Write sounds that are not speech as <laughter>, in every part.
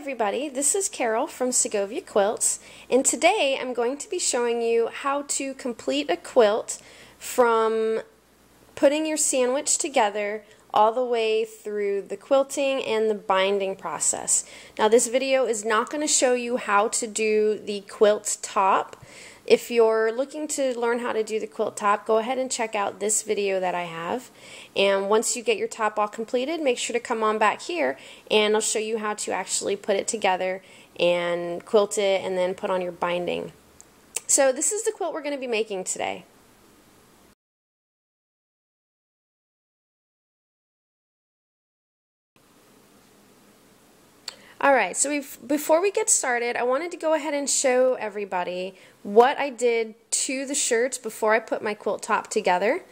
everybody, this is Carol from Segovia Quilts and today I'm going to be showing you how to complete a quilt from putting your sandwich together all the way through the quilting and the binding process. Now this video is not going to show you how to do the quilt top if you're looking to learn how to do the quilt top, go ahead and check out this video that I have. And once you get your top all completed, make sure to come on back here and I'll show you how to actually put it together and quilt it and then put on your binding. So this is the quilt we're going to be making today. Alright, so before we get started, I wanted to go ahead and show everybody what I did to the shirts before I put my quilt top together.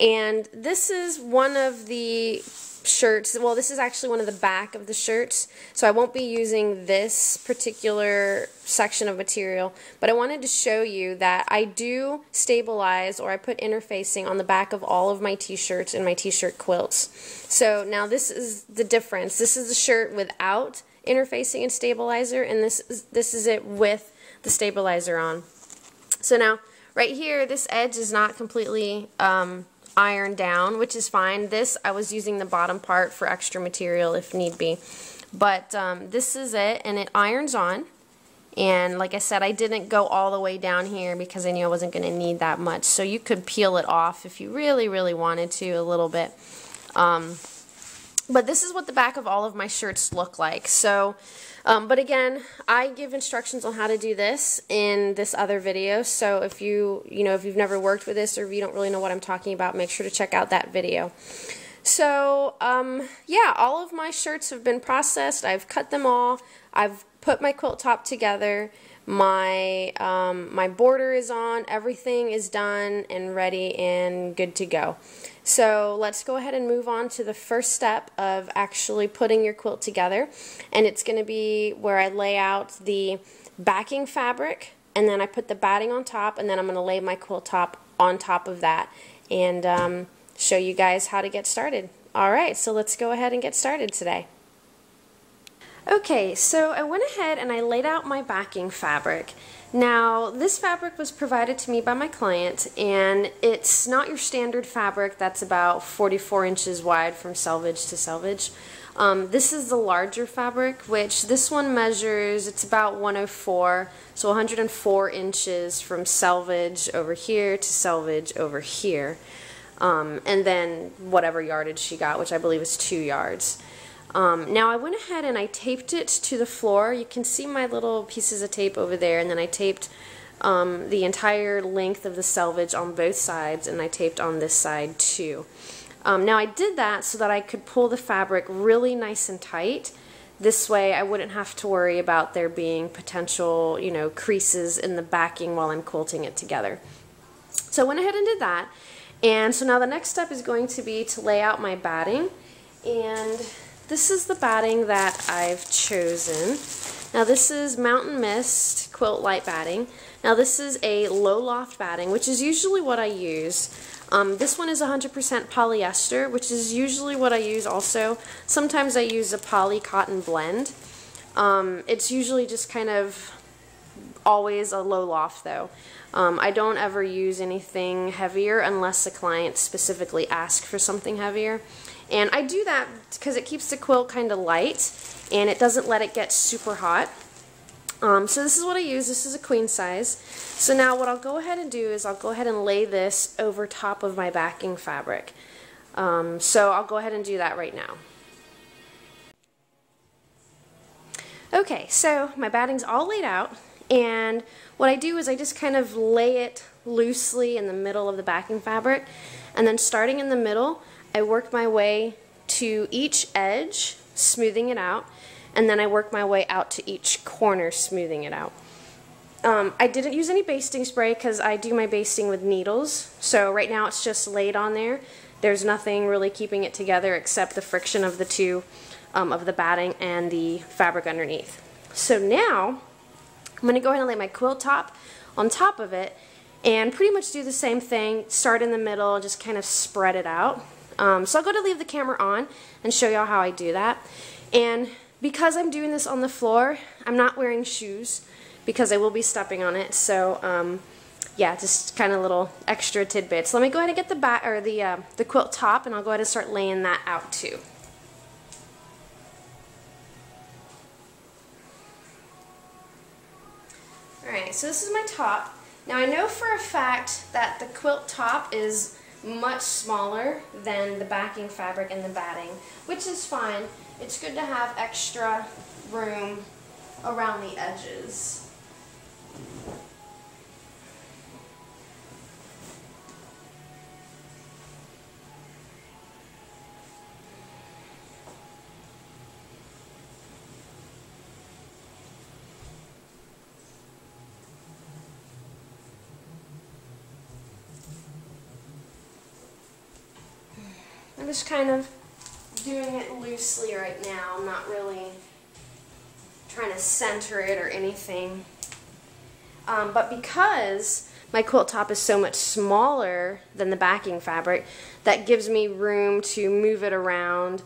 And this is one of the shirts, well this is actually one of the back of the shirts, so I won't be using this particular section of material, but I wanted to show you that I do stabilize or I put interfacing on the back of all of my t-shirts and my t-shirt quilts. So now this is the difference. This is the shirt without interfacing and stabilizer and this is, this is it with the stabilizer on. So now right here this edge is not completely um, ironed down which is fine. This I was using the bottom part for extra material if need be. But um, this is it and it irons on and like I said I didn't go all the way down here because I knew I wasn't going to need that much so you could peel it off if you really really wanted to a little bit. Um, but this is what the back of all of my shirts look like. So, um, but again, I give instructions on how to do this in this other video. So if you, you know, if you've never worked with this or if you don't really know what I'm talking about, make sure to check out that video. So, um, yeah, all of my shirts have been processed. I've cut them all. I've put my quilt top together. My, um, my border is on. Everything is done and ready and good to go. So let's go ahead and move on to the first step of actually putting your quilt together. And it's going to be where I lay out the backing fabric and then I put the batting on top and then I'm going to lay my quilt top on top of that and um, show you guys how to get started. Alright, so let's go ahead and get started today. Okay, so I went ahead and I laid out my backing fabric. Now, this fabric was provided to me by my client, and it's not your standard fabric that's about 44 inches wide from selvage to selvage. Um, this is the larger fabric, which this one measures, it's about 104, so 104 inches from selvage over here to selvage over here. Um, and then whatever yardage she got, which I believe is two yards. Um, now I went ahead and I taped it to the floor. You can see my little pieces of tape over there and then I taped um, the entire length of the selvage on both sides and I taped on this side too. Um, now I did that so that I could pull the fabric really nice and tight. This way I wouldn't have to worry about there being potential, you know, creases in the backing while I'm quilting it together. So I went ahead and did that. And so now the next step is going to be to lay out my batting. And this is the batting that I've chosen. Now this is Mountain Mist Quilt Light Batting. Now this is a low loft batting, which is usually what I use. Um, this one is 100% polyester, which is usually what I use also. Sometimes I use a poly cotton blend. Um, it's usually just kind of always a low loft though. Um, I don't ever use anything heavier unless the client specifically asks for something heavier. And I do that because it keeps the quilt kind of light and it doesn't let it get super hot. Um, so this is what I use. This is a queen size. So now what I'll go ahead and do is I'll go ahead and lay this over top of my backing fabric. Um, so I'll go ahead and do that right now. Okay, so my batting's all laid out and what I do is I just kind of lay it loosely in the middle of the backing fabric and then starting in the middle I work my way to each edge, smoothing it out, and then I work my way out to each corner, smoothing it out. Um, I didn't use any basting spray because I do my basting with needles, so right now it's just laid on there. There's nothing really keeping it together except the friction of the two, um, of the batting and the fabric underneath. So now, I'm going to go ahead and lay my quilt top on top of it and pretty much do the same thing, start in the middle, just kind of spread it out. Um, so I'll go to leave the camera on and show y'all how I do that. And because I'm doing this on the floor, I'm not wearing shoes because I will be stepping on it. So um, yeah, just kind of little extra tidbits. Let me go ahead and get the back or the uh, the quilt top, and I'll go ahead and start laying that out too. Alright, so this is my top. Now I know for a fact that the quilt top is much smaller than the backing fabric and the batting, which is fine. It's good to have extra room around the edges. Just kind of doing it loosely right now. I'm not really trying to center it or anything. Um, but because my quilt top is so much smaller than the backing fabric, that gives me room to move it around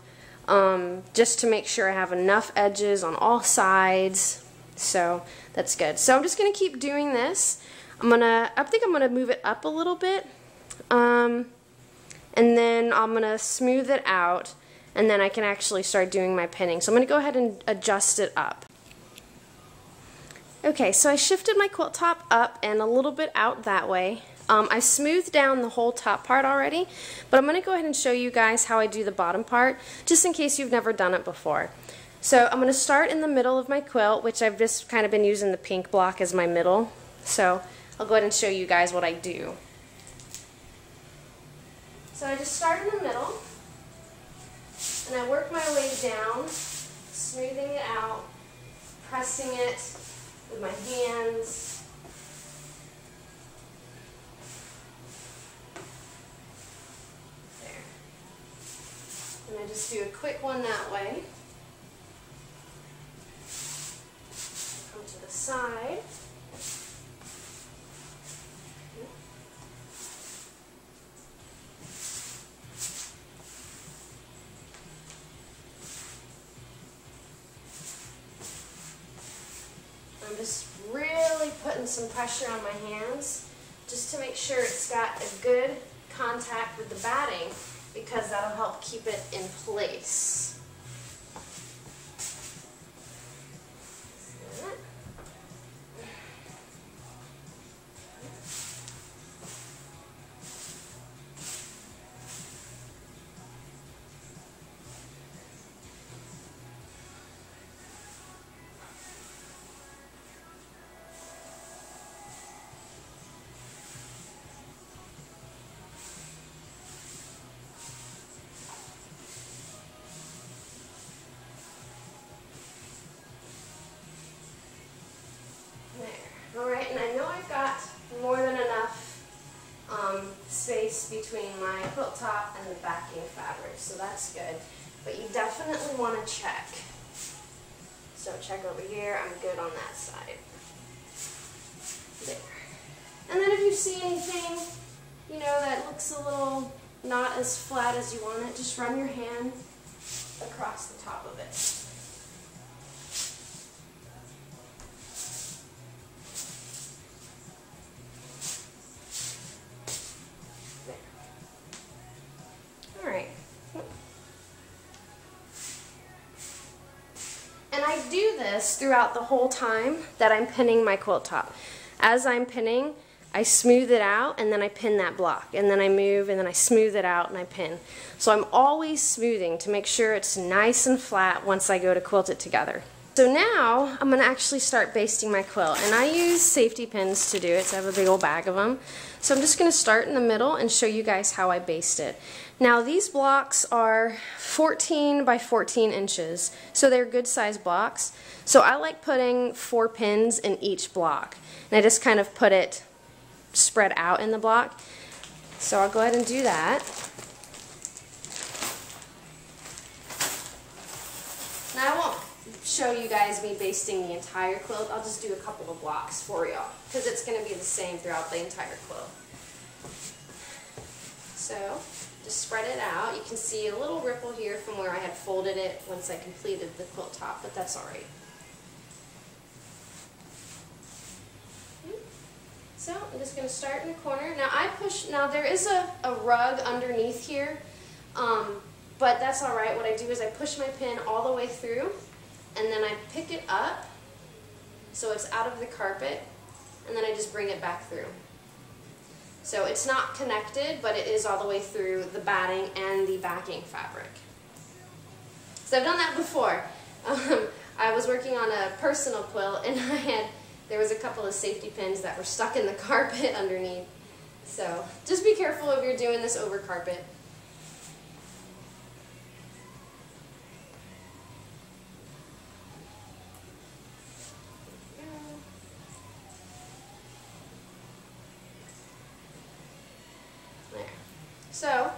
um, just to make sure I have enough edges on all sides. So that's good. So I'm just going to keep doing this. I'm going to, I think I'm going to move it up a little bit. Um, and then I'm going to smooth it out and then I can actually start doing my pinning. So I'm going to go ahead and adjust it up. Okay, so I shifted my quilt top up and a little bit out that way. Um, I smoothed down the whole top part already, but I'm going to go ahead and show you guys how I do the bottom part, just in case you've never done it before. So I'm going to start in the middle of my quilt, which I've just kind of been using the pink block as my middle. So I'll go ahead and show you guys what I do. So I just start in the middle, and I work my way down, smoothing it out, pressing it with my hands. There. And I just do a quick one that way. Come to the side. I'm just really putting some pressure on my hands just to make sure it's got a good contact with the batting because that'll help keep it in place. This throughout the whole time that I'm pinning my quilt top. As I'm pinning, I smooth it out and then I pin that block and then I move and then I smooth it out and I pin. So I'm always smoothing to make sure it's nice and flat once I go to quilt it together. So now I'm going to actually start basting my quilt and I use safety pins to do it so I have a big old bag of them. So I'm just going to start in the middle and show you guys how I baste it. Now these blocks are 14 by 14 inches, so they're good size blocks. So I like putting four pins in each block. And I just kind of put it spread out in the block. So I'll go ahead and do that. Now I won't show you guys me basting the entire quilt. I'll just do a couple of blocks for y'all because it's going to be the same throughout the entire quilt. So just spread it out. You can see a little ripple here from where I had folded it once I completed the quilt top, but that's alright. So I'm just going to start in the corner. Now I push, now there is a, a rug underneath here, um, but that's alright. What I do is I push my pin all the way through, and then I pick it up so it's out of the carpet, and then I just bring it back through. So it's not connected, but it is all the way through the batting and the backing fabric. So I've done that before. <laughs> Um, I was working on a personal quilt, and <laughs> I had there was a couple of safety pins that were stuck in the <laughs> carpet underneath. So just be careful if you're doing this over carpet. There. So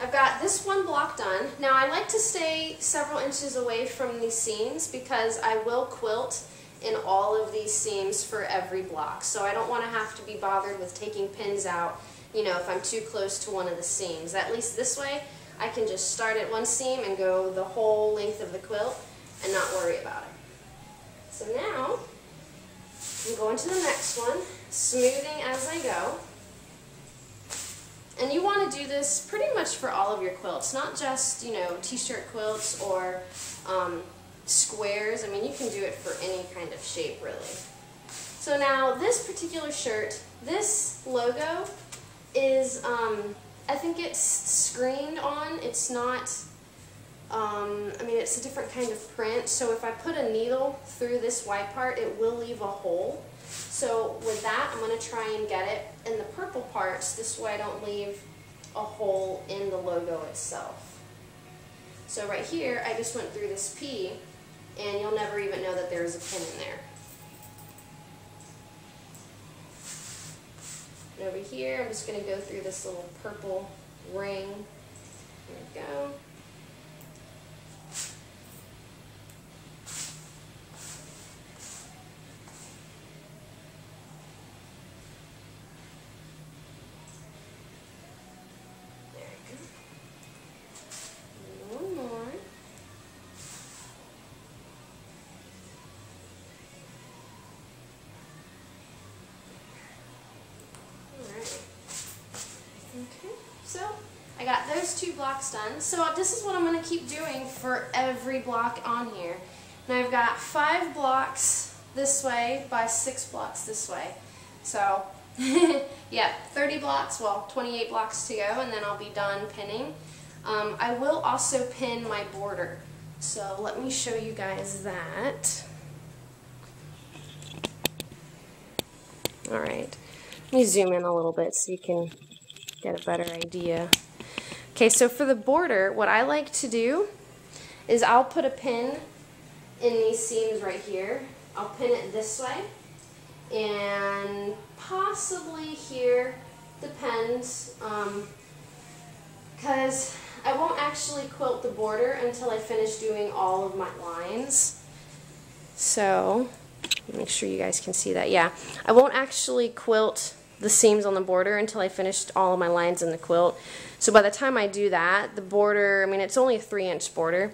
I've got this one block done. Now I like to stay several inches away from these seams because I will quilt in all of these seams for every block. So I don't want to have to be bothered with taking pins out, you know, if I'm too close to one of the seams. At least this way, I can just start at one seam and go the whole length of the quilt and not worry about it. So now, I'm going to the next one, smoothing as I go. And you want to do this pretty much for all of your quilts, not just, you know, t-shirt quilts or um, squares. I mean, you can do it for any kind of shape, really. So now, this particular shirt, this logo is, um, I think it's screened on. It's not, um, I mean, it's a different kind of print. So if I put a needle through this white part, it will leave a hole. So with that, I'm going to try and get it in the purple parts. This way I don't leave a hole in the logo itself. So right here, I just went through this P and you'll never even know that there's a pin in there. And over here, I'm just going to go through this little purple ring. There we go. So I got those two blocks done. So this is what I'm going to keep doing for every block on here. And I've got five blocks this way by six blocks this way. So <laughs> yeah, 30 blocks, well 28 blocks to go and then I'll be done pinning. Um, I will also pin my border. So let me show you guys that. Alright, let me zoom in a little bit so you can get a better idea. Okay, so for the border, what I like to do is I'll put a pin in these seams right here. I'll pin it this way and possibly here, depends, because um, I won't actually quilt the border until I finish doing all of my lines. So, make sure you guys can see that. Yeah, I won't actually quilt the seams on the border until I finished all of my lines in the quilt. So by the time I do that, the border, I mean, it's only a three inch border,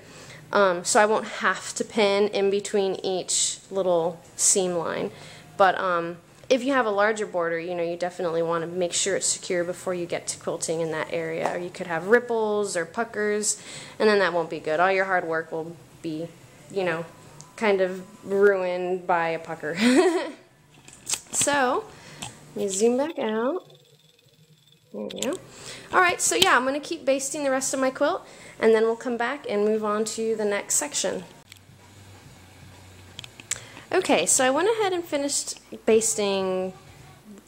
um, so I won't have to pin in between each little seam line. But um, if you have a larger border, you know, you definitely want to make sure it's secure before you get to quilting in that area. Or you could have ripples or puckers, and then that won't be good. All your hard work will be, you know, kind of ruined by a pucker. <laughs> so, let me zoom back out. There we go. Alright, so yeah, I'm going to keep basting the rest of my quilt, and then we'll come back and move on to the next section. Okay, so I went ahead and finished basting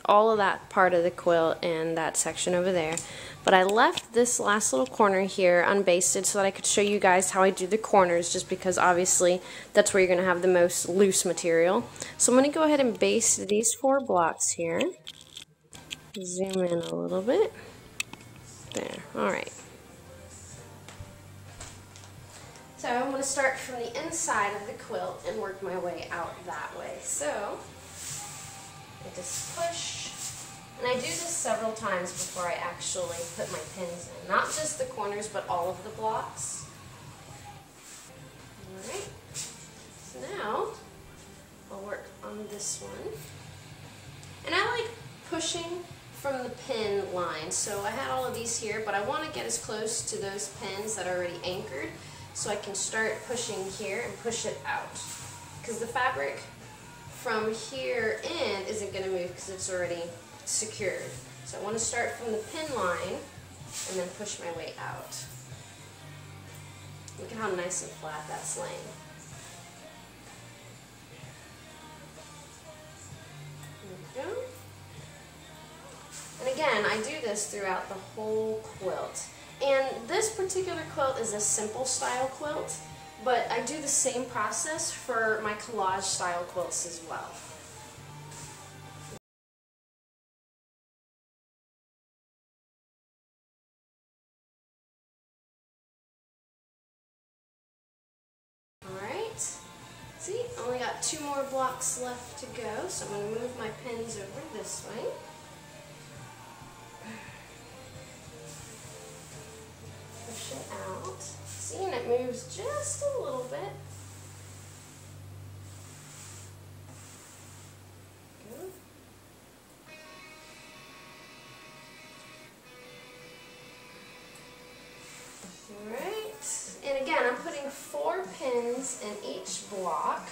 all of that part of the quilt and that section over there. But I left this last little corner here unbasted so that I could show you guys how I do the corners just because obviously that's where you're going to have the most loose material. So I'm going to go ahead and baste these four blocks here. Zoom in a little bit. There, alright. So I'm going to start from the inside of the quilt and work my way out that way. So I just push And I do this several times before I actually put my pins in. Not just the corners, but all of the blocks. Alright, so now I'll work on this one. And I like pushing from the pin line. So I had all of these here, but I want to get as close to those pins that are already anchored so I can start pushing here and push it out. Because the fabric from here in isn't going to move because it's already secured. So I want to start from the pin line and then push my way out. Look at how nice and flat that's laying. There we go. And again, I do this throughout the whole quilt. And this particular quilt is a simple style quilt, but I do the same process for my collage style quilts as well. See, only got two more blocks left to go, so I'm going to move my pins over this way. Push it out. See, and it moves just a little bit. Good. Alright, and again, I'm putting four pins in each block.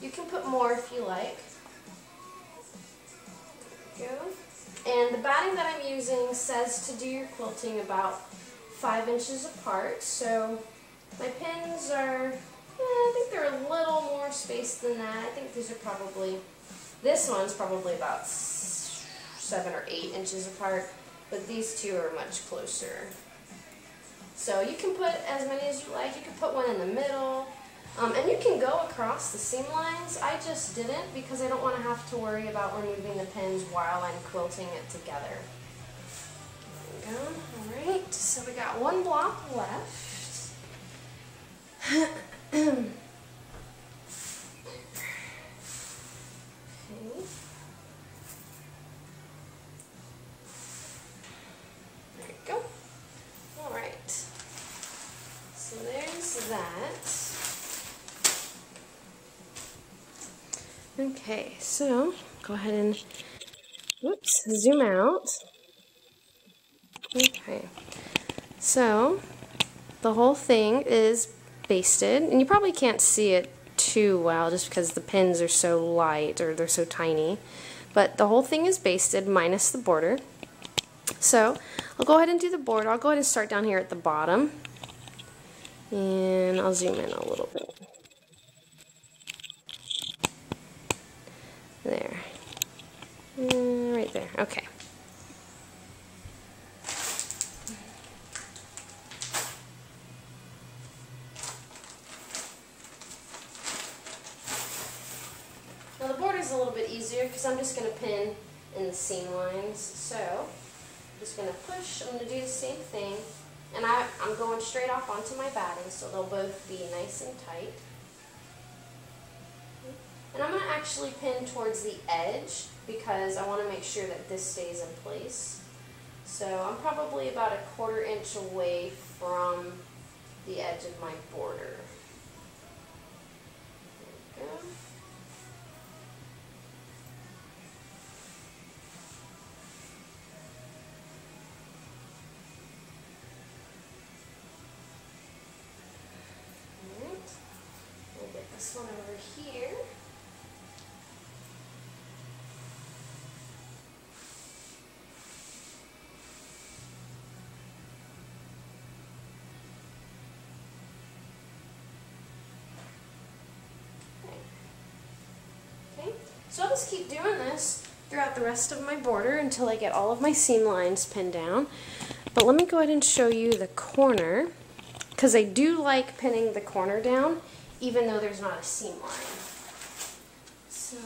You can put more if you like. Go. And the batting that I'm using says to do your quilting about five inches apart. So my pins are, yeah, I think they're a little more spaced than that. I think these are probably, this one's probably about seven or eight inches apart, but these two are much closer. So you can put as many as you like. You can put one in the middle. Um, and you can go across the seam lines. I just didn't because I don't want to have to worry about removing the pins while I'm quilting it together. Go. Alright, so we got one block left. okay. There we go. Alright. So there's that. Okay, so go ahead and whoops, zoom out. Okay, so the whole thing is basted, and you probably can't see it too well just because the pins are so light or they're so tiny, but the whole thing is basted minus the border. So I'll go ahead and do the border. I'll go ahead and start down here at the bottom, and I'll zoom in a little bit. There. Uh, right there. Okay. Now the border is a little bit easier because I'm just going to pin in the seam lines. So I'm just going to push. I'm going to do the same thing. And I, I'm going straight off onto my batting so they'll both be nice and tight. And I'm going to actually pin towards the edge because I want to make sure that this stays in place. So I'm probably about a quarter inch away from the edge of my border. There we go. Here. Okay, so I'll just keep doing this throughout the rest of my border until I get all of my seam lines pinned down. But let me go ahead and show you the corner because I do like pinning the corner down even though there's not a seam line. So,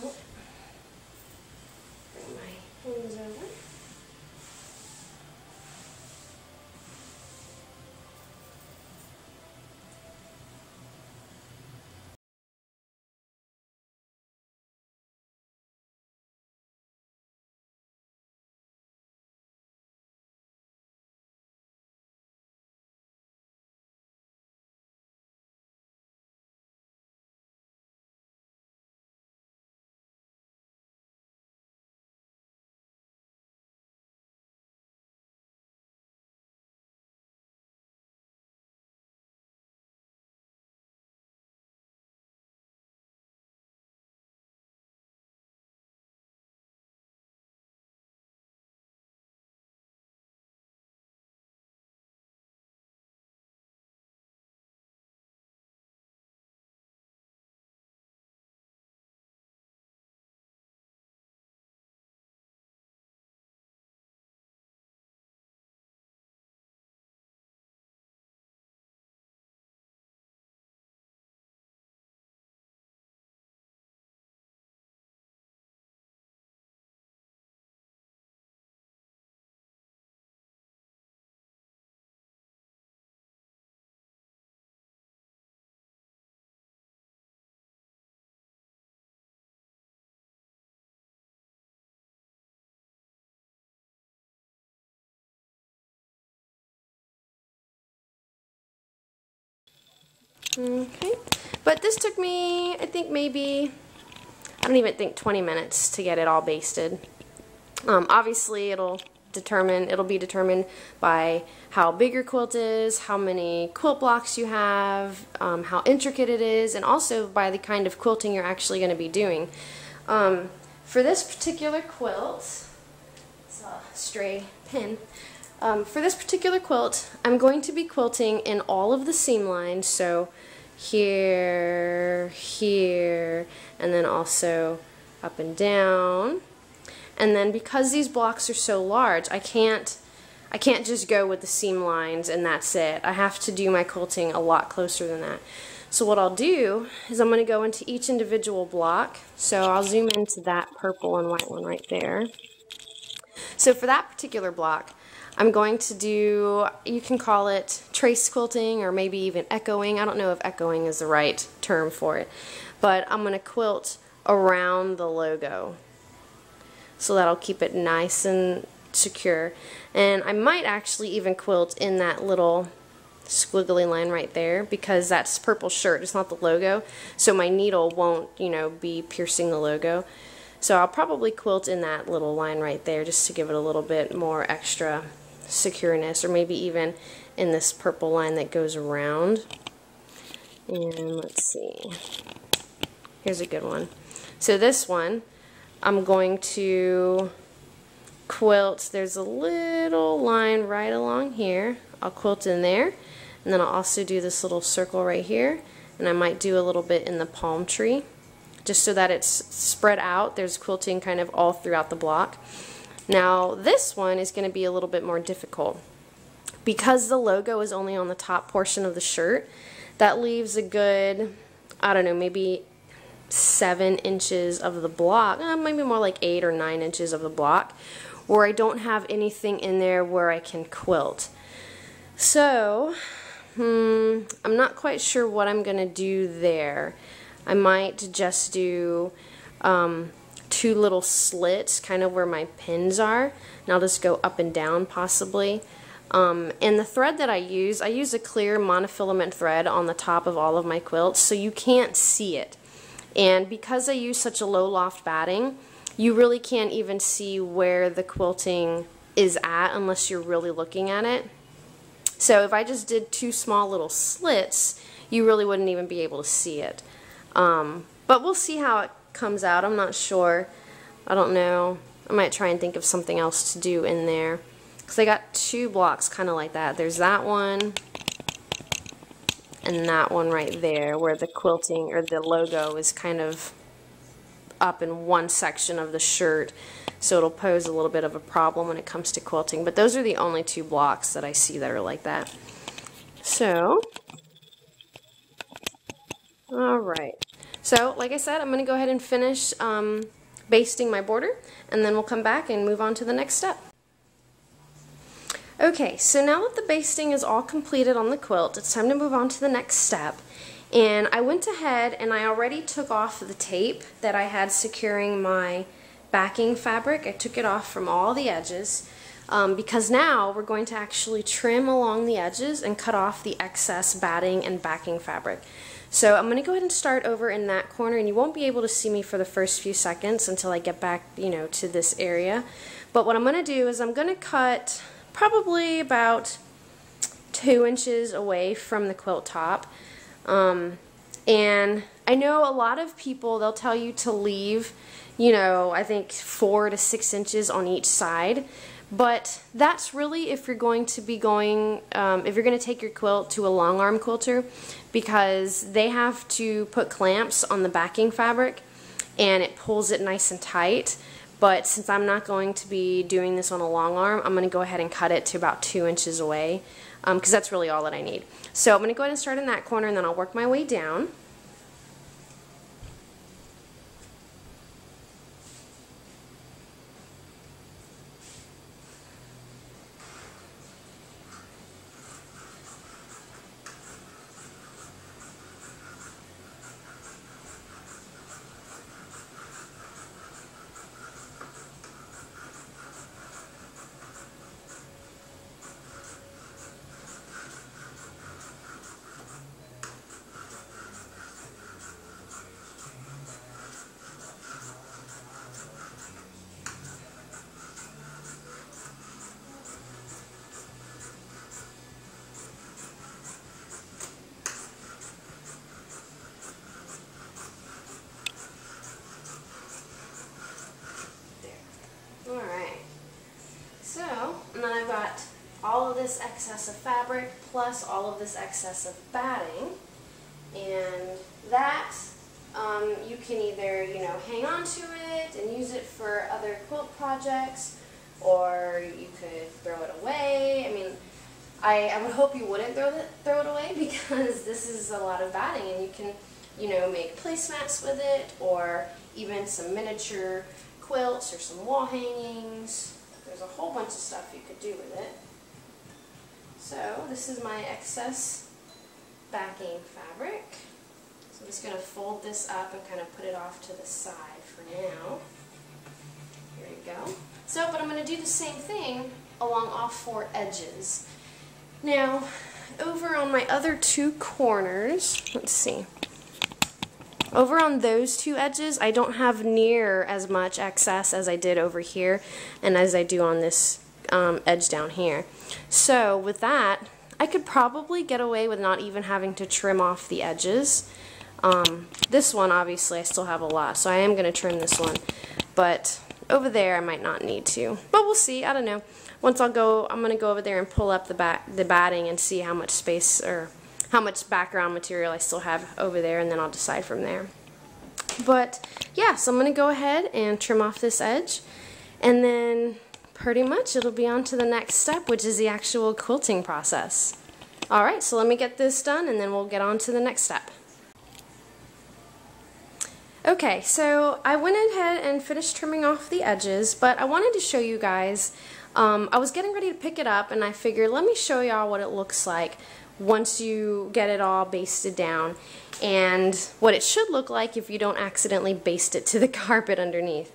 Okay, but this took me, I think maybe, I don't even think 20 minutes to get it all basted. Um, obviously, it'll determine it'll be determined by how big your quilt is, how many quilt blocks you have, um, how intricate it is, and also by the kind of quilting you're actually going to be doing. Um, for this particular quilt, it's a stray pin. Um, for this particular quilt, I'm going to be quilting in all of the seam lines, so here, here, and then also up and down. And then because these blocks are so large, I can't I can't just go with the seam lines and that's it. I have to do my quilting a lot closer than that. So what I'll do is I'm going to go into each individual block. So I'll zoom into that purple and white one right there. So for that particular block, I'm going to do, you can call it trace quilting or maybe even echoing. I don't know if echoing is the right term for it. But I'm going to quilt around the logo so that'll keep it nice and secure. And I might actually even quilt in that little squiggly line right there because that's purple shirt, it's not the logo, so my needle won't, you know, be piercing the logo. So I'll probably quilt in that little line right there just to give it a little bit more extra secureness or maybe even in this purple line that goes around. And let's see. Here's a good one. So this one, I'm going to quilt, there's a little line right along here. I'll quilt in there and then I'll also do this little circle right here and I might do a little bit in the palm tree just so that it's spread out. There's quilting kind of all throughout the block. Now this one is going to be a little bit more difficult. Because the logo is only on the top portion of the shirt, that leaves a good, I don't know, maybe seven inches of the block, uh, maybe more like eight or nine inches of the block, where I don't have anything in there where I can quilt. So, hmm, I'm not quite sure what I'm going to do there. I might just do um, two little slits, kind of where my pins are, and I'll just go up and down possibly. Um, and the thread that I use, I use a clear monofilament thread on the top of all of my quilts, so you can't see it. And because I use such a low loft batting, you really can't even see where the quilting is at unless you're really looking at it. So if I just did two small little slits, you really wouldn't even be able to see it. Um, but we'll see how it comes out. I'm not sure. I don't know. I might try and think of something else to do in there. Because I got two blocks kind of like that. There's that one and that one right there where the quilting or the logo is kind of up in one section of the shirt so it'll pose a little bit of a problem when it comes to quilting but those are the only two blocks that I see that are like that so alright so like I said I'm gonna go ahead and finish um, basting my border and then we'll come back and move on to the next step Okay, so now that the basting is all completed on the quilt, it's time to move on to the next step. And I went ahead and I already took off the tape that I had securing my backing fabric. I took it off from all the edges um, because now we're going to actually trim along the edges and cut off the excess batting and backing fabric. So I'm going to go ahead and start over in that corner and you won't be able to see me for the first few seconds until I get back, you know, to this area. But what I'm going to do is I'm going to cut probably about two inches away from the quilt top. Um, and I know a lot of people, they'll tell you to leave, you know, I think four to six inches on each side. But that's really if you're going to be going, um, if you're going to take your quilt to a long arm quilter because they have to put clamps on the backing fabric and it pulls it nice and tight. But since I'm not going to be doing this on a long arm, I'm going to go ahead and cut it to about two inches away because um, that's really all that I need. So I'm going to go ahead and start in that corner and then I'll work my way down. Plus all of this excess of batting. And that um, you can either, you know, hang on to it and use it for other quilt projects, or you could throw it away. I mean, I, I would hope you wouldn't throw it, throw it away <laughs> because this is a lot of batting and you can, you know, make placemats with it or even some miniature quilts or some wall hangings. There's a whole bunch of stuff you could do with it. So this is my excess backing fabric. So I'm just going to fold this up and kind of put it off to the side for now. Here we go. So, but I'm going to do the same thing along all four edges. Now, over on my other two corners, let's see. Over on those two edges, I don't have near as much excess as I did over here and as I do on this um, edge down here. So with that, I could probably get away with not even having to trim off the edges. Um, this one, obviously, I still have a lot, so I am going to trim this one. But over there, I might not need to. But we'll see. I don't know. Once I'll go, I'm going to go over there and pull up the, bat, the batting and see how much space or how much background material I still have over there, and then I'll decide from there. But, yeah, so I'm going to go ahead and trim off this edge. And then pretty much it'll be on to the next step, which is the actual quilting process. Alright, so let me get this done and then we'll get on to the next step. Okay, so I went ahead and finished trimming off the edges, but I wanted to show you guys, um, I was getting ready to pick it up and I figured let me show y'all what it looks like once you get it all basted down and what it should look like if you don't accidentally baste it to the <laughs> carpet underneath.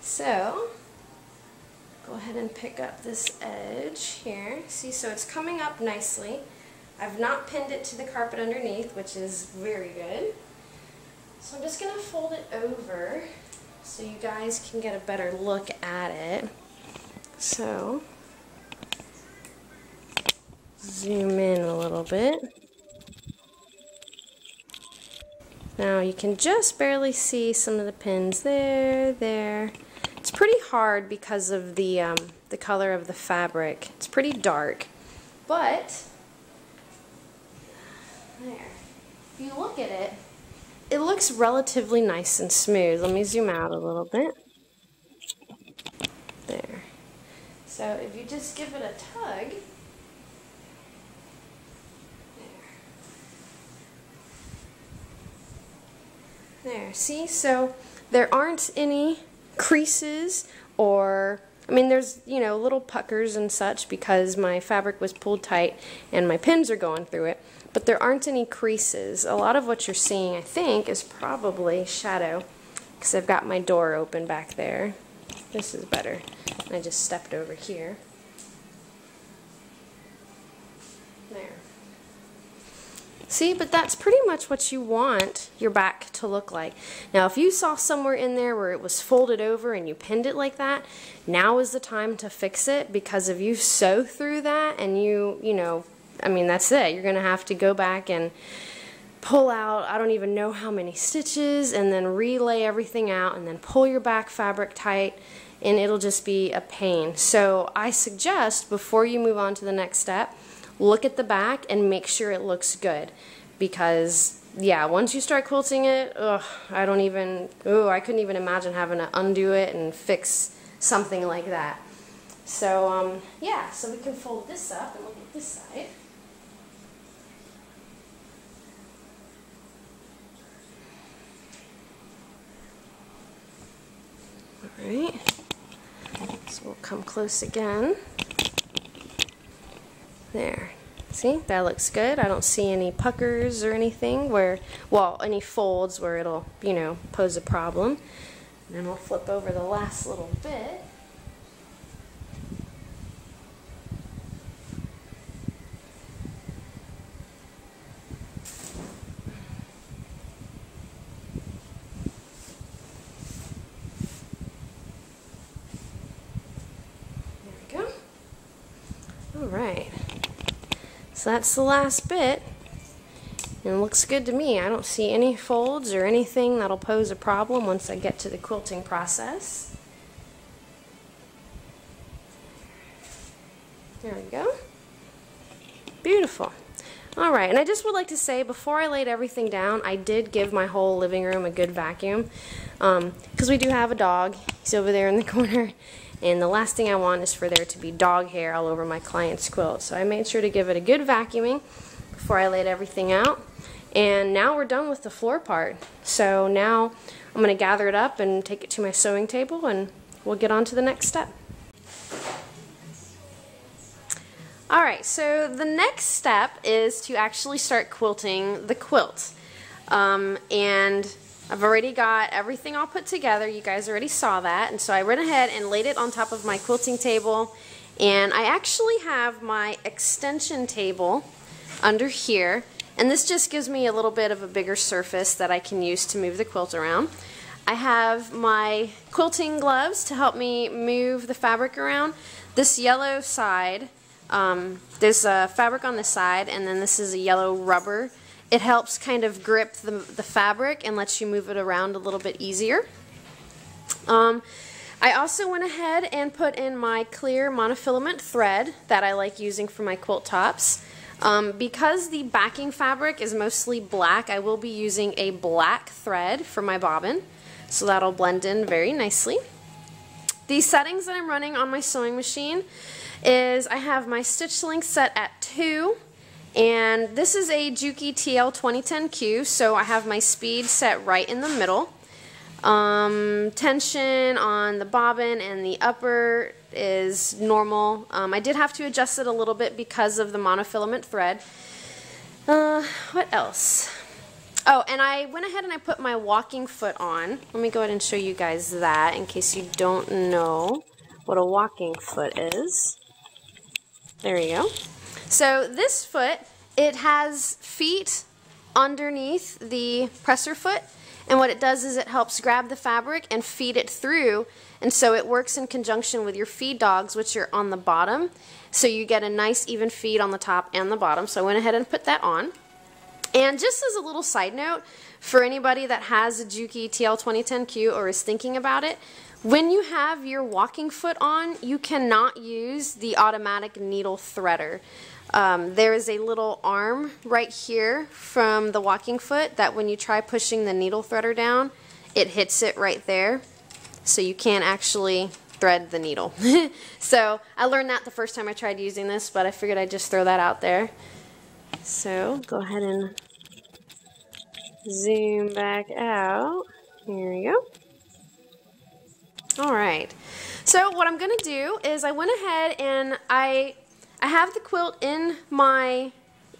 So, go ahead and pick up this edge here. See, so it's coming up nicely. I've not pinned it to the carpet underneath, which is very good. So I'm just going to fold it over so you guys can get a better look at it. So, zoom in a little bit. Now you can just barely see some of the pins there, there, it's pretty hard because of the, um, the color of the fabric. It's pretty dark. But, there. If you look at it, it looks relatively nice and smooth. Let me zoom out a little bit. There. So if you just give it a tug, There, see? So there aren't any creases or I mean there's you know little puckers and such because my fabric was pulled tight and my pins are going through it but there aren't any creases. A lot of what you're seeing I think is probably shadow because I've got my door open back there. This is better. I just stepped over here See, but that's pretty much what you want your back to look like. Now, if you saw somewhere in there where it was folded over and you pinned it like that, now is the time to fix it because if you sew through that and you, you know, I mean, that's it. You're going to have to go back and pull out, I don't even know how many stitches, and then relay everything out and then pull your back fabric tight and it'll just be a pain. So I suggest before you move on to the next step, look at the back and make sure it looks good. Because yeah once you start quilting it ugh, I don't even oh I couldn't even imagine having to undo it and fix something like that. So um, yeah so we can fold this up and look at this side. Alright, so we'll come close again. There. See, that looks good. I don't see any puckers or anything where, well, any folds where it'll, you know, pose a problem. And then we'll flip over the last little bit. There we go. All right. So that's the last bit. And looks good to me. I don't see any folds or anything that'll pose a problem once I get to the quilting process. There we go. Beautiful. All right, and I just would like to say before I laid everything down, I did give my whole living room a good vacuum because um, we do have a dog. He's over there in the <laughs> corner, and the last thing I want is for there to be dog hair all over my client's quilt. So I made sure to give it a good vacuuming before I laid everything out. And now we're done with the floor part. So now I'm going to gather it up and take it to my sewing table and we'll get on to the next step. Alright, so the next step is to actually start quilting the quilt. Um, and I've already got everything all put together. You guys already saw that. And so I went ahead and laid it on top of my quilting table. And I actually have my extension table under here. And this just gives me a little bit of a bigger surface that I can use to move the quilt around. I have my quilting gloves to help me move the fabric around. This yellow side um, there's a fabric on the side and then this is a yellow rubber. It helps kind of grip the, the fabric and lets you move it around a little bit easier. Um, I also went ahead and put in my clear monofilament thread that I like using for my quilt tops. Um, because the backing fabric is mostly black, I will be using a black thread for my bobbin. So that'll blend in very nicely. The settings that I'm running on my sewing machine is I have my stitch length set at 2 and this is a Juki TL 2010Q so I have my speed set right in the middle. Um, tension on the bobbin and the upper is normal. Um, I did have to adjust it a little bit because of the monofilament thread. Uh, what else? Oh, and I went ahead and I put my walking foot on. Let me go ahead and show you guys that in case you don't know what a walking foot is. There you go. So this foot, it has feet underneath the presser foot and what it does is it helps grab the fabric and feed it through and so it works in conjunction with your feed dogs which are on the bottom. So you get a nice even feed on the top and the bottom. So I went ahead and put that on. And just as a little side note for anybody that has a Juki TL 2010Q or is thinking about it when you have your walking foot on, you cannot use the automatic needle threader. Um, there is a little arm right here from the walking foot that when you try pushing the needle threader down, it hits it right there. So you can't actually thread the needle. <laughs> so I learned that the first time I tried using this, but I figured I'd just throw that out there. So go ahead and zoom back out. Here we go. All right. So what I'm going to do is I went ahead and I I have the quilt in my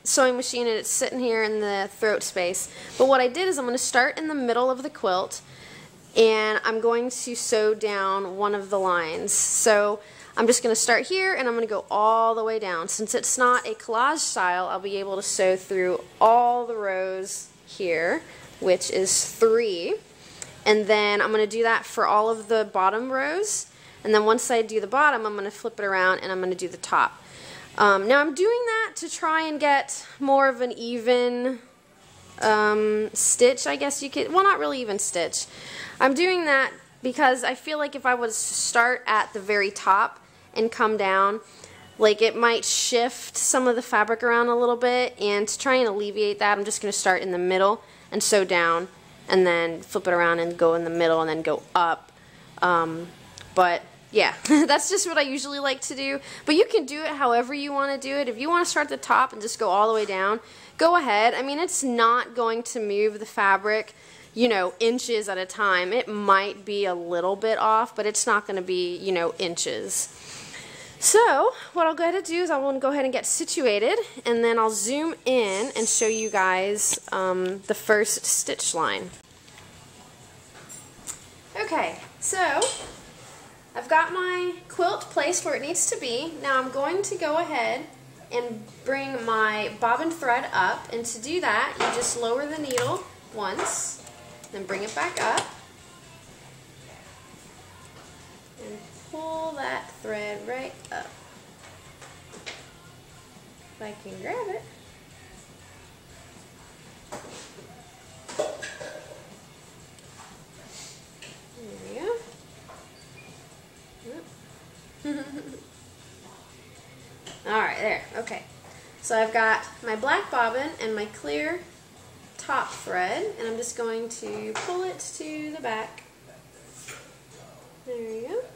sewing machine and it's sitting here in the throat space. But what I did is I'm going to start in the middle of the quilt and I'm going to sew down one of the lines. So I'm just going to start here and I'm going to go all the way down. Since it's not a collage style, I'll be able to sew through all the rows here, which is three. And then I'm going to do that for all of the bottom rows. And then once I do the bottom, I'm going to flip it around and I'm going to do the top. Um, now I'm doing that to try and get more of an even um, stitch, I guess you could, well not really even stitch. I'm doing that because I feel like if I was to start at the very top and come down, like it might shift some of the fabric around a little bit and to try and alleviate that I'm just going to start in the middle and sew down and then flip it around and go in the middle and then go up. Um, but yeah, <laughs> that's just what I usually like to do. But you can do it however you want to do it. If you want to start at the top and just go all the way down, go ahead. I mean, it's not going to move the fabric, you know, inches at a time. It might be a little bit off, but it's not going to be, you know, inches. So what I'll go ahead and do is I will go ahead and get situated and then I'll zoom in and show you guys um, the first stitch line. Okay, so I've got my quilt placed where it needs to be. Now I'm going to go ahead and bring my bobbin thread up and to do that you just lower the needle once then bring it back up pull that thread right up. If I can grab it. There we go. <laughs> Alright, there. Okay. So I've got my black bobbin and my clear top thread and I'm just going to pull it to the back. There you go.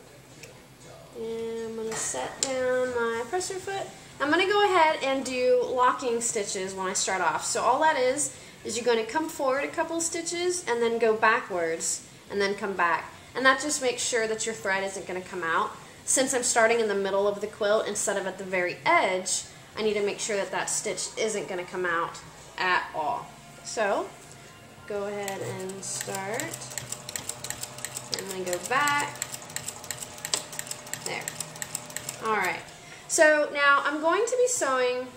And I'm going to set down my presser foot. I'm going to go ahead and do locking stitches when I start off. So all that is, is you're going to come forward a couple stitches and then go backwards and then come back. And that just makes sure that your thread isn't going to come out. Since I'm starting in the middle of the quilt instead of at the very edge, I need to make sure that that stitch isn't going to come out at all. So, go ahead and start. And then go back. There. Alright. So now I'm going to be sewing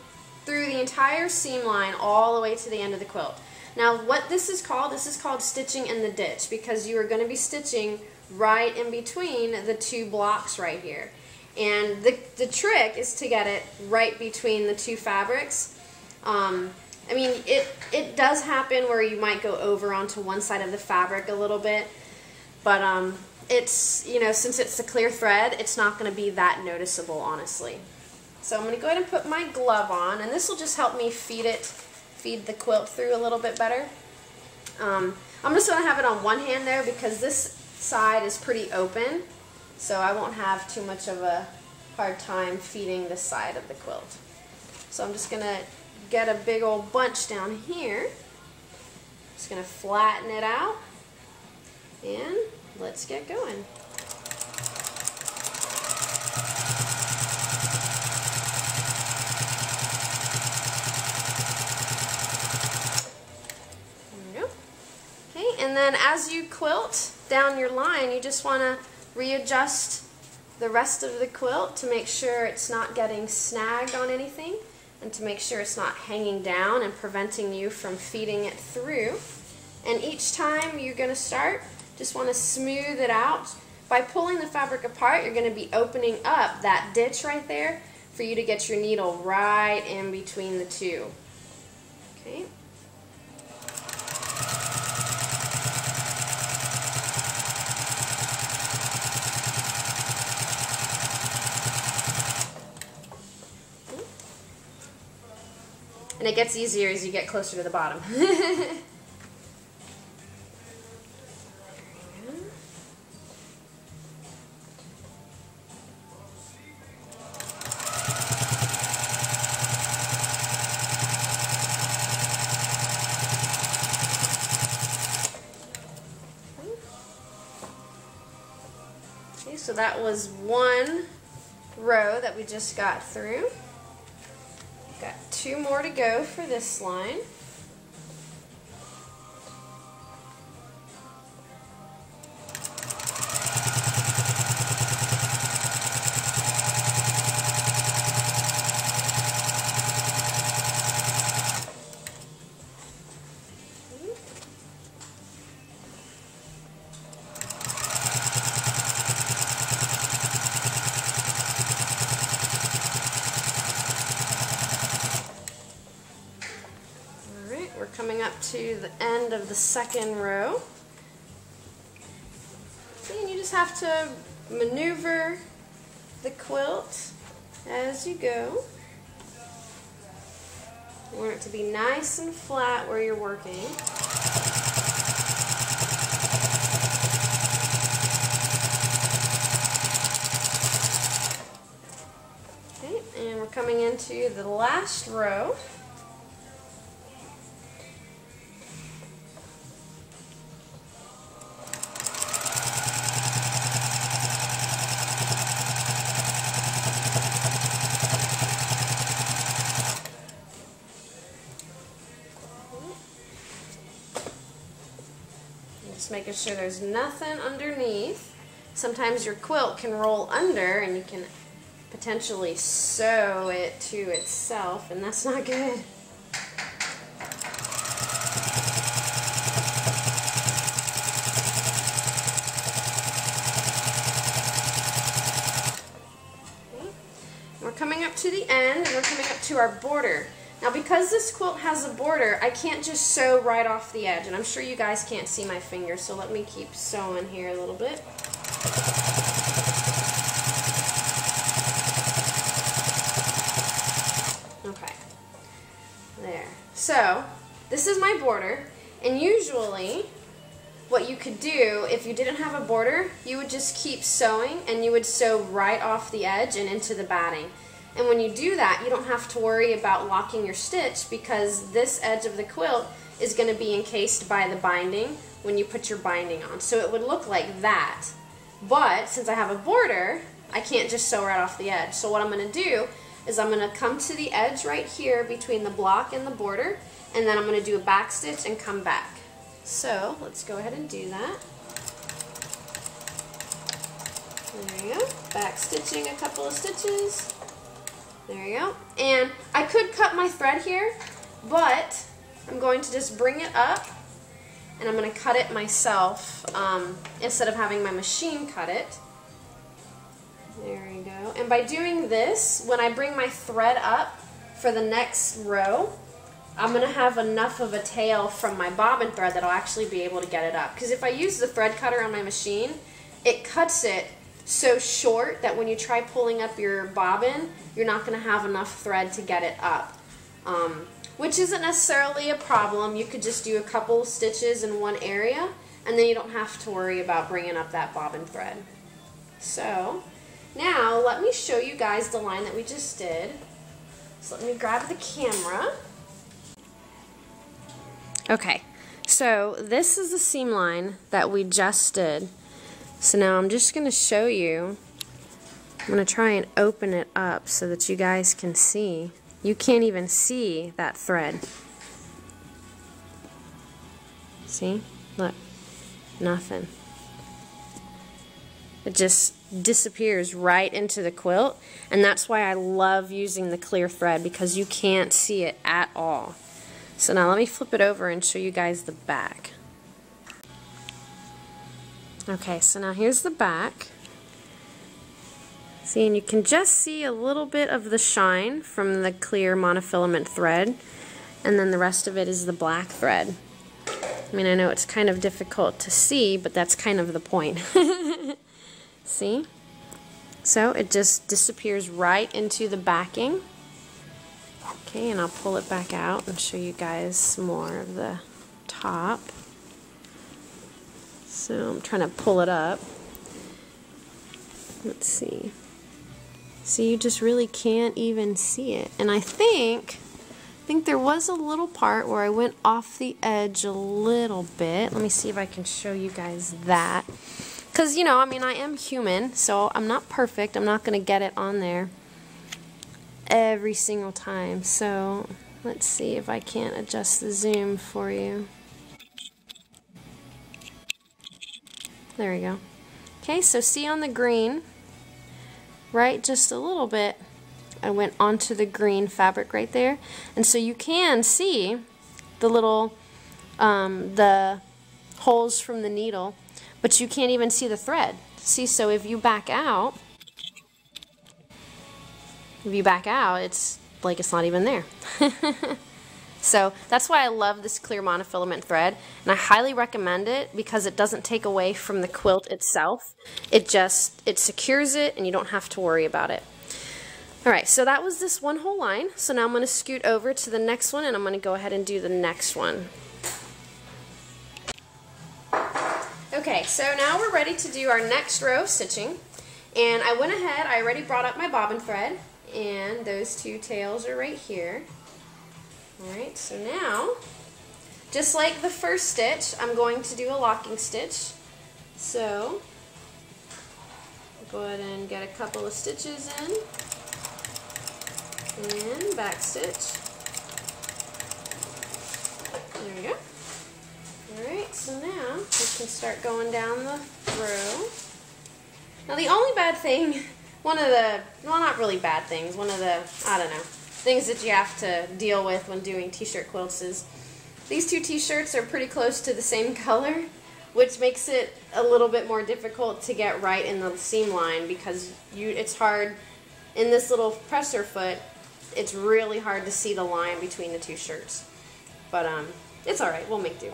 through the entire seam line all the way to the end of the quilt. Now what this is called, this is called stitching in the ditch because you are going to be stitching right in between the two blocks right here. And the, the trick is to get it right between the two fabrics. Um, I mean, it, it does happen where you might go over onto one side of the fabric a little bit, but um, it's, you know, since it's a clear thread, it's not going to be that noticeable, honestly. So I'm going to go ahead and put my glove on, and this will just help me feed it, feed the quilt through a little bit better. Um, I'm just going to have it on one hand there because this side is pretty open, so I won't have too much of a hard time feeding this side of the quilt. So I'm just going to get a big old bunch down here. Just going to flatten it out, and let's get going. Okay, and then as you quilt down your line, you just want to readjust the rest of the quilt to make sure it's not getting snagged on anything and to make sure it's not hanging down and preventing you from feeding it through. And each time you're going to start, just want to smooth it out. By pulling the fabric apart, you're going to be opening up that ditch right there for you to get your needle right in between the two. Okay. And it gets easier as you get closer to the bottom. <laughs> was one row that we just got through. Got two more to go for this line. The second row. and you just have to maneuver the quilt as you go. You want it to be nice and flat where you're working. Okay, and we're coming into the last row. Making sure there's nothing underneath. Sometimes your quilt can roll under and you can potentially sew it to itself and that's not good. We're coming up to the end and we're coming up to our border. Now because this quilt has a border, I can't just sew right off the edge, and I'm sure you guys can't see my fingers, so let me keep sewing here a little bit. Okay. There. So, this is my border, and usually what you could do if you didn't have a border, you would just keep sewing and you would sew right off the edge and into the batting. And when you do that, you don't have to worry about locking your stitch because this edge of the quilt is going to be encased by the binding when you put your binding on. So it would look like that. But since I have a border, I can't just sew right off the edge. So what I'm going to do is I'm going to come to the edge right here between the block and the border and then I'm going to do a back stitch and come back. So let's go ahead and do that. There you go. Back stitching a couple of stitches. There you go. And I could cut my thread here, but I'm going to just bring it up and I'm going to cut it myself um, instead of having my machine cut it. There we go. And by doing this, when I bring my thread up for the next row, I'm going to have enough of a tail from my bobbin thread that I'll actually be able to get it up. Because if I use the thread cutter on my machine, it cuts it so short that when you try pulling up your bobbin, you're not going to have enough thread to get it up. Um, which isn't necessarily a problem. You could just do a couple stitches in one area and then you don't have to worry about bringing up that bobbin thread. So now let me show you guys the line that we just did. So let me grab the camera. Okay, so this is the seam line that we just did. So now I'm just going to show you. I'm going to try and open it up so that you guys can see. You can't even see that thread. See? Look. Nothing. It just disappears right into the quilt and that's why I love using the clear thread because you can't see it at all. So now let me flip it over and show you guys the back. Okay, so now here's the back. See, and you can just see a little bit of the shine from the clear monofilament thread, and then the rest of it is the black thread. I mean, I know it's kind of difficult to see, but that's kind of the point. <laughs> see? So it just disappears right into the backing. Okay, and I'll pull it back out and show you guys more of the top. So I'm trying to pull it up. Let's see. See, you just really can't even see it. And I think, I think there was a little part where I went off the edge a little bit. Let me see if I can show you guys that. Because, you know, I mean, I am human, so I'm not perfect. I'm not going to get it on there every single time. So let's see if I can't adjust the zoom for you. There we go. Okay, so see on the green, right, just a little bit, I went onto the green fabric right there. And so you can see the little, um, the holes from the needle, but you can't even see the thread. See, so if you back out, if you back out, it's like it's not even there. <laughs> so that's why I love this clear monofilament thread, and I highly recommend it because it doesn't take away from the quilt itself. It just, it secures it and you don't have to worry about it. Alright, so that was this one whole line. So now I'm going to scoot over to the next one and I'm going to go ahead and do the next one. Okay, so now we're ready to do our next row of stitching. And I went ahead, I already brought up my bobbin thread, and those two tails are right here. Alright, so now, just like the first stitch, I'm going to do a locking stitch. So, go ahead and get a couple of stitches in, and back stitch. There we go. Alright, so now we can start going down the row. Now the only bad thing <laughs> one of the, well, not really bad things, one of the, I don't know, things that you have to deal with when doing t-shirt quilts is these two t-shirts are pretty close to the same <laughs> color, which makes it a little bit more difficult to get right in the seam line because you it's hard in this little presser foot it's really hard to see the line between the two shirts. But um it's alright we'll make do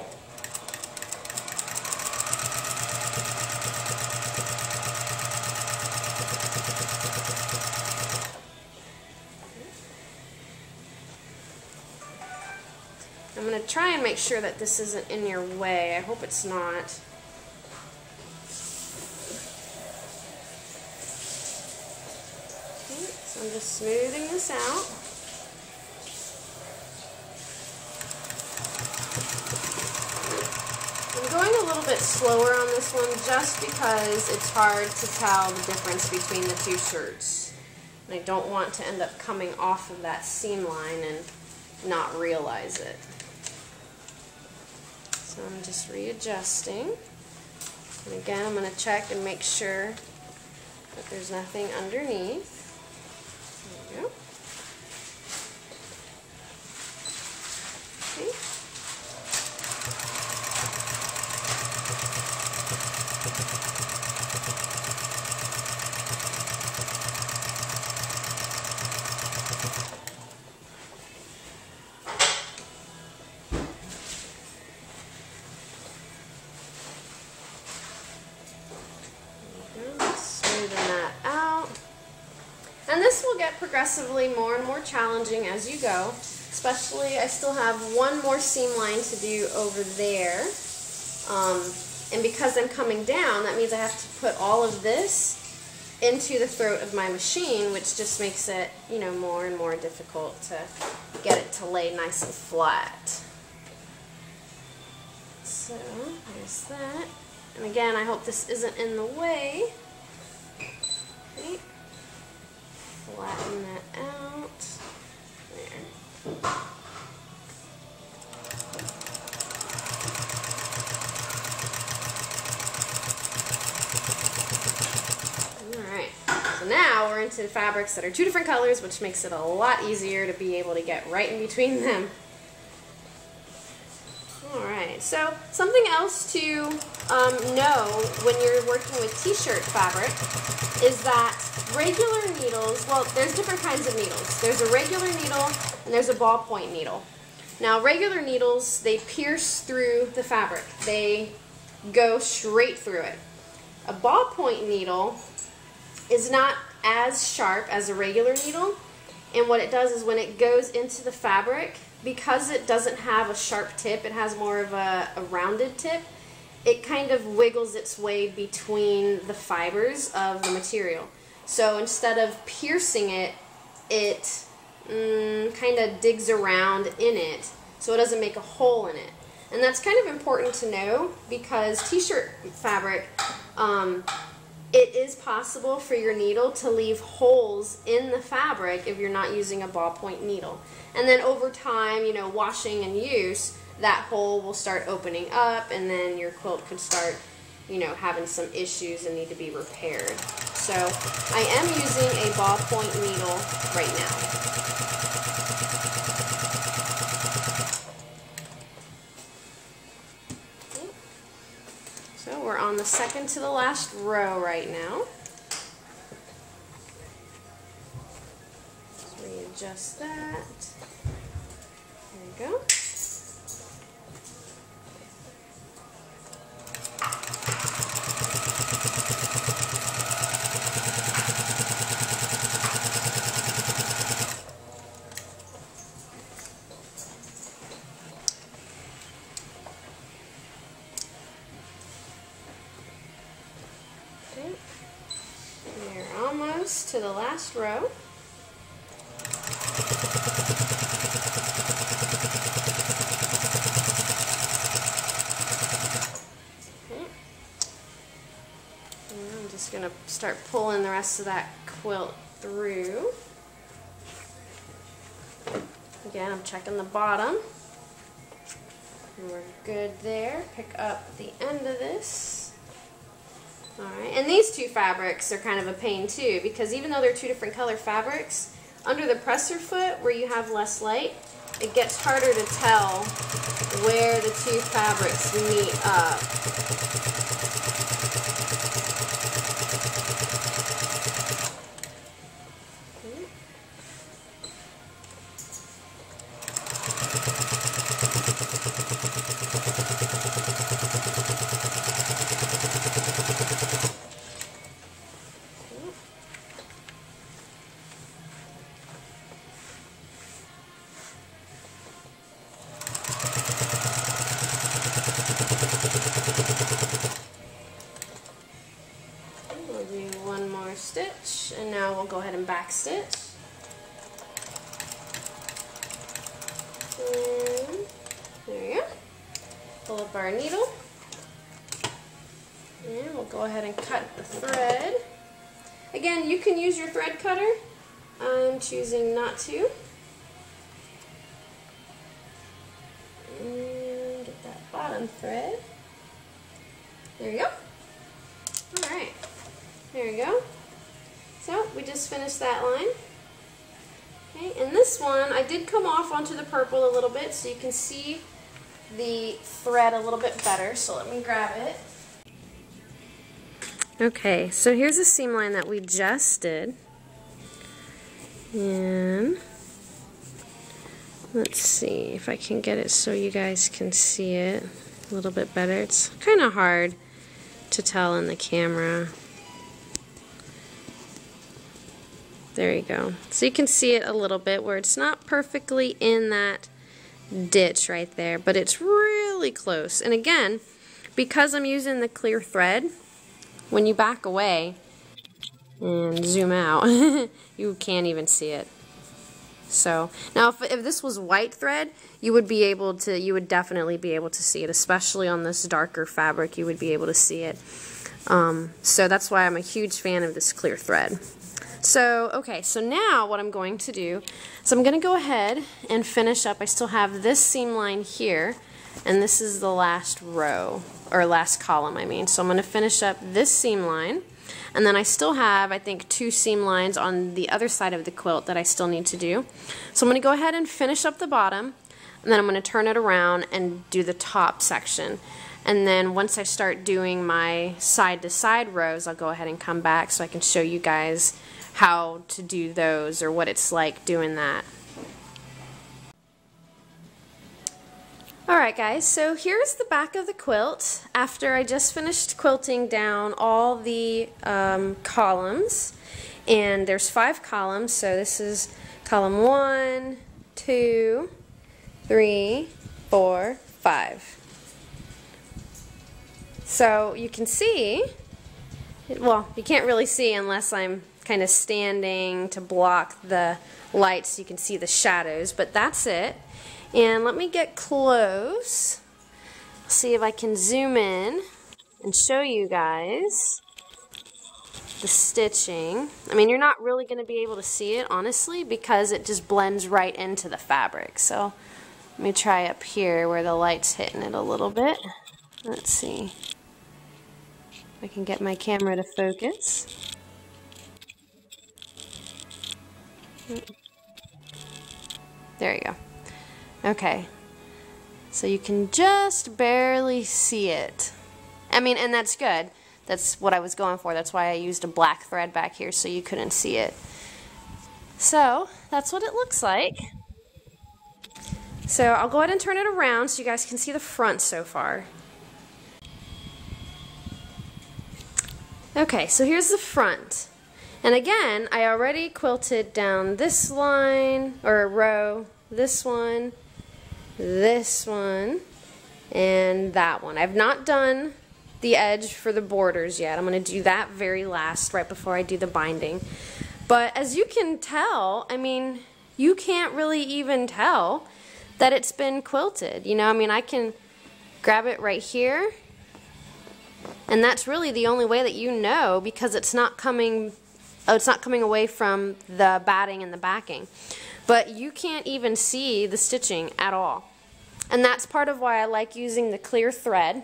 try and make sure that this isn't in your way. I hope it's not. Okay, so I'm just smoothing this out. I'm going a little bit slower on this one just because it's hard to tell the difference between the two shirts. And I don't want to end up coming off of that seam line and not realize it. So I'm just readjusting. And again, I'm going to check and make sure that there's nothing underneath. There we go. And this will get progressively more and more challenging as you go. Especially, I still have one more seam line to do over there. Um, and because I'm coming down, that means I have to put all of this into the throat of my machine, which just makes it, you know, more and more difficult to get it to lay nice and flat. So, there's that. And again, I hope this isn't in the way. Okay flatten that out. Now we're into fabrics that are two different colors, which makes it a lot easier to be able to get right in between them. Alright, so something else to um, know when you're working with t-shirt fabric is that regular needles, well, there's different kinds of needles. There's a regular needle and there's a ballpoint needle. Now, regular needles, they pierce through the fabric. They go straight through it. A ballpoint needle is not as sharp as a regular needle, and what it does is when it goes into the fabric, because it doesn't have a sharp tip, it has more of a, a rounded tip, it kind of wiggles its way between the fibers of the material. So instead of piercing it, it mm, kind of digs around in it so it doesn't make a hole in it. And that's kind of important to know because t-shirt fabric, um, it is possible for your needle to leave holes in the fabric if you're not using a ballpoint needle. And then over time, you know, washing and use, that hole will start opening up and then your quilt could start you know, having some issues and need to be repaired. So I am using a ballpoint needle right now. On the second to the last row right now. Just readjust that. There we go. Last row. I'm just going to start pulling the rest of that quilt through. Again, I'm checking the bottom. We're good there. Pick up the end of this. Alright, and these two fabrics are kind of a pain too because even though they're two different color fabrics, under the presser foot where you have less light, it gets harder to tell where the two fabrics meet up. Just finished that line. Okay, and this one, I did come off onto the purple a little bit so you can see the thread a little bit better. So let me grab it. Okay, so here's a seam line that we just did. And let's see if I can get it so you guys can see it a little bit better. It's kind of hard to tell in the camera. There you go. So you can see it a little bit where it's not perfectly in that ditch right there, but it's really close. And again, because I'm using the clear thread, when you back away and zoom out, <laughs> you can't even see it. So now if, if this was white thread, you would be able to, you would definitely be able to see it, especially on this darker fabric, you would be able to see it. Um, so that's why I'm a huge fan of this clear thread. So, okay, so now what I'm going to do is I'm going to go ahead and finish up. I still have this seam line here, and this is the last row, or last column, I mean. So I'm going to finish up this seam line, and then I still have, I think, two seam lines on the other side of the quilt that I still need to do. So I'm going to go ahead and finish up the bottom, and then I'm going to turn it around and do the top section. And then once I start doing my side-to-side -side rows, I'll go ahead and come back so I can show you guys how to do those or what it's like doing that. Alright guys, so here's the back of the quilt after I just finished quilting down all the um, columns. And there's five columns, so this is column one, two, three, four, five. So you can see, well, you can't really see unless I'm kind of standing to block the light so you can see the shadows, but that's it. And let me get close, see if I can zoom in and show you guys the stitching. I mean, you're not really going to be able to see it, honestly, because it just blends right into the fabric. So let me try up here where the light's hitting it a little bit. Let's see. I can get my camera to focus. There you go. Okay. So you can just barely see it. I mean, and that's good. That's what I was going for. That's why I used a black thread back here so you couldn't see it. So, that's what it looks like. So I'll go ahead and turn it around so you guys can see the front so far. Okay, so here's the front. And again, I already quilted down this line, or row, this one, this one, and that one. I've not done the edge for the borders yet. I'm going to do that very last, right before I do the binding. But as you can tell, I mean, you can't really even tell that it's been quilted. You know, I mean, I can grab it right here, and that's really the only way that you know because it's not coming oh, it's not coming away from the batting and the backing. But you can't even see the stitching at all. And that's part of why I like using the clear thread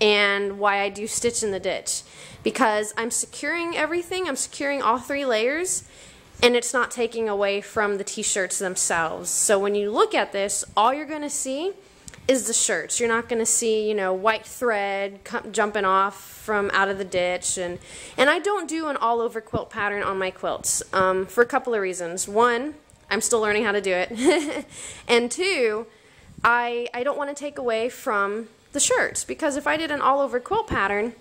and why I do stitch in the ditch. Because I'm securing everything, I'm securing all three layers, and it's not taking away from the t-shirts themselves. So when you look at this, all you're going to see is the shirts. You're not going to see, you know, white thread jumping off from out of the ditch. And, and I don't do an all over quilt pattern on my quilts um, for a couple of reasons. One, I'm still learning how to do it. <laughs> and two, I, I don't want to take away from the shirts because if I did an all over quilt pattern,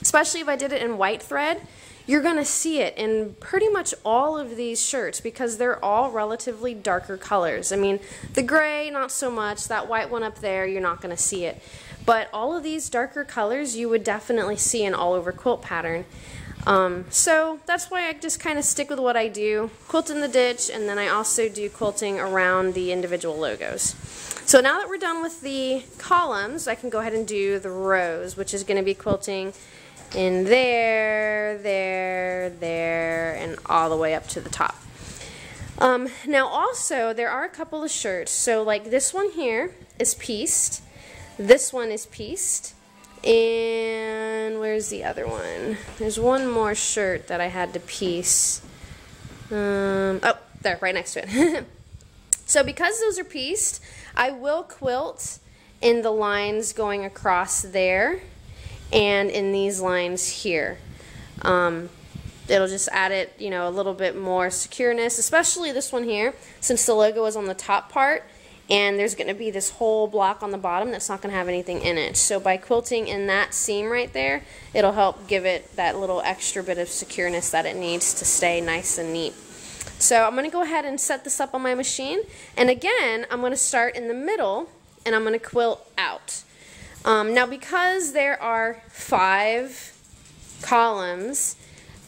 especially if I did it in white thread, you're going to see it in pretty much all of these shirts because they're all relatively darker colors. I mean, the gray, not so much. That white one up there, you're not going to see it. but all of these darker colors you would definitely see an all over quilt pattern. Um, so that's why I just kind of stick with what I do, quilt in the ditch, and then I also do quilting around the individual logos. So now that we're done with the columns, I can go ahead and do the rows, which is going to be quilting in there, there, there, and all the way up to the top. Um, now also, there are a couple of shirts. So like this one here is pieced. This one is pieced. And where's the other one? There's one more shirt that I had to piece. Um, oh, there, right next to it. <laughs> so because those are pieced, I will quilt in the lines going across there and in these lines here. Um, it'll just add it, you know, a little bit more secureness, especially this one here, since the logo is on the top part and there's going to be this whole block on the bottom that's not going to have anything in it. So by quilting in that seam right there, it'll help give it that little extra bit of secureness that it needs to stay nice and neat. So I'm going to go ahead and set this up on my machine. And again, I'm going to start in the middle and I'm going to quilt out. Um, now because there are five columns,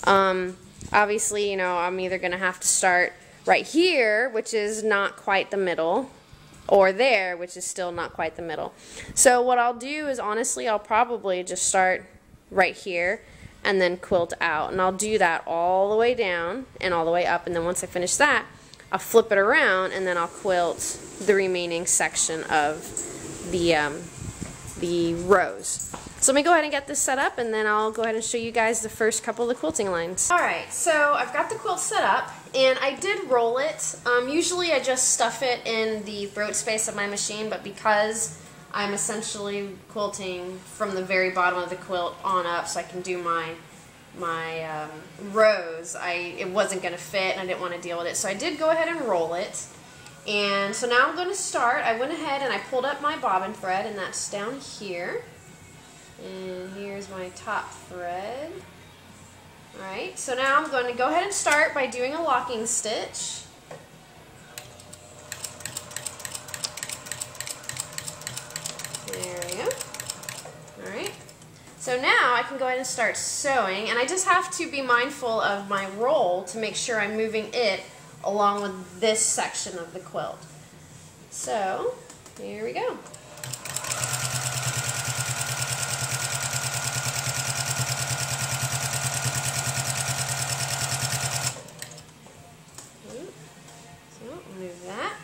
um, obviously, you know, I'm either going to have to start right here, which is not quite the middle, or there, which is still not quite the middle. So what I'll do is honestly, I'll probably just start right here and then quilt out. And I'll do that all the way down and all the way up. And then once I finish that, I'll flip it around and then I'll quilt the remaining section of the, um, the rows. So let me go ahead and get this set up and then I'll go ahead and show you guys the first couple of the quilting lines. Alright, so I've got the quilt set up and I did roll it. Um, usually I just stuff it in the throat space of my machine, but because I'm essentially quilting from the very bottom of the quilt on up so I can do my my um, rows, I it wasn't going to fit and I didn't want to deal with it. So I did go ahead and roll it. And so now I'm going to start. I went ahead and I pulled up my bobbin thread and that's down here. And here's my top thread. Alright, so now I'm going to go ahead and start by doing a locking stitch. There we go. Alright. So now I can go ahead and start sewing, and I just have to be mindful of my roll to make sure I'm moving it along with this section of the quilt. So, here we go. Move that.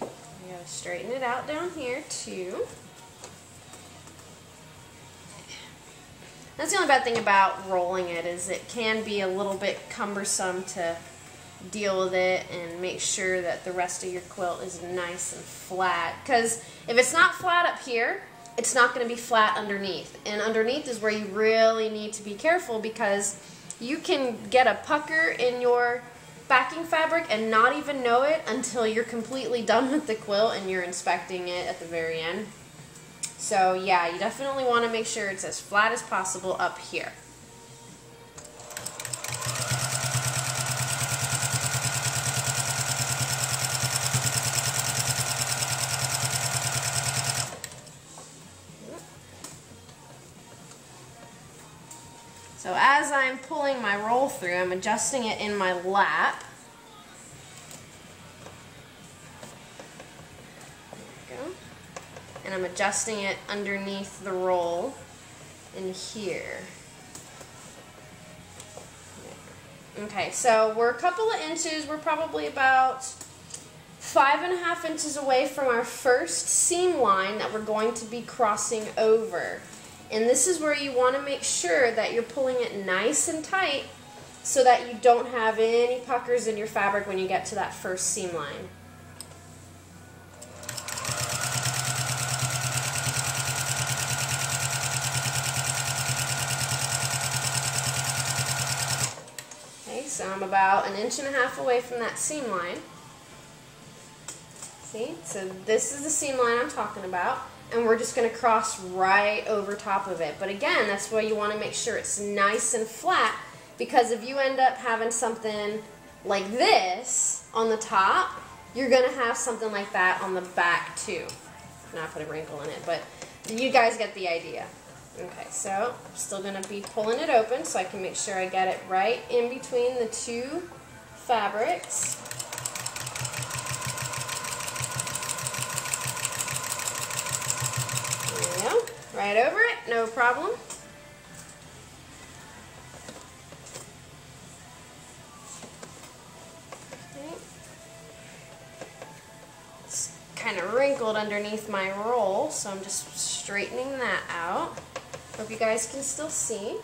We gotta straighten it out down here too. That's the only bad thing about rolling it is it can be a little bit cumbersome to deal with it and make sure that the rest of your quilt is nice and flat. Because if it's not flat up here, it's not going to be flat underneath. And underneath is where you really need to be careful because you can get a pucker in your backing fabric and not even know it until you're completely done with the quilt and you're inspecting it at the very end. So yeah, you definitely want to make sure it's as flat as possible up here. So as I'm pulling my roll through, I'm adjusting it in my lap. And I'm adjusting it underneath the roll in here. Okay, so we're a couple of inches, we're probably about five and a half inches away from our first seam line that we're going to be crossing over. And this is where you want to make sure that you're pulling it nice and tight so that you don't have any puckers in your fabric when you get to that first seam line. Okay, so I'm about an inch and a half away from that seam line. See, so this is the seam line I'm talking about and we're just going to cross right over top of it. But again, that's why you want to make sure it's nice and flat because if you end up having something like this on the top, you're going to have something like that on the back too. Not put a wrinkle in it, but you guys get the idea. Okay, so I'm still going to be pulling it open so I can make sure I get it right in between the two fabrics. There we go. Right over it, no problem. It's kind of wrinkled underneath my roll, so I'm just straightening that out. Hope you guys can still see.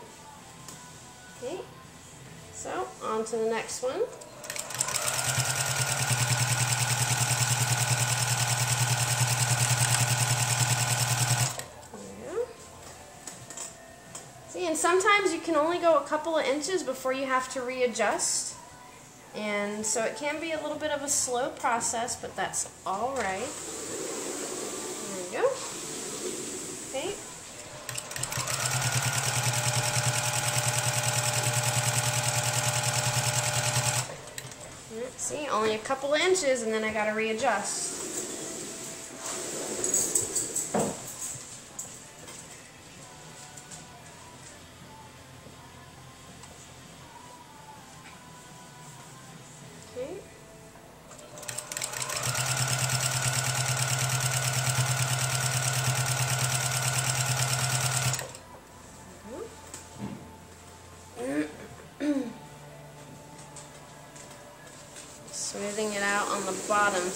Okay, so on to the next one. And sometimes you can only go a couple of inches before you have to readjust. And so it can be a little bit of a slow process, but that's all right. There we go. Okay. See, only a couple of inches and then I gotta readjust.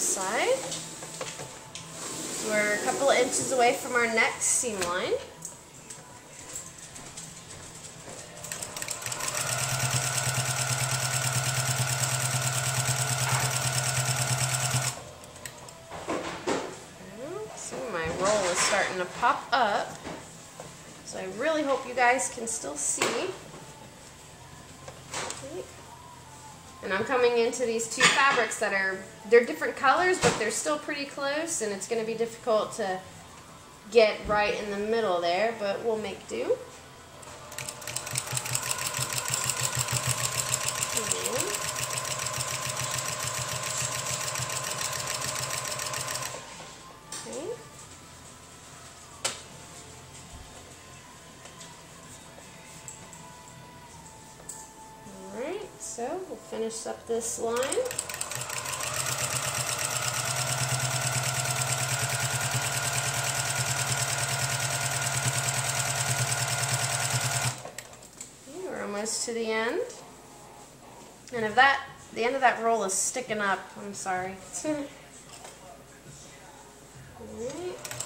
Side. We're a couple of inches away from our next seam line. See, my roll is starting to pop up. So I really hope you guys can still see. Okay. And into these two fabrics that are, they're different colors, but they're still pretty close, and it's going to be difficult to get right in the middle there, but we'll make do. Finish up this line. Okay, We're almost to the end. And if that, the end of that roll is sticking up, I'm sorry. <laughs> Alright. Okay,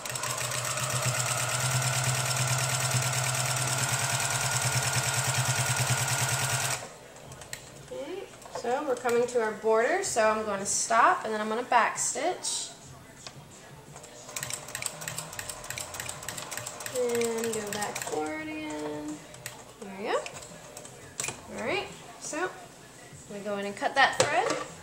so we're coming to our border, so I'm going to stop and then I'm going to back stitch. And go back forward again. There we go. Alright, so I'm going to go in and cut that thread.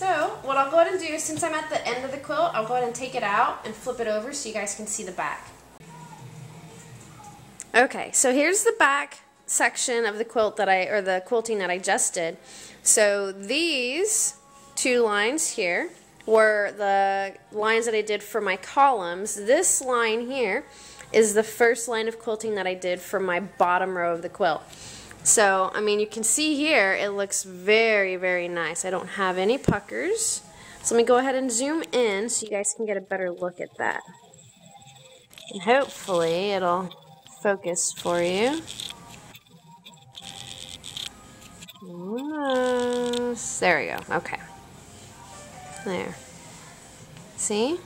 So, what I'll go ahead and do, since I'm at the end of the quilt, I'll go ahead and take it out and flip it over so you guys can see the back. Okay, so here's the back section of the quilt that I, or the quilting that I just did. So these two lines here were the lines that I did for my columns. This line here is the first line of quilting that I did for my bottom row of the quilt. So, I mean, you can see here, it looks very, very nice. I don't have any puckers. So let me go ahead and zoom in so you guys can get a better look at that. And hopefully it'll focus for you. There we go. Okay. There. See?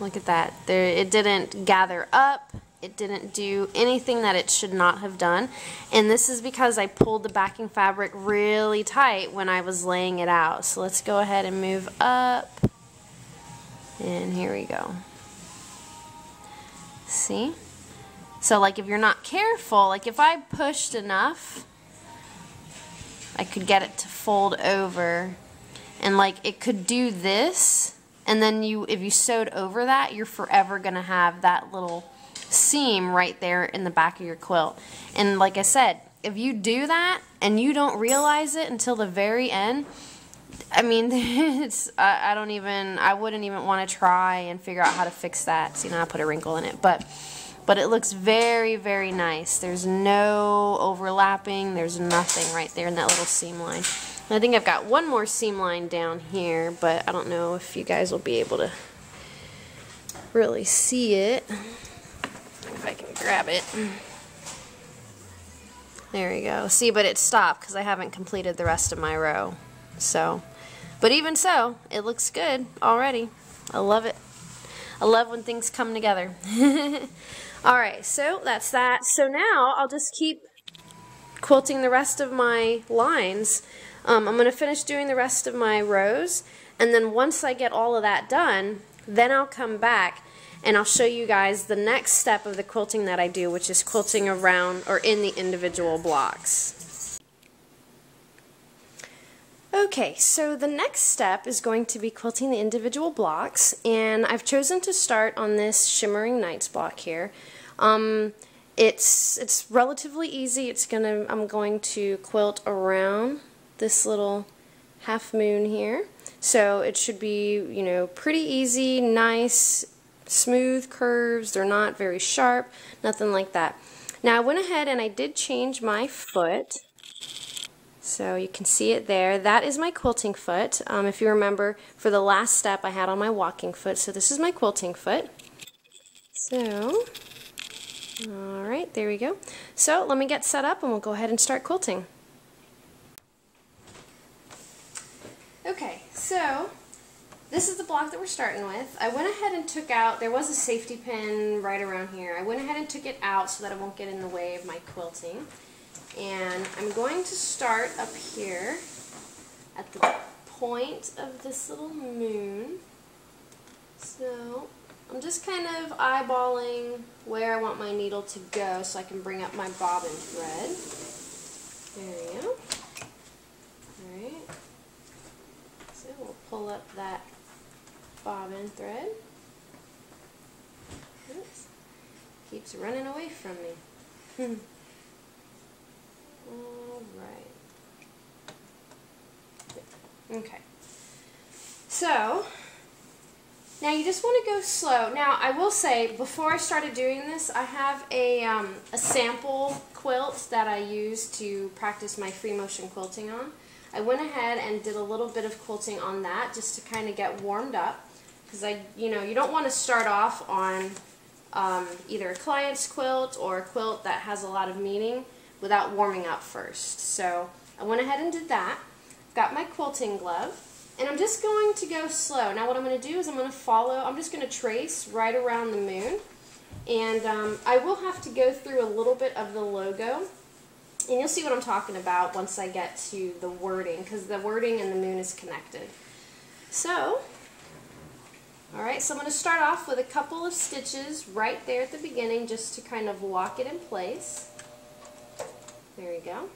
Look at that. There, it didn't gather up. It didn't do anything that it should not have done. And this is because I pulled the backing fabric really tight when I was laying it out. So let's go ahead and move up. And here we go. See? So like if you're not careful, like if I pushed enough, I could get it to fold over. And like it could do this, and then you, if you sewed over that, you're forever gonna have that little seam right there in the back of your quilt. And like I said, if you do that and you don't realize it until the very end, I mean, <laughs> it's I, I don't even I wouldn't even want to try and figure out how to fix that. See now I put a wrinkle in it, but but it looks very very nice. There's no overlapping. There's nothing right there in that little seam line. I think I've got one more seam line down here, but I don't know if you guys will be able to really see it. If I can grab it. There we go. See, but it stopped because I haven't completed the rest of my row. So, but even so, it looks good already. I love it. I love when things come together. <laughs> Alright, so that's that. So now I'll just keep quilting the rest of my lines. Um, I'm going to finish doing the rest of my rows and then once I get all of that done, then I'll come back and I'll show you guys the next step of the quilting that I do, which is quilting around or in the individual blocks. Okay, so the next step is going to be quilting the individual blocks, and I've chosen to start on this Shimmering Nights block here. Um, it's it's relatively easy. It's gonna I'm going to quilt around this little half moon here. So it should be, you know, pretty easy, nice, smooth curves. They're not very sharp, nothing like that. Now I went ahead and I did change my foot. So you can see it there. That is my quilting foot. Um, if you remember, for the last step I had on my walking foot. So this is my quilting foot. So, alright, there we go. So let me get set up and we'll go ahead and start quilting. Okay, so this is the block that we're starting with. I went ahead and took out, there was a safety pin right around here. I went ahead and took it out so that it won't get in the way of my quilting. And I'm going to start up here at the point of this little moon. So I'm just kind of eyeballing where I want my needle to go so I can bring up my bobbin thread. There we go. Alright. So we'll pull up that bobbin thread. Oops. Keeps running away from me. Alright. Okay. So, now you just want to go slow. Now I will say, before I started doing this, I have a, um, a sample quilt that I use to practice my free motion quilting on. I went ahead and did a little bit of quilting on that just to kind of get warmed up because I, you know, you don't want to start off on um, either a client's quilt or a quilt that has a lot of meaning without warming up first. So I went ahead and did that. Got my quilting glove. And I'm just going to go slow. Now what I'm going to do is I'm going to follow, I'm just going to trace right around the moon. And um, I will have to go through a little bit of the logo. And you'll see what I'm talking about once I get to the wording, because the wording and the moon is connected. So, Alright, so I'm going to start off with a couple of stitches right there at the beginning just to kind of lock it in place. There you go.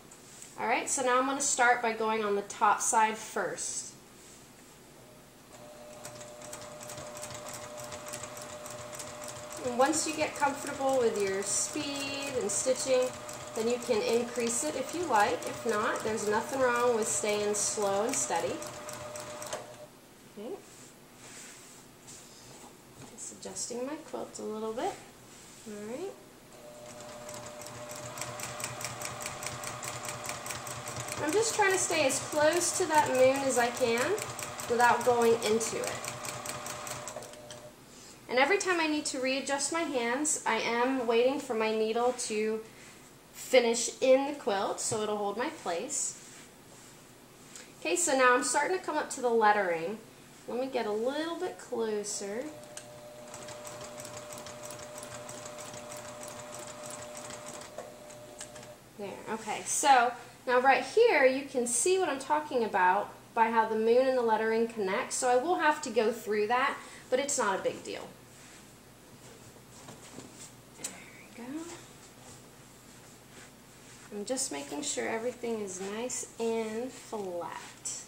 Alright, so now I'm going to start by going on the top side first. And once you get comfortable with your speed and stitching, then you can increase it if you like. If not, there's nothing wrong with staying slow and steady. Adjusting my quilt a little bit. Alright. I'm just trying to stay as close to that moon as I can without going into it. And every time I need to readjust my hands, I am waiting for my needle to finish in the quilt so it'll hold my place. Okay, so now I'm starting to come up to the lettering. Let me get a little bit closer. There, okay. So now right here you can see what I'm talking about by how the moon and the lettering connect. So I will have to go through that, but it's not a big deal. There we go. I'm just making sure everything is nice and flat.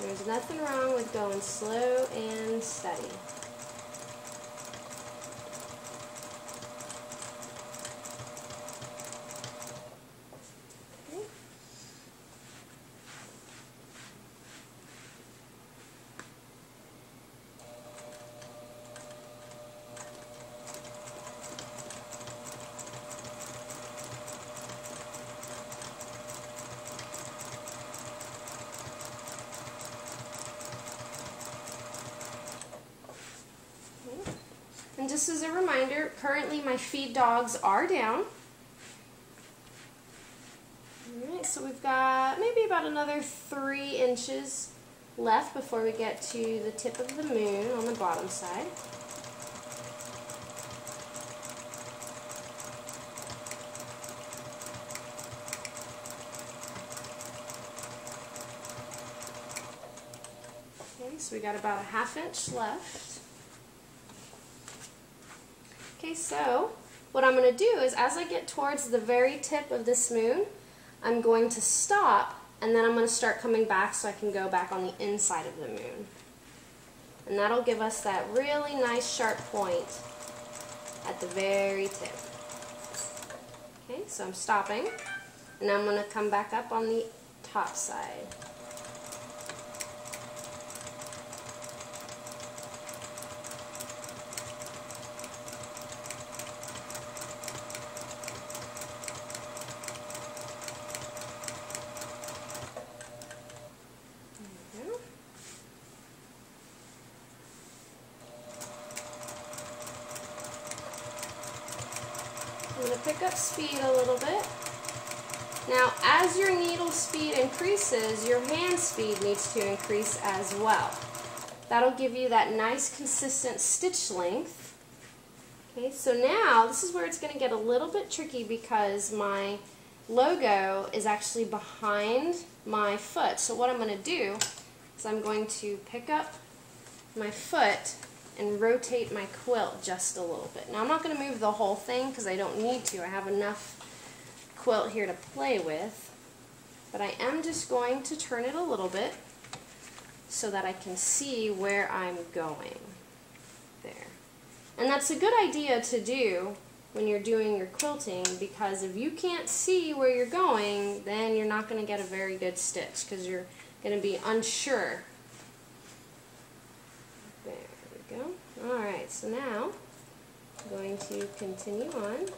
Alright. There's nothing wrong with going slow and steady. And just as a reminder, currently my feed dogs are down. Alright, so we've got maybe about another three inches left before we get to the tip of the moon on the bottom side. Okay, so we got about a half inch left. Okay, so what I'm going to do is as I get towards the very tip of this moon, I'm going to stop and then I'm going to start coming back so I can go back on the inside of the moon. And that'll give us that really nice sharp point at the very tip. Okay, so I'm stopping and I'm going to come back up on the top side. I'm going to pick up speed a little bit. Now, as your needle speed increases, your hand speed increase as well. That'll give you that nice consistent stitch length. Okay, so now this is where it's going to get a little bit tricky because my logo is actually behind my foot. So what I'm going to do is I'm going to pick up my foot and rotate my quilt just a little bit. Now I'm not going to move the whole thing because I don't need to. I have enough quilt here to play with. But I am just going to turn it a little bit so that I can see where I'm going. There. And that's a good idea to do when you're doing your quilting because if you can't see where you're going, then you're not going to get a very good stitch because you're going to be unsure There we go. Alright, so now I'm going to continue on.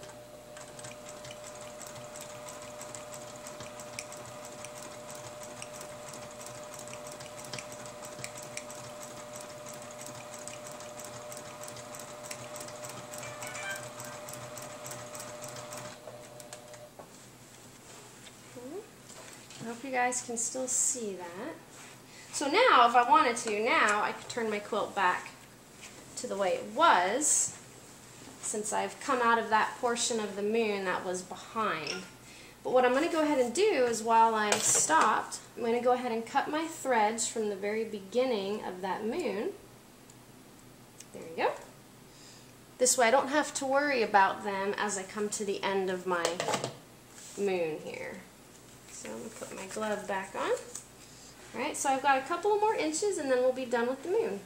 I hope you guys can still see that. So now, if I wanted to, now I could turn my quilt back to the way it was since I've come out of that portion of the moon that was behind. But what I'm going to go ahead and do is while I'm stopped, I'm going to go ahead and cut my threads from the very beginning of that moon. There you go. This way I don't have to worry about them as I come to the end of my moon here. So I'm going to put my glove back on. Alright, so I've got a couple more inches and then we'll be done with the moon.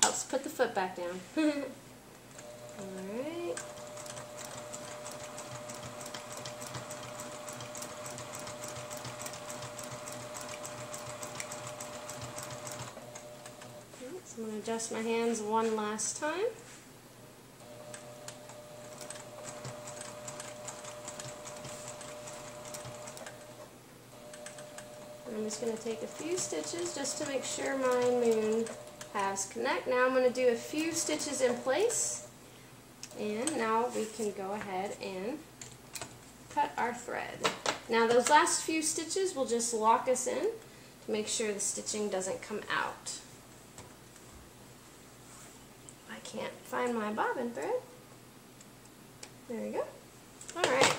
Helps put the foot back down. <laughs> Alright. So I'm going to adjust my hands one last time. I'm just going to take a few stitches just to make sure my moon halves connect. Now I'm going to do a few stitches in place and now we can go ahead and cut our thread. Now those last few stitches will just lock us in to make sure the stitching doesn't come out. I can't find my bobbin thread. There we go. Alright,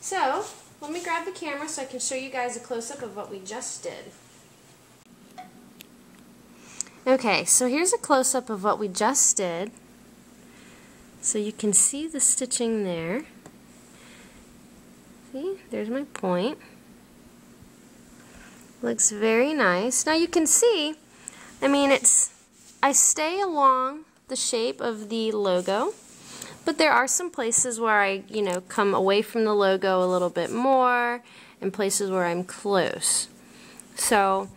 so let me grab the camera so I can show you guys a close-up of what we just did. Okay, so here's a close-up of what we just did. So you can see the stitching there. See, there's my point. Looks very nice. Now you can see, I mean, it's, I stay along the shape of the logo, but there are some places where I, you know, come away from the logo a little bit more and places where I'm close. So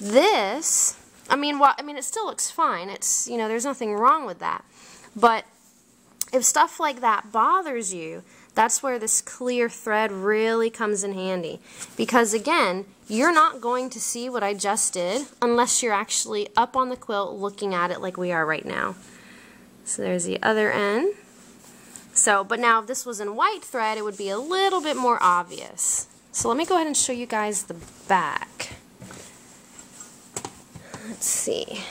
this, I mean, well, I mean, it still looks fine. It's, you know, there's nothing wrong with that. But if stuff like that bothers you, that's where this clear thread really comes in handy. Because again, you're not going to see what I just did unless you're actually up on the quilt looking at it like we are right now. So there's the other end. So, but now if this was in white thread, it would be a little bit more obvious. So let me go ahead and show you guys the back. Let's see.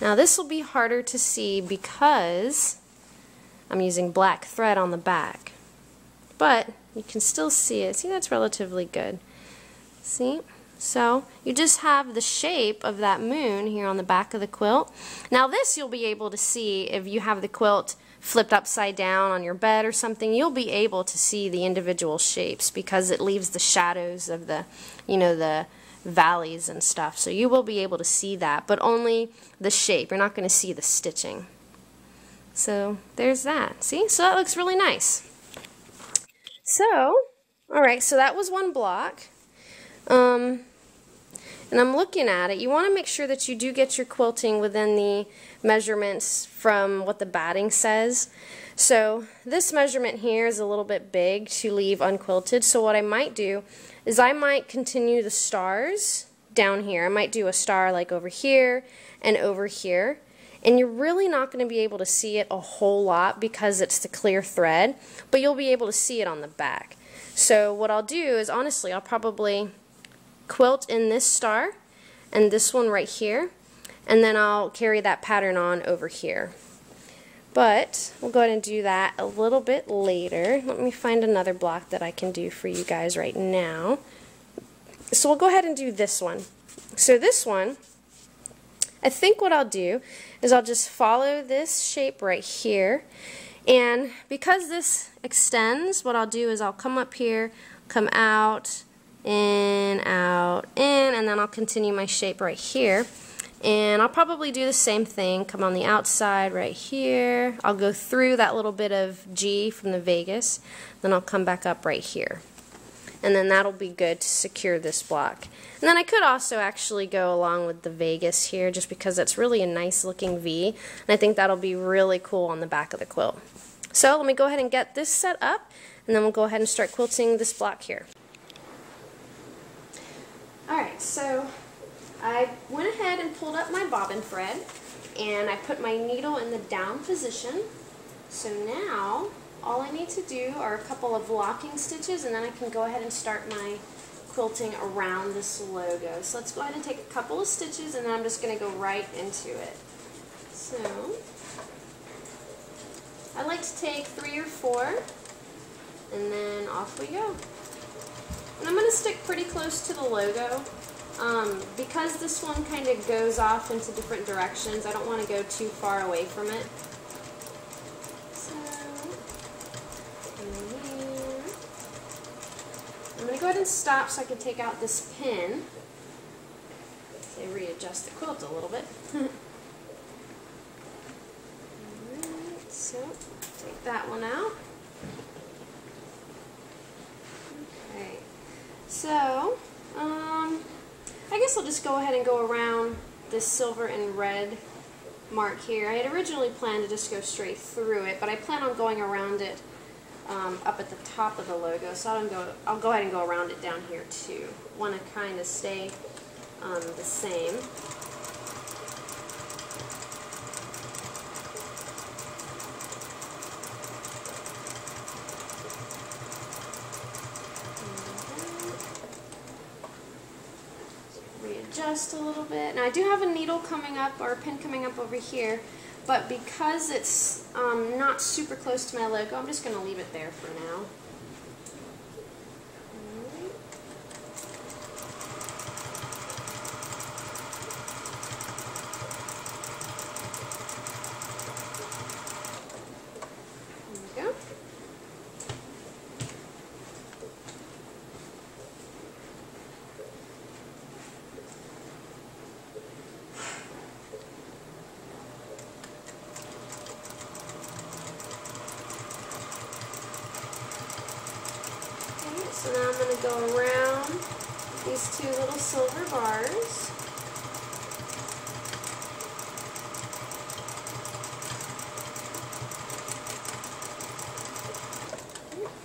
Now this will be harder to see because I'm using black thread on the back. But you can still see it. See, that's relatively good. See? So you just have the shape of that moon here on the back of the quilt. Now this you'll be able to see if you have the quilt flipped upside down on your bed or something, you'll be able to see the individual shapes because it leaves the shadows of the, you know, the valleys and stuff. So you will be able to see that, but only the shape. You're not going to see the stitching. So there's that. See? So that looks really nice. So, alright, so that was one block. Um, and I'm looking at it. You want to make sure that you do get your quilting within the measurements from what the batting says. So this measurement here is a little bit big to leave unquilted. So what I might do is I might continue the stars down here. I might do a star like over here and over here. And you're really not going to be able to see it a whole lot because it's the clear thread, but you'll be able to see it on the back. So what I'll do is honestly, I'll probably quilt in this star and this one right here, and then I'll carry that pattern on over here. But we'll go ahead and do that a little bit later. Let me find another block that I can do for you guys right now. So we'll go ahead and do this one. So this one, I think what I'll do is I'll just follow this shape right here. And because this extends, what I'll do is I'll come up here, come out, in, out, in, and then I'll continue my shape right here. And I'll probably do the same thing, come on the outside right here. I'll go through that little bit of G from the Vegas, then I'll come back up right here. And then that'll be good to secure this block. And then I could also actually go along with the Vegas here just because it's really a nice looking V. And I think that'll be really cool on the back of the quilt. So let me go ahead and get this set up and then we'll go ahead and start quilting this block here. Alright, so I went ahead and pulled up my bobbin thread and I put my needle in the down position. So now all I need to do are a couple of locking stitches and then I can go ahead and start my quilting around this logo. So let's go ahead and take a couple of stitches and then I'm just going to go right into it. So I like to take three or four and then off we go. I'm going to stick pretty close to the logo. Um, because this one kind of goes off into different directions, I don't want to go too far away from it. So, I'm going to go ahead and stop so I can take out this pin. Say readjust the quilt a little bit. <laughs> So take that one out. So, um, I guess I'll just go ahead and go around this silver and red mark here. I had originally planned to just go straight through it, but I plan on going around it um, up at the top of the logo, so I'll go, I'll go ahead and go around it down here too. Want to kind of stay um, the same. Just a little bit. Now I do have a needle coming up or a pin coming up over here, but because it's um, not super close to my logo, I'm just going to leave it there for now. So now I'm going to go around these two little silver bars.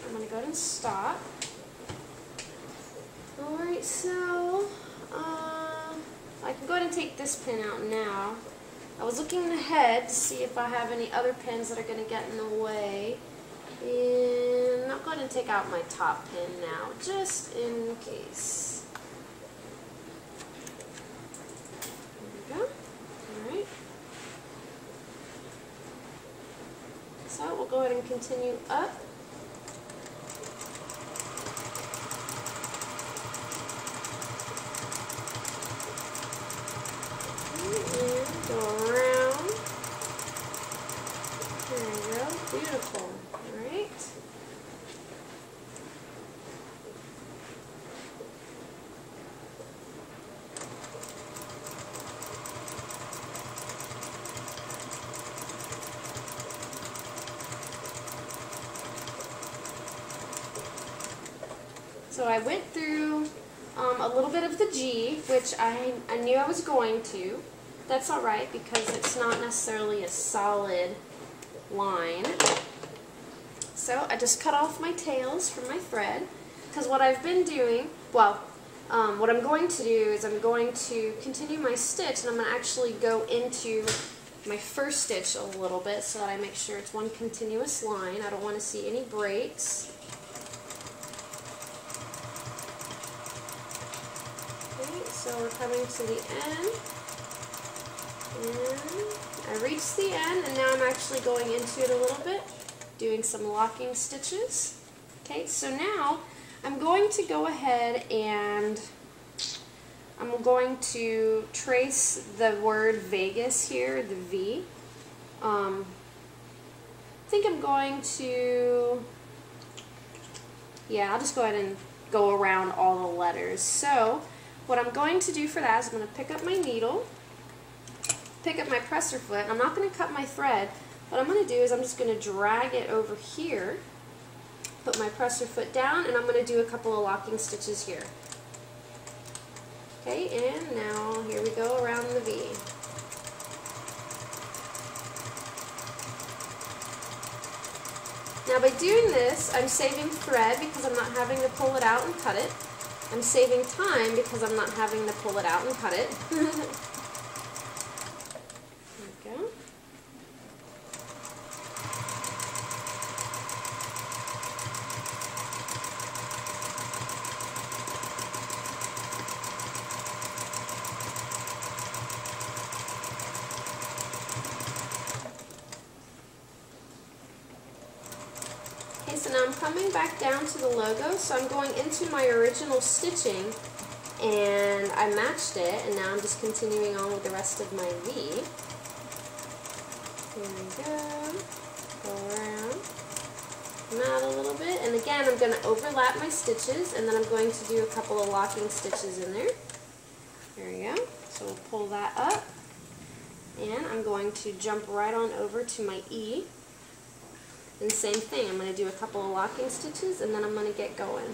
I'm going to go ahead and stop. Alright, so uh, I can go ahead and take this pin out now. I was looking ahead to see if I have any other pins that are going to get in the way. And I'm go ahead and take out my top pin now, just in case. There we go. Alright. So we'll go ahead and continue up. And go around. There you go. Beautiful. Alright. So I went through um, a little bit of the G, which I, I knew I was going to. That's alright because it's not necessarily a solid line. So I just cut off my tails from my thread because what I've been doing, well, um, what I'm going to do is I'm going to continue my stitch and I'm going to actually go into my first stitch a little bit so that I make sure it's one continuous line. I don't want to see any breaks. Okay, so we're coming to the end. And I reached the end and now I'm actually going into it a little bit, doing some locking stitches. Okay, so now I'm going to go ahead and I'm going to trace the word Vegas here, the V. Um, I think I'm going to, yeah, I'll just go ahead and go around all the letters. So what I'm going to do for that is I'm going to pick up my needle, pick up my presser foot. I'm not going to cut my thread. What I'm going to do is I'm just going to drag it over here, put my presser foot down, and I'm going to do a couple of locking stitches here. Okay, and now here we go around the V. Now by doing this, I'm saving thread because I'm not having to pull it out and cut it. I'm saving time because I'm not having to pull it out and cut it. <laughs> there we go. Okay, so now I'm coming back down to the logo, so I'm going into my original stitching, and I matched it, and now I'm just continuing on with the rest of my V. Here we go, go around, come out a little bit, and again I'm going to overlap my stitches, and then I'm going to do a couple of locking stitches in there. There we go, so we'll pull that up, and I'm going to jump right on over to my E, and same thing, I'm going to do a couple of locking stitches and then I'm going to get going.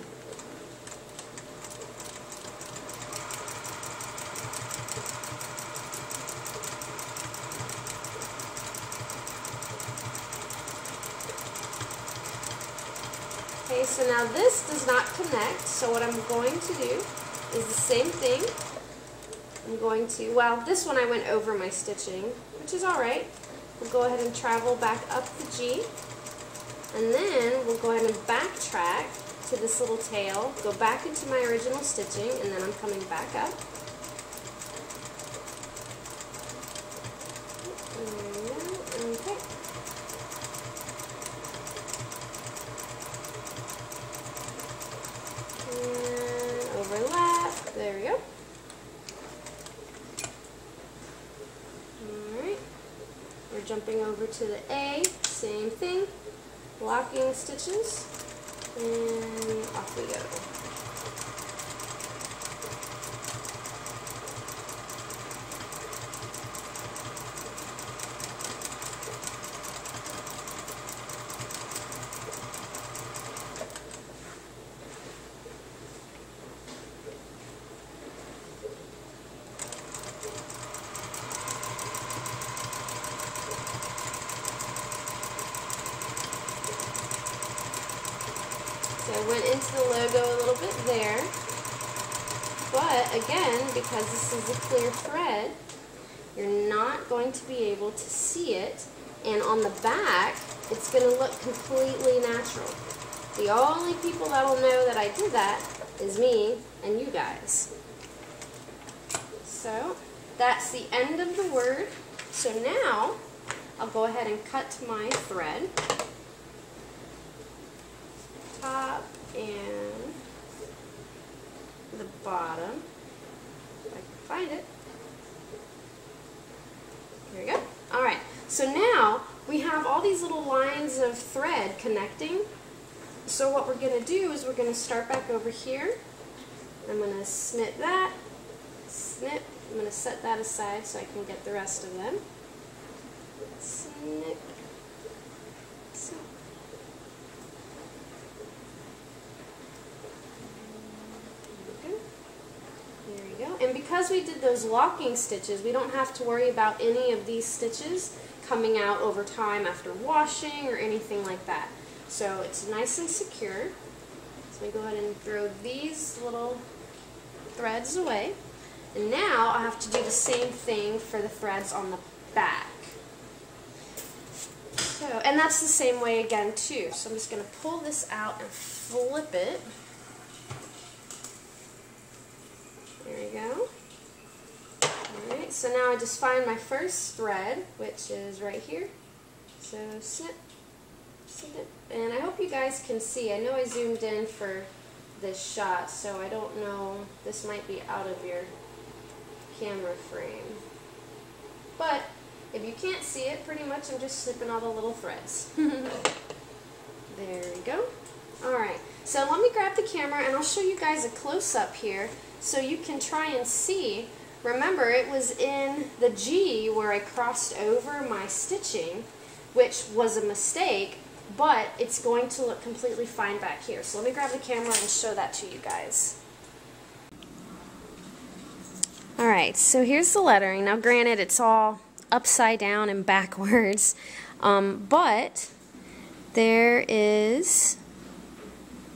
Okay, so now this does not connect, so what I'm going to do is the same thing. I'm going to, well, this one I went over my stitching, which is alright. We'll go ahead and travel back up the G. And then we'll go ahead and backtrack to this little tail, go back into my original stitching, and then I'm coming back up. Okay. And overlap. There we go. Alright. We're jumping over to the A. Same thing locking stitches and off we go. So I went into the logo a little bit there. But again, because clear thread, you're not going to be able to see it. And on the back, it's going to look completely natural. The only people that'll know that I did that is me and you guys. So that's the end of the word. So now I'll go ahead and cut my thread. Top and the bottom. If I can find it. Here we go. Alright, so now we have all these little lines of thread connecting. So what we're going to do is we're going to start back over here. I'm going to snip that, snip, I'm going to set that aside so I can get the rest of them. Snip, And because we did those locking stitches, we don't have to worry about any of these stitches coming out over time after washing or anything like that. So it's nice and secure. So we go ahead and throw these little threads away. And now I have to do the same thing for the threads on the back. So, and that's the same way again too. So I'm just going to pull this out and flip it. There we go. Alright, so now I just find my first thread, which is right here. So snip, snip, and I hope you guys can see. I know I zoomed in for this shot, so I don't know, this might be out of your camera frame. But if you can't see it, pretty much I'm just snipping all the little threads. <laughs> there we go. Alright, so let me grab the camera and I'll show you guys a close-up here so you can try and see. Remember, it was in the G where I crossed over my stitching, which was a mistake, but it's going to look completely fine back here. So let me grab the camera and show that to you guys. Alright, so here's the lettering. Now granted, it's all upside down and <laughs> backwards, um, but there is,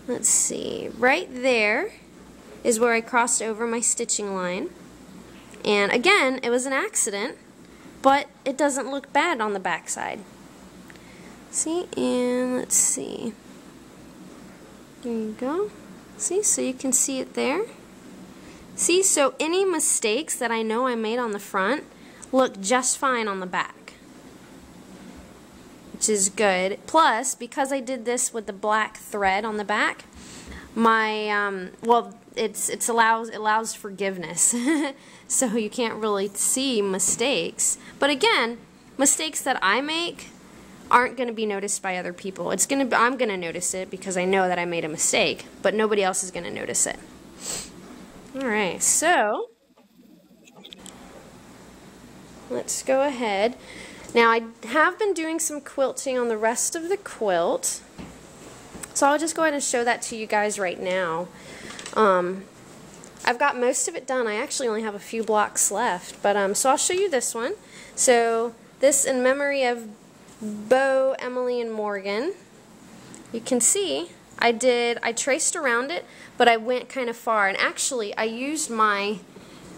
let's see, right there is where I crossed over my stitching line. And again, it was an accident, but it doesn't look bad on the back side. See, and let's see. There you go. See, so you can see it there. See, so any mistakes that I know I made on the front look just fine on the back. Which is good. Plus, because I did this with the black thread on the back, my, um, well, it's it's allows it allows forgiveness. <laughs> so you can't really see mistakes. But again, mistakes that I make aren't going to be noticed by other people. It's going to I'm going to notice it because I know that I made a mistake, but nobody else is going to notice it. All right. So, let's go ahead. Now I have been doing some quilting on the rest of the quilt. So I'll just go ahead and show that to you guys right now. Um, I've got most of it done. I actually only have a few blocks left. But um, So I'll show you this one. So this in memory of Bo, Emily, and Morgan. You can see I did, I traced around it, but I went kind of far. And actually, I used my,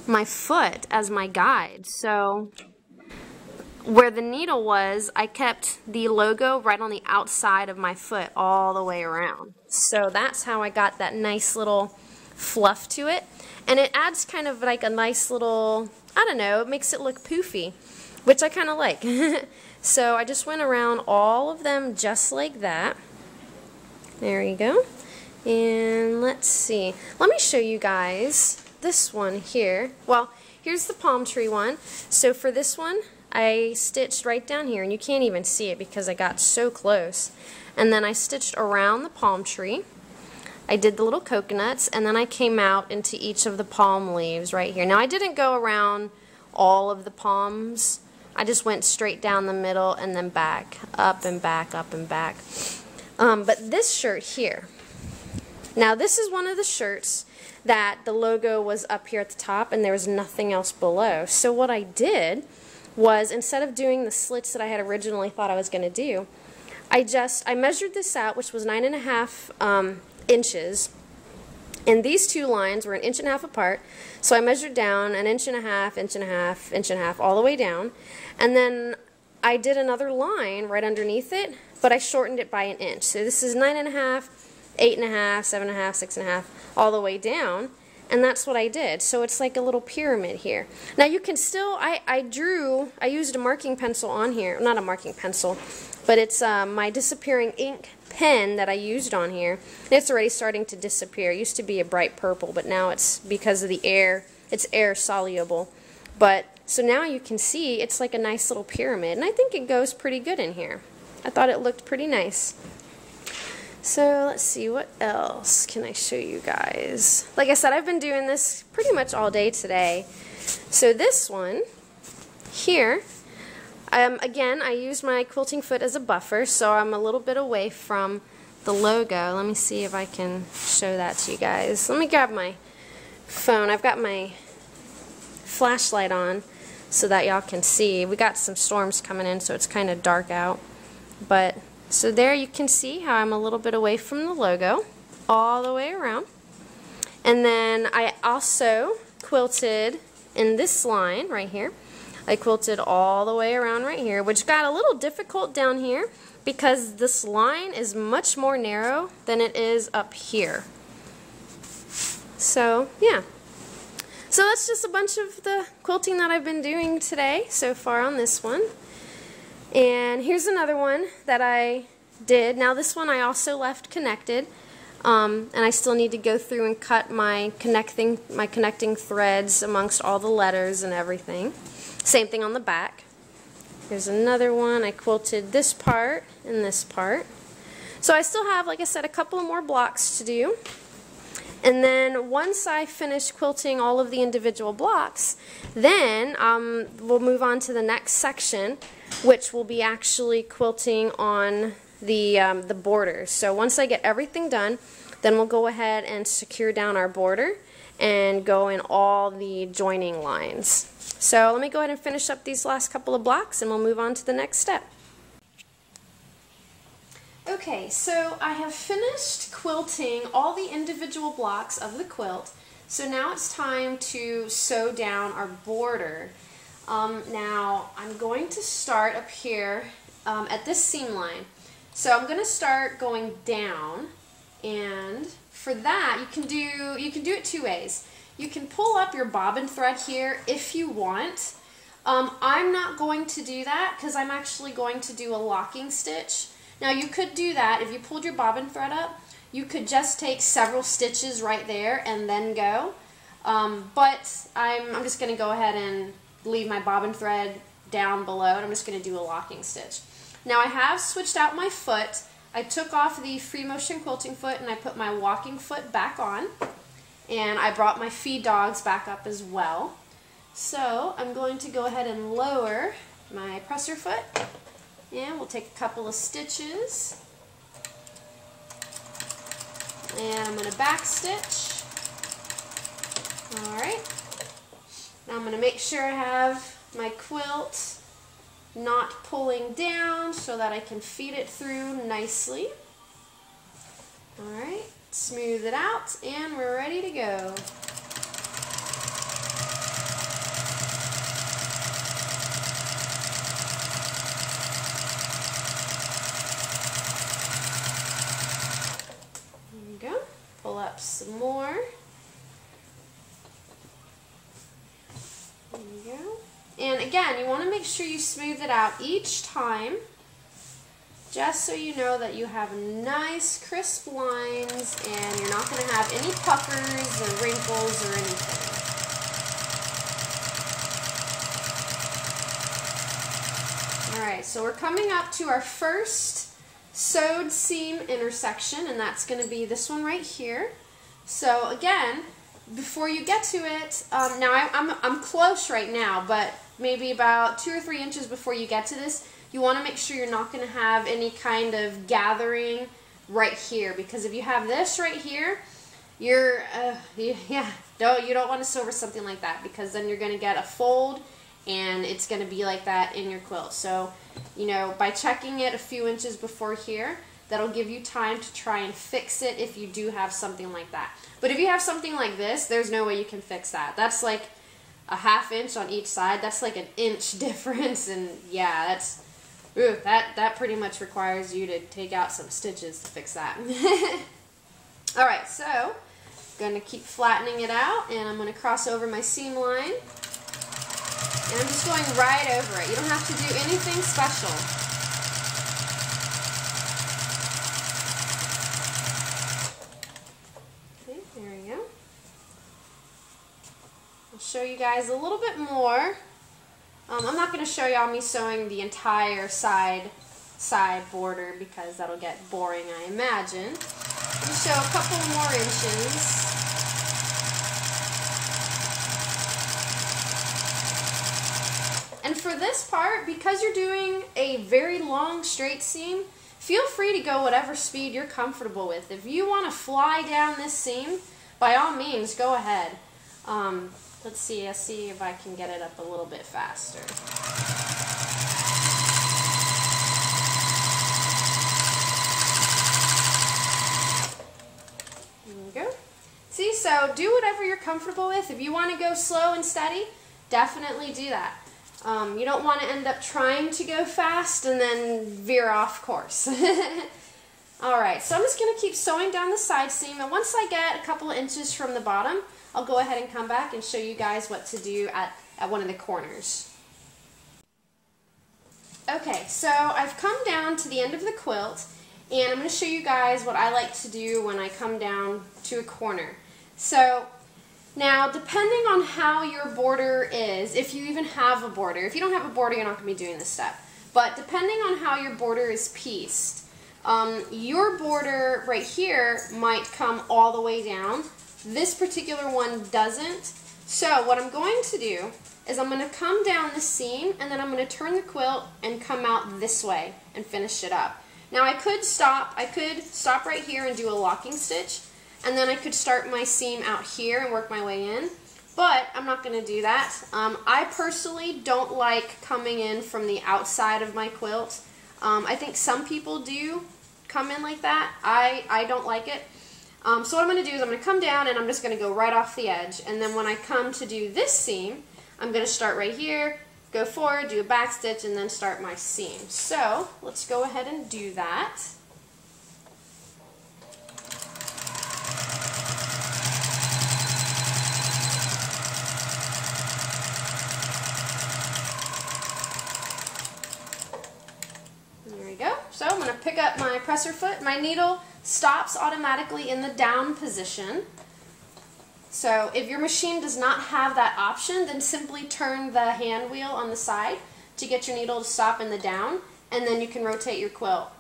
my foot as my guide. So where the needle was, I kept the logo right on the outside of my foot all the way around. So that's how I got that nice little fluff to it. And it adds kind of like a nice little, I don't know, it makes it look poofy, which I kind of like. <laughs> so I just went around all of them just like that. There you go. And let's see. Let me show you guys this one here. Well, here's the palm tree one. So for this one, I stitched right down here, and you can't even see it because I got so close. And then I stitched around the palm tree. I did the little coconuts and then I came out into each of the palm leaves right here. Now I didn't go around all of the palms. I just went straight down the middle and then back, up and back, up and back. Um, but this shirt here, now this is one of the shirts that the logo was up here at the top and there was nothing else below. So what I did was instead of doing the slits that I had originally thought I was going to do, I just, I measured this out, which was nine and a half um, inches. And these two lines were an inch and a half apart. So I measured down an inch and a half, inch and a half, inch and a half, all the way down. And then I did another line right underneath it, but I shortened it by an inch. So this is nine and a half, eight and a half, seven and a half, six and a half, all the way down. And that's what I did. So it's like a little pyramid here. Now you can still, I, I drew, I used a marking pencil on here. Not a marking pencil, but it's uh, my disappearing ink pen that I used on here. And it's already starting to disappear. It used to be a bright purple, but now it's because of the air, it's air soluble. But so now you can see it's like a nice little pyramid, and I think it goes pretty good in here. I thought it looked pretty nice. So let's see, what else can I show you guys? Like I said, I've been doing this pretty much all day today. So this one here, um, again, I used my quilting foot as a buffer, so I'm a little bit away from the logo. Let me see if I can show that to you guys. Let me grab my phone. I've got my flashlight on so that y'all can see. We got some storms coming in, so it's kind of dark out. But, so there you can see how I'm a little bit away from the logo, all the way around. And then I also quilted in this line right here. I quilted all the way around right here, which got a little difficult down here because this line is much more narrow than it is up here. So, yeah. So that's just a bunch of the quilting that I've been doing today so far on this one. And here's another one that I did. Now this one I also left connected. Um, and I still need to go through and cut my connecting my connecting threads amongst all the letters and everything. Same thing on the back. Here's another one. I quilted this part and this part. So I still have, like I said, a couple more blocks to do. And then once I finish quilting all of the individual blocks, then um, we'll move on to the next section, which will be actually quilting on the, um, the borders. So once I get everything done, then we'll go ahead and secure down our border and go in all the joining lines. So let me go ahead and finish up these last couple of blocks and we'll move on to the next step. Okay, so I have finished quilting all the individual blocks of the quilt. So now it's time to sew down our border. Um, now I'm going to start up here um, at this seam line. So I'm going to start going down and for that you can do you can do it two ways. You can pull up your bobbin thread here if you want. Um, I'm not going to do that because I'm actually going to do a locking stitch. Now you could do that if you pulled your bobbin thread up. You could just take several stitches right there and then go. Um, but I'm, I'm just going to go ahead and leave my bobbin thread down below and I'm just going to do a locking stitch. Now I have switched out my foot. I took off the free motion quilting foot and I put my walking foot back on. And I brought my feed dogs back up as well. So I'm going to go ahead and lower my presser foot. And we'll take a couple of stitches. And I'm going to back stitch. Alright. Now I'm going to make sure I have my quilt not pulling down so that I can feed it through nicely. Alright smooth it out, and we're ready to go. There you go. Pull up some more. There you go. And again, you want to make sure you smooth it out each time just so you know that you have nice crisp lines and you're not going to have any puckers or wrinkles or anything. Alright, so we're coming up to our first sewed seam intersection and that's going to be this one right here. So again, before you get to it, um, now I'm, I'm close right now, but maybe about two or three inches before you get to this, you want to make sure you're not going to have any kind of gathering right here because if you have this right here, you're, uh, <laughs> yeah, don't, you don't want to sew over something like that because then you're going to get a fold and it's going to be like that in your quilt. So, you know, by checking it a few inches before here, that'll give you time to try and fix it if you do have something like that. But if you have something like this, there's no way you can fix that. That's like a half inch on each side. That's like an inch <laughs> difference, and yeah, that's ooh, that that pretty much requires you to take out some stitches to fix that. <laughs> All right, so I'm gonna keep flattening it out, and I'm gonna cross over my seam line, and I'm just going right over it. You don't have to do anything special. Okay, there we go. I'll show you guys a little bit more. Um, I'm not going to show y'all me sewing the entire side side border because that'll get boring, I imagine. I'll show a couple more inches. And for this part, because you're doing a very long straight seam, feel free to go whatever speed you're comfortable with. If you want to fly down this seam, by all means, go ahead. Um, Let's see, let's see if I can get it up a little bit faster. There we go. See, so do whatever you're comfortable with. If you want to go slow and steady, definitely do that. Um, you don't want to end up trying to go fast and then veer off course. <laughs> Alright, so I'm just going to keep sewing down the side seam, and once I get a couple inches from the bottom, I'll go ahead and come back and show you guys what to do at, at one of the corners. Okay, so I've come down to the end of the quilt and I'm going to show you guys what I like to do when I come down to a corner. So now depending on how your border is, if you even have a border, if you don't have a border you're not going to be doing this step, but depending on how your border is pieced, um, your border right here might come all the way down this particular one doesn't. So what I'm going to do is I'm going to come down the seam and then I'm going to turn the quilt and come out this way and finish it up. Now I could stop, I could stop right here and do a locking stitch and then I could start my seam out here and work my way in, but I'm not going to do that. Um, I personally don't like coming in from the outside of my quilt. Um, I think some people do come in like that. I, I don't like it. Um, so what I'm going to do is I'm going to come down and I'm just going to go right off the edge. And then when I come to do this seam, I'm going to start right here, go forward, do a back stitch, and then start my seam. So let's go ahead and do that. There we go. So I'm going to pick up my presser foot, my needle, stops automatically in the down position. So if your machine does not have that option, then simply turn the hand wheel on the side to get your needle to stop in the down, and then you can rotate your quilt.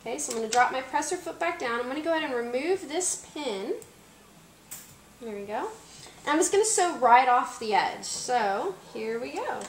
Okay, so I'm going to drop my presser foot back down. I'm going to go ahead and remove this pin. There we go. And I'm just going to sew right off the edge. So here we go.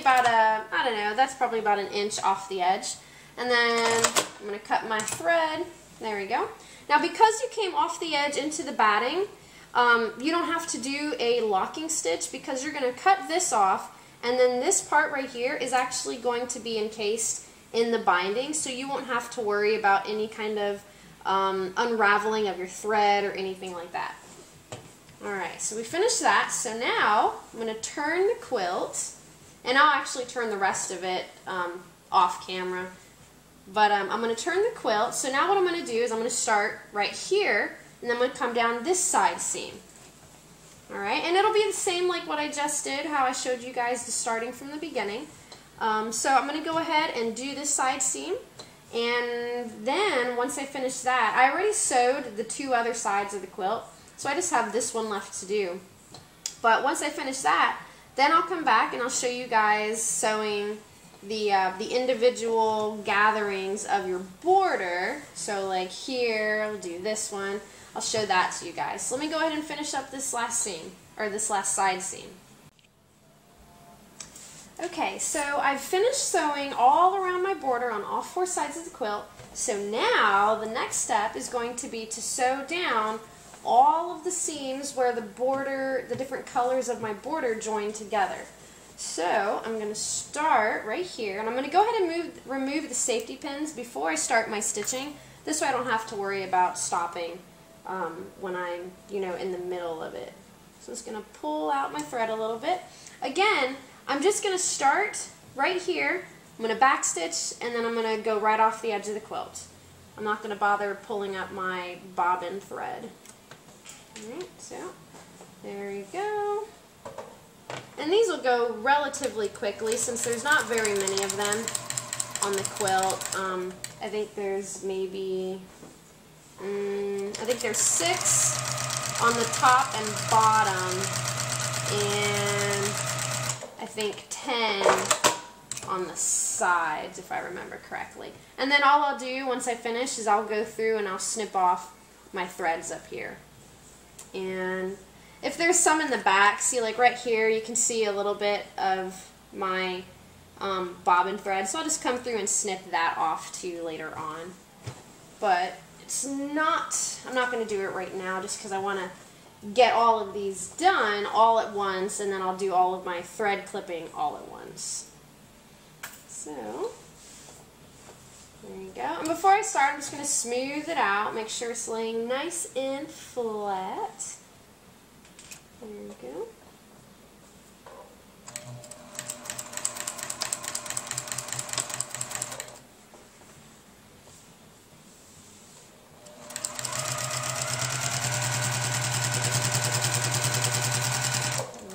About a, I don't know, that's probably about an inch off the edge. And then I'm going to cut my thread. There we go. Now because you came off the edge into the batting, um, you don't have to do a locking stitch because you're going to cut this off and then this part right here is actually going to be encased in the binding so you won't have to worry about any kind of um, unraveling of your thread or anything like that. Alright, so we finished that. So now I'm going to turn the quilt and I'll actually turn the rest of it um, off camera. But um, I'm going to turn the quilt. So now what I'm going to do is I'm going to start right here, and then I'm going to come down this side seam. Alright, and it'll be the same like what I just did, how I showed you guys the starting from the beginning. Um, so I'm going to go ahead and do this side seam. And then, once I finish that, I already sewed the two other sides of the quilt, so I just have this one left to do. But once I finish that, then I'll come back and I'll show you guys sewing the, uh, the individual gatherings of your border. So like here, I'll do this one. I'll show that to you guys. So let me go ahead and finish up this last seam, or this last side seam. Okay, so I've finished sewing all around my border on all four sides of the quilt. So now the next step is going to be to sew down all of the seams where the border, the different colors of my border join together. So I'm going to start right here, and I'm going to go ahead and move, remove the safety pins before I start my stitching. This way I don't have to worry about stopping um, when I'm, you know, in the middle of it. So I'm just going to pull out my thread a little bit. Again, I'm just going to start right here. I'm going to backstitch, and then I'm going to go right off the edge of the quilt. I'm not going to bother pulling up my bobbin thread. Alright, so there you go. And these will go relatively quickly since there's not very many of them on the quilt. Um, I think there's maybe, um, I think there's six on the top and bottom, and I think ten on the sides, if I remember correctly. And then all I'll do once I finish is I'll go through and I'll snip off my threads up here. And if there's some in the back, see like right here, you can see a little bit of my um, bobbin thread. So I'll just come through and snip that off too later on. But it's not, I'm not going to do it right now just because I want to get all of these done all at once and then I'll do all of my thread clipping all at once. So, there you go. And before I start, I'm just going to smooth it out, make sure it's laying nice and flat. There you go.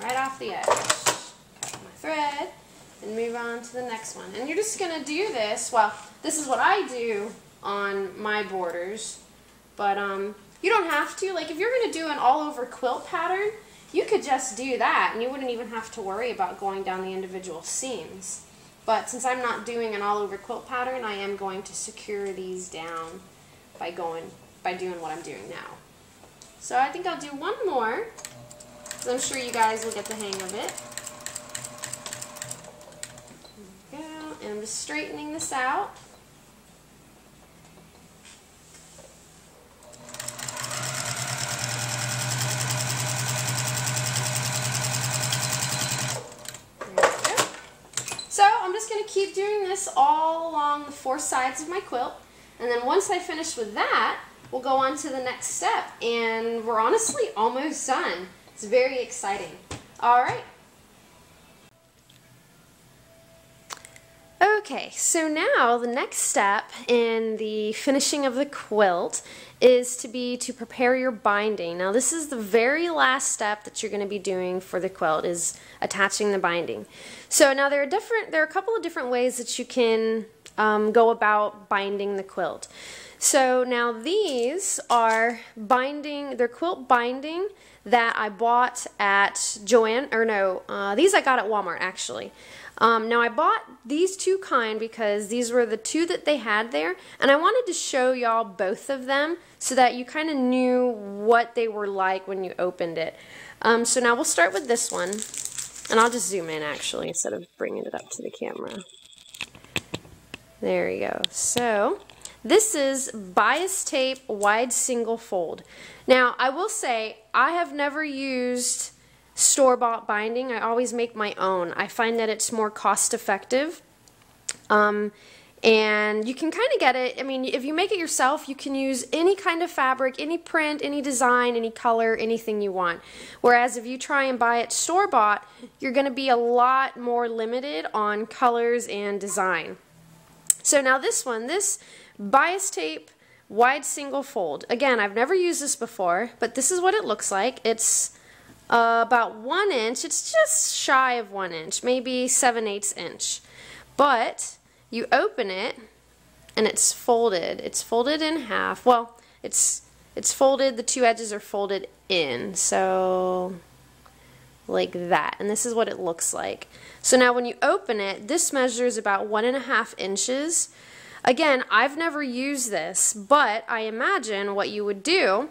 Right off the edge. Cut my thread and move on to the next one. And you're just going to do this, well, this is what I do on my borders, but um, you don't have to. Like if you're going to do an all over quilt pattern, you could just do that and you wouldn't even have to worry about going down the individual seams. But since I'm not doing an all over quilt pattern, I am going to secure these down by going by doing what I'm doing now. So I think I'll do one more. I'm sure you guys will get the hang of it. go. And I'm just straightening this out. So I'm just going to keep doing this all along the four sides of my quilt. And then once I finish with that, we'll go on to the next step. And we're honestly almost done. It's very exciting. All right. Okay, so now the next step in the finishing of the quilt is to be to prepare your binding. Now this is the very last step that you're going to be doing for the quilt is attaching the binding. So now there are different, there are a couple of different ways that you can um, go about binding the quilt. So now these are binding, they're quilt binding that I bought at Joann, or no, uh, these I got at Walmart actually. Um, now I bought these two kind because these were the two that they had there and I wanted to show y'all both of them so that you kind of knew what they were like when you opened it. Um, so now we'll start with this one and I'll just zoom in actually instead of bringing it up to the camera. There you go. So this is bias tape wide single fold. Now I will say I have never used store-bought binding. I always make my own. I find that it's more cost-effective. Um, and you can kind of get it, I mean, if you make it yourself, you can use any kind of fabric, any print, any design, any color, anything you want. Whereas if you try and buy it store-bought, you're going to be a lot more limited on colors and design. So now this one, this bias tape wide single fold. Again, I've never used this before, but this is what it looks like. It's uh, about one inch. It's just shy of one inch, maybe seven eighths inch. But you open it and it's folded. It's folded in half. Well, it's it's folded. The two edges are folded in. So like that. And this is what it looks like. So now when you open it, this measures about one and a half inches. Again, I've never used this, but I imagine what you would do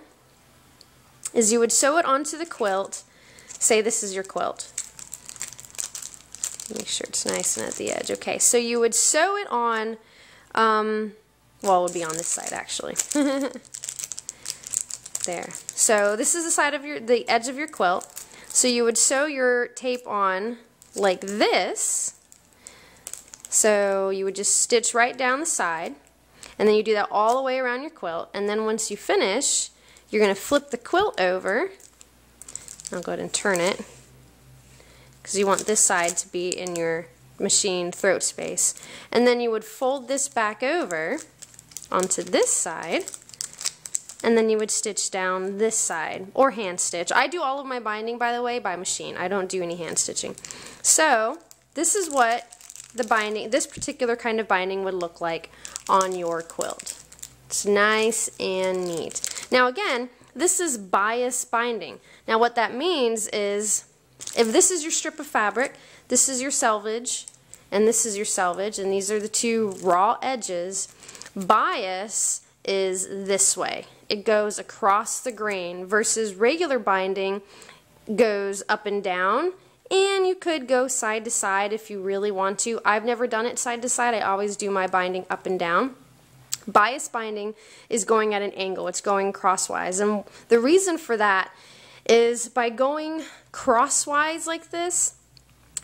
is you would sew it onto the quilt. Say this is your quilt. Make sure it's nice and at the edge. Okay, so you would sew it on, um, well, it would be on this side actually. <laughs> There. So this is the side of your, the edge of your quilt. So you would sew your tape on like this. So you would just stitch right down the side. And then you do that all the way around your quilt. And then once you finish, you're going to flip the quilt over. I'll go ahead and turn it. Because you want this side to be in your machine throat space. And then you would fold this back over onto this side and then you would stitch down this side or hand stitch. I do all of my binding by the way by machine. I don't do any hand stitching. So this is what the binding, this particular kind of binding would look like on your quilt. It's nice and neat. Now again, this is bias binding. Now what that means is if this is your strip of fabric, this is your selvage, and this is your selvage, and these are the two raw edges, bias is this way it goes across the grain versus regular binding goes up and down and you could go side to side if you really want to. I've never done it side to side. I always do my binding up and down. Bias binding is going at an angle. It's going crosswise. And the reason for that is by going crosswise like this,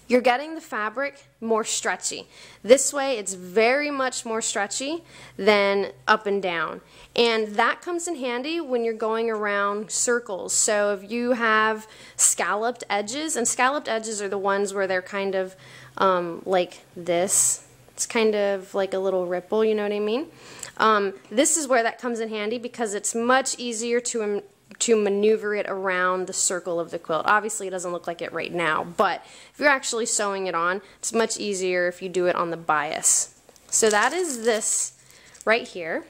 you're getting the fabric more stretchy. This way it's very much more stretchy than up and down. And that comes in handy when you're going around circles. So if you have scalloped edges, and scalloped edges are the ones where they're kind of um, like this. It's kind of like a little ripple, you know what I mean? Um, this is where that comes in handy because it's much easier to to maneuver it around the circle of the quilt. Obviously it doesn't look like it right now, but if you're actually sewing it on, it's much easier if you do it on the bias. So that is this right here.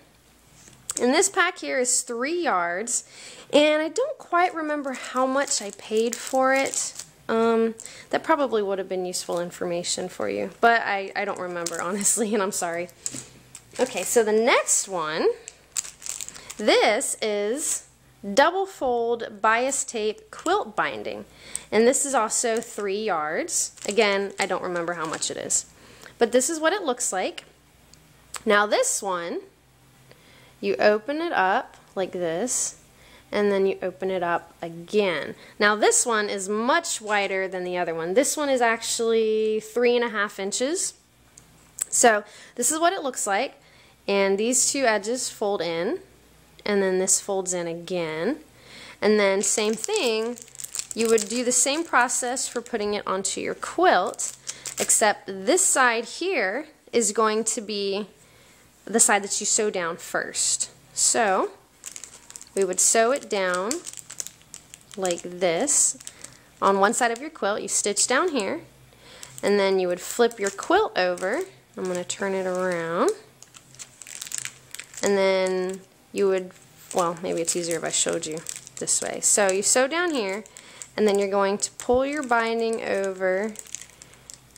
And this pack here is three yards, and I don't quite remember how much I paid for it. Um, that probably would have been useful information for you, but I, I don't remember <laughs> honestly, and I'm sorry. Okay, so the next one, this is double fold bias tape quilt binding. And this is also three yards. Again, I don't remember how much it is. But this is what it looks like. Now this one, you open it up like this, and then you open it up again. Now this one is much wider than the other one. This one is actually three and a half inches. So this is what it looks like. And these two edges fold in and then this folds in again. And then same thing, you would do the same process for putting it onto your quilt, except this side here is going to be the side that you sew down first. So we would sew it down like this. On one side of your quilt, you stitch down here, and then you would flip your quilt over. I'm going to turn it around. And then you would, well, maybe it's easier if I showed you this way. So you sew down here, and then you're going to pull your binding over,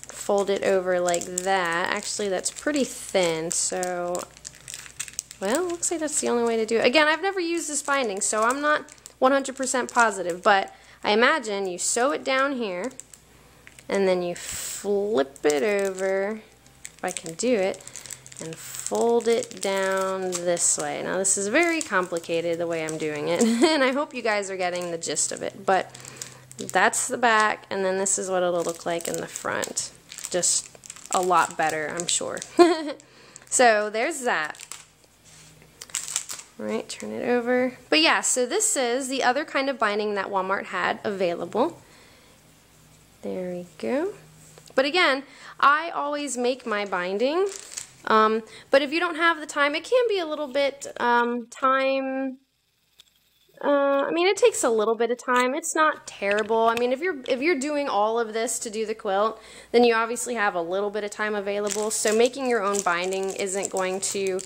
fold it over like that. Actually, that's pretty thin, so, well, looks like that's the only way to do it. Again, I've never used this binding, so I'm not 100% positive, but I imagine you sew it down here, and then you flip it over, if I can do it, and fold it down this way. Now this is very complicated the way I'm doing it <laughs> and I hope you guys are getting the gist of it but that's the back and then this is what it'll look like in the front. Just a lot better I'm sure. <laughs> so there's that. Alright, turn it over. But yeah, so this is the other kind of binding that Walmart had available. There we go. But again, I always make my binding um, but if you don't have the time, it can be a little bit um, time. Uh, I mean, it takes a little bit of time. It's not terrible. I mean, if you're if you're doing all of this to do the quilt, then you obviously have a little bit of time available. So making your own binding isn't going to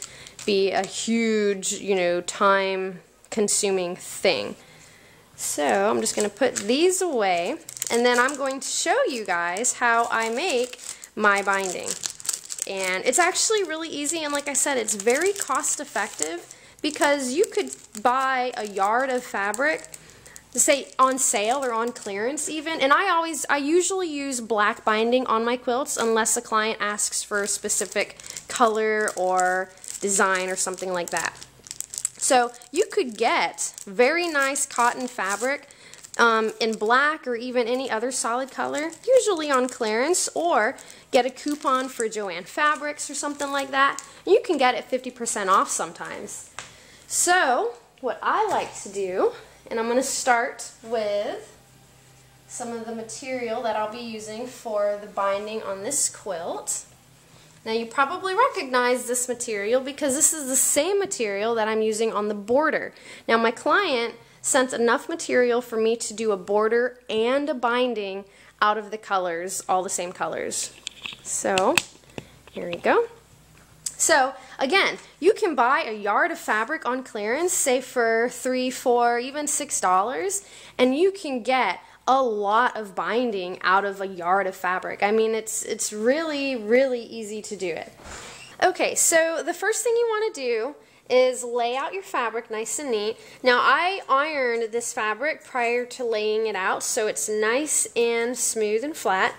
be a huge, you know, time consuming thing. So I'm just going to put these away and then I'm going to show you guys how I make my binding and it's actually really easy and like I said it's very cost effective because you could buy a yard of fabric say on sale or on clearance even and I always I usually use black binding on my quilts unless a client asks for a specific color or design or something like that. So you could get very nice cotton fabric um, in black or even any other solid color, usually on clearance, or get a coupon for Joann Fabrics or something like that. You can get it 50% off sometimes. So what I like to do, and I'm going to start with some of the material that I'll be using for the binding on this quilt. Now you probably recognize this material because this is the same material that I'm using on the border. Now my client sent enough material for me to do a border and a binding out of the colors, all the same colors. So here we go. So again, you can buy a yard of fabric on clearance, say for three, four, even six dollars, and you can get a lot of binding out of a yard of fabric. I mean, it's it's really really easy to do it. Okay, so the first thing you want to do is lay out your fabric nice and neat. Now I ironed this fabric prior to laying it out so it's nice and smooth and flat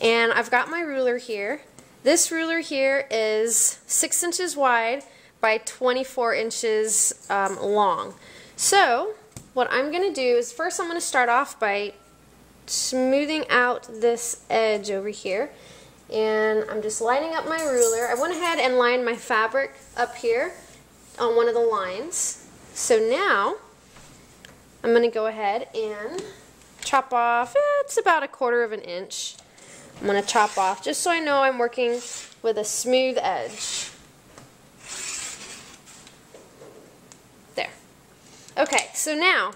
and I've got my ruler here this ruler here is 6 inches wide by 24 inches um, long. So what I'm going to do is first I'm going to start off by smoothing out this edge over here and I'm just lining up my ruler. I went ahead and lined my fabric up here on one of the lines. So now I'm going to go ahead and chop off, it's about a quarter of an inch. I'm going to chop off just so I know I'm working with a smooth edge. There. Okay, so now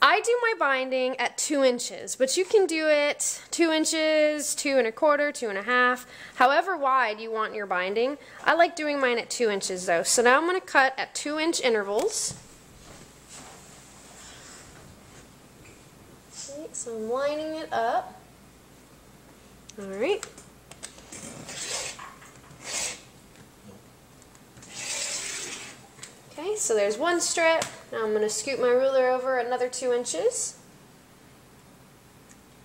I do my binding at two inches, but you can do it two inches, two and a quarter, two and a half, however wide you want your binding. I like doing mine at two inches though. So now I'm going to cut at two inch intervals. Okay, so I'm lining it up. Alright. Okay, so there's one strip. Now I'm going to scoot my ruler over another two inches.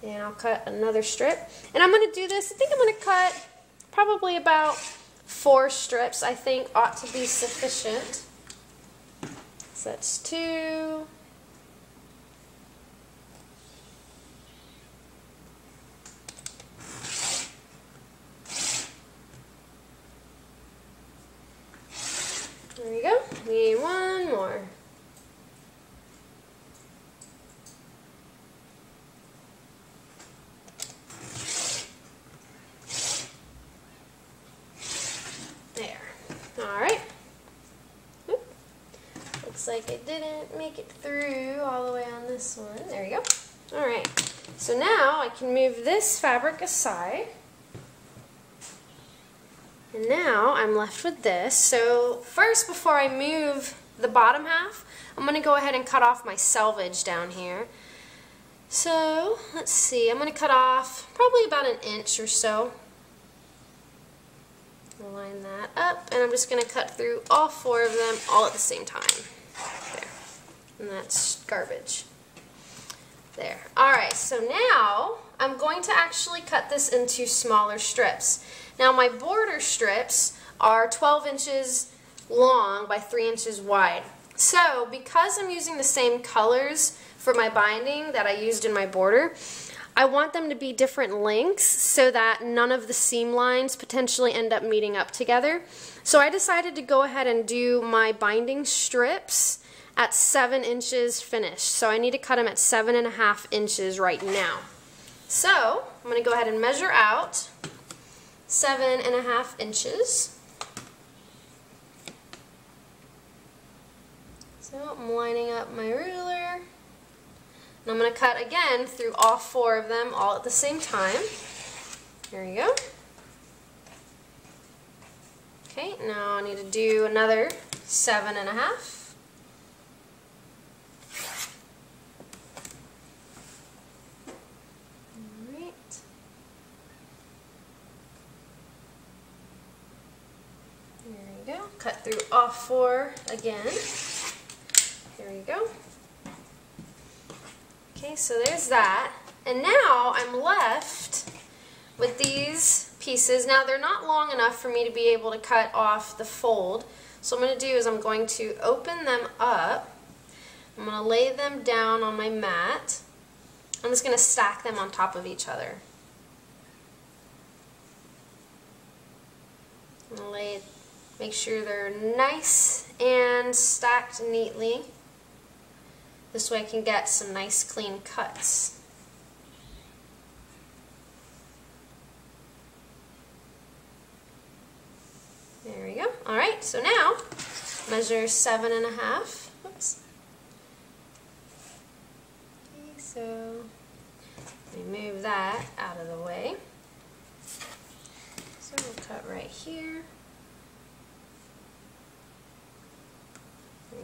And I'll cut another strip. And I'm going to do this, I think I'm going to cut probably about four strips, I think ought to be sufficient. So that's two, There you go. We Need one more. There. Alright. Looks like it didn't make it through all the way on this one. There you go. Alright. So now I can move this fabric aside. And now I'm left with this. So first, before I move the bottom half, I'm going to go ahead and cut off my selvage down here. So, let's see, I'm going to cut off probably about an inch or so. Line that up, and I'm just going to cut through all four of them all at the same time. There. And that's garbage. There. Alright, so now I'm going to actually cut this into smaller strips. Now my border strips are 12 inches long by 3 inches wide. So because I'm using the same colors for my binding that I used in my border, I want them to be different lengths so that none of the seam lines potentially end up meeting up together. So I decided to go ahead and do my binding strips at 7 inches finished. So I need to cut them at 7.5 inches right now. So I'm going to go ahead and measure out seven and a half inches. So I'm lining up my ruler. And I'm going to cut again through all four of them all at the same time. Here we go. Okay, now I need to do another seven and a half. Cut through all four again. There you go. Okay, so there's that. And now I'm left with these pieces. Now they're not long enough for me to be able to cut off the fold. So what I'm going to do is I'm going to open them up. I'm going to lay them down on my mat. I'm just going to stack them on top of each other. lay, make sure they're nice and stacked neatly. This way I can get some nice clean cuts. There we go. All right, so now measure seven and a half. Oops. Okay, so let me move that out of the way. So we'll cut right here.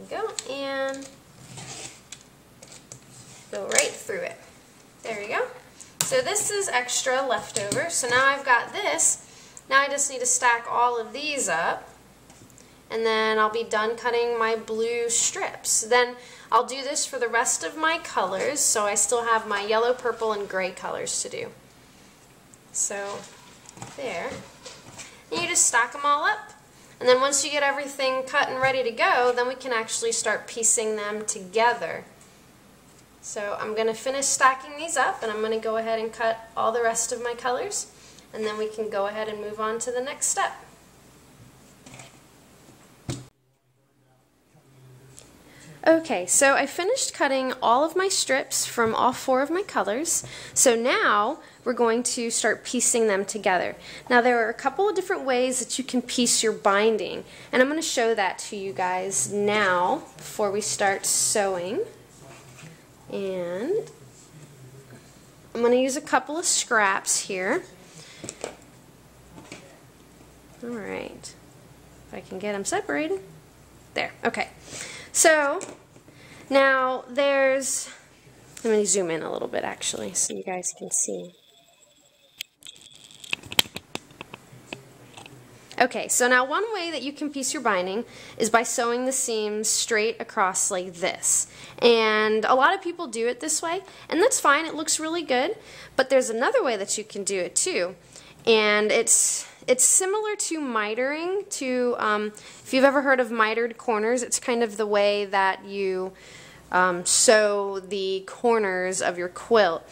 There we go, and go right through it. There you go. So this is extra leftover. So now I've got this. Now I just need to stack all of these up and then I'll be done cutting my blue strips. Then I'll do this for the rest of my colors, so I still have my yellow, purple, and gray colors to do. So, there. And you just stack them all up. And then once you get everything cut and ready to go, then we can actually start piecing them together. So I'm going to finish stacking these up and I'm going to go ahead and cut all the rest of my colors and then we can go ahead and move on to the next step. Okay, so I finished cutting all of my strips from all four of my colors. So now we're going to start piecing them together. Now there are a couple of different ways that you can piece your binding, and I'm going to show that to you guys now before we start sewing. And I'm going to use a couple of scraps here. Alright, if I can get them separated. There, okay. So, now there's, let me zoom in a little bit actually so you guys can see. Okay, so now one way that you can piece your binding is by sewing the seams straight across like this. And a lot of people do it this way, and that's fine, it looks really good, but there's another way that you can do it too. And it's it's similar to mitering. To um, if you've ever heard of mitered corners, it's kind of the way that you um, sew the corners of your quilt.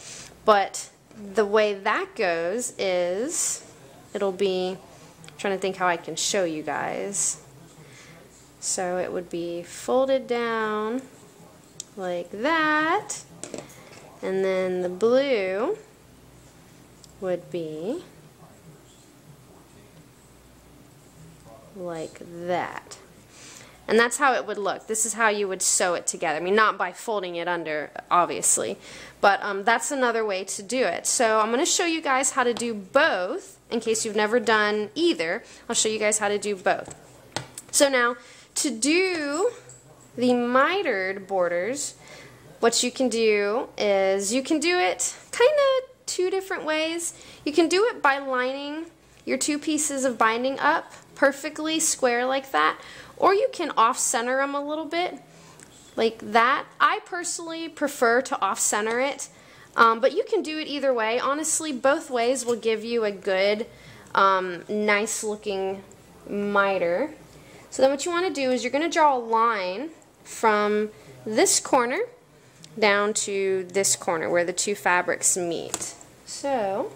But the way that goes is it'll be trying to think how I can show you guys. So it would be folded down like that. And then the blue would be like that. And that's how it would look. This is how you would sew it together. I mean, not by folding it under, obviously, but um, that's another way to do it. So I'm going to show you guys how to do both in case you've never done either. I'll show you guys how to do both. So now, to do the mitered borders, what you can do is you can do it kind of two different ways. You can do it by lining your two pieces of binding up perfectly square like that, or you can off-center them a little bit like that. I personally prefer to off-center it um, but you can do it either way. Honestly, both ways will give you a good, um, nice looking miter. So then what you want to do is you're going to draw a line from this corner down to this corner where the two fabrics meet. So,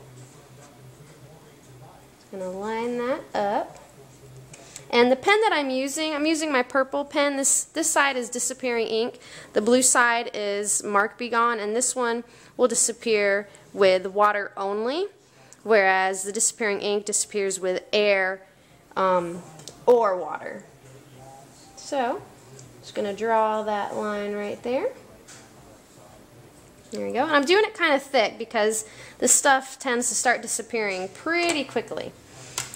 I'm going to line that up. And the pen that I'm using, I'm using my purple pen. This, this side is disappearing ink. The blue side is Mark-B-Gone, and this one will disappear with water only, whereas the disappearing ink disappears with air um, or water. So, just going to draw that line right there. There we go. And I'm doing it kind of thick because the stuff tends to start disappearing pretty quickly.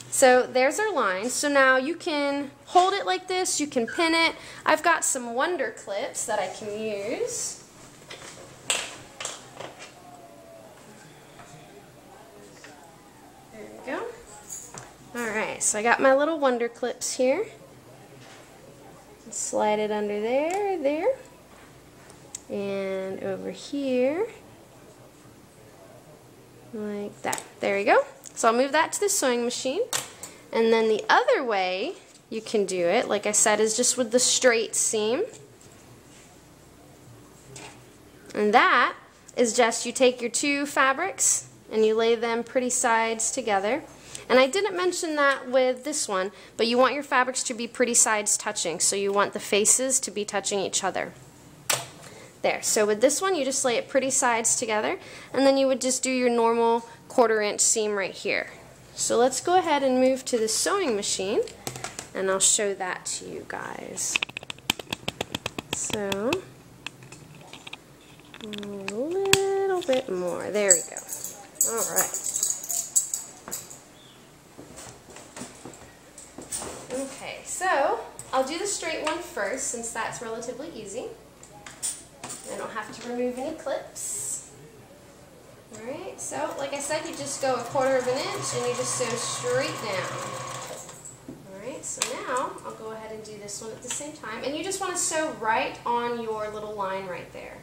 So there's our line. So now you can hold it like this, you can pin it. I've got some Wonder Clips that I can use. There we go. Alright, so I got my little Wonder Clips here. Slide it under there, there. And over here. Like that. There we go. So I'll move that to the sewing machine. And then the other way you can do it, like I said, is just with the straight seam. And that is just you take your two fabrics and you lay them pretty sides together. And I didn't mention that with this one, but you want your fabrics to be pretty sides touching, so you want the faces to be touching each other. There, so with this one you just lay it pretty sides together, and then you would just do your normal quarter inch seam right here. So let's go ahead and move to the sewing machine, and I'll show that to you guys. So, a little bit more. There we go. All Okay, so I'll do the straight one first since that's relatively easy. I don't have to remove any clips. Alright, so like I said, you just go a quarter of an inch and you just sew straight down. Alright, so now I'll go ahead and do this one at the same time. And you just want to sew right on your little line right there.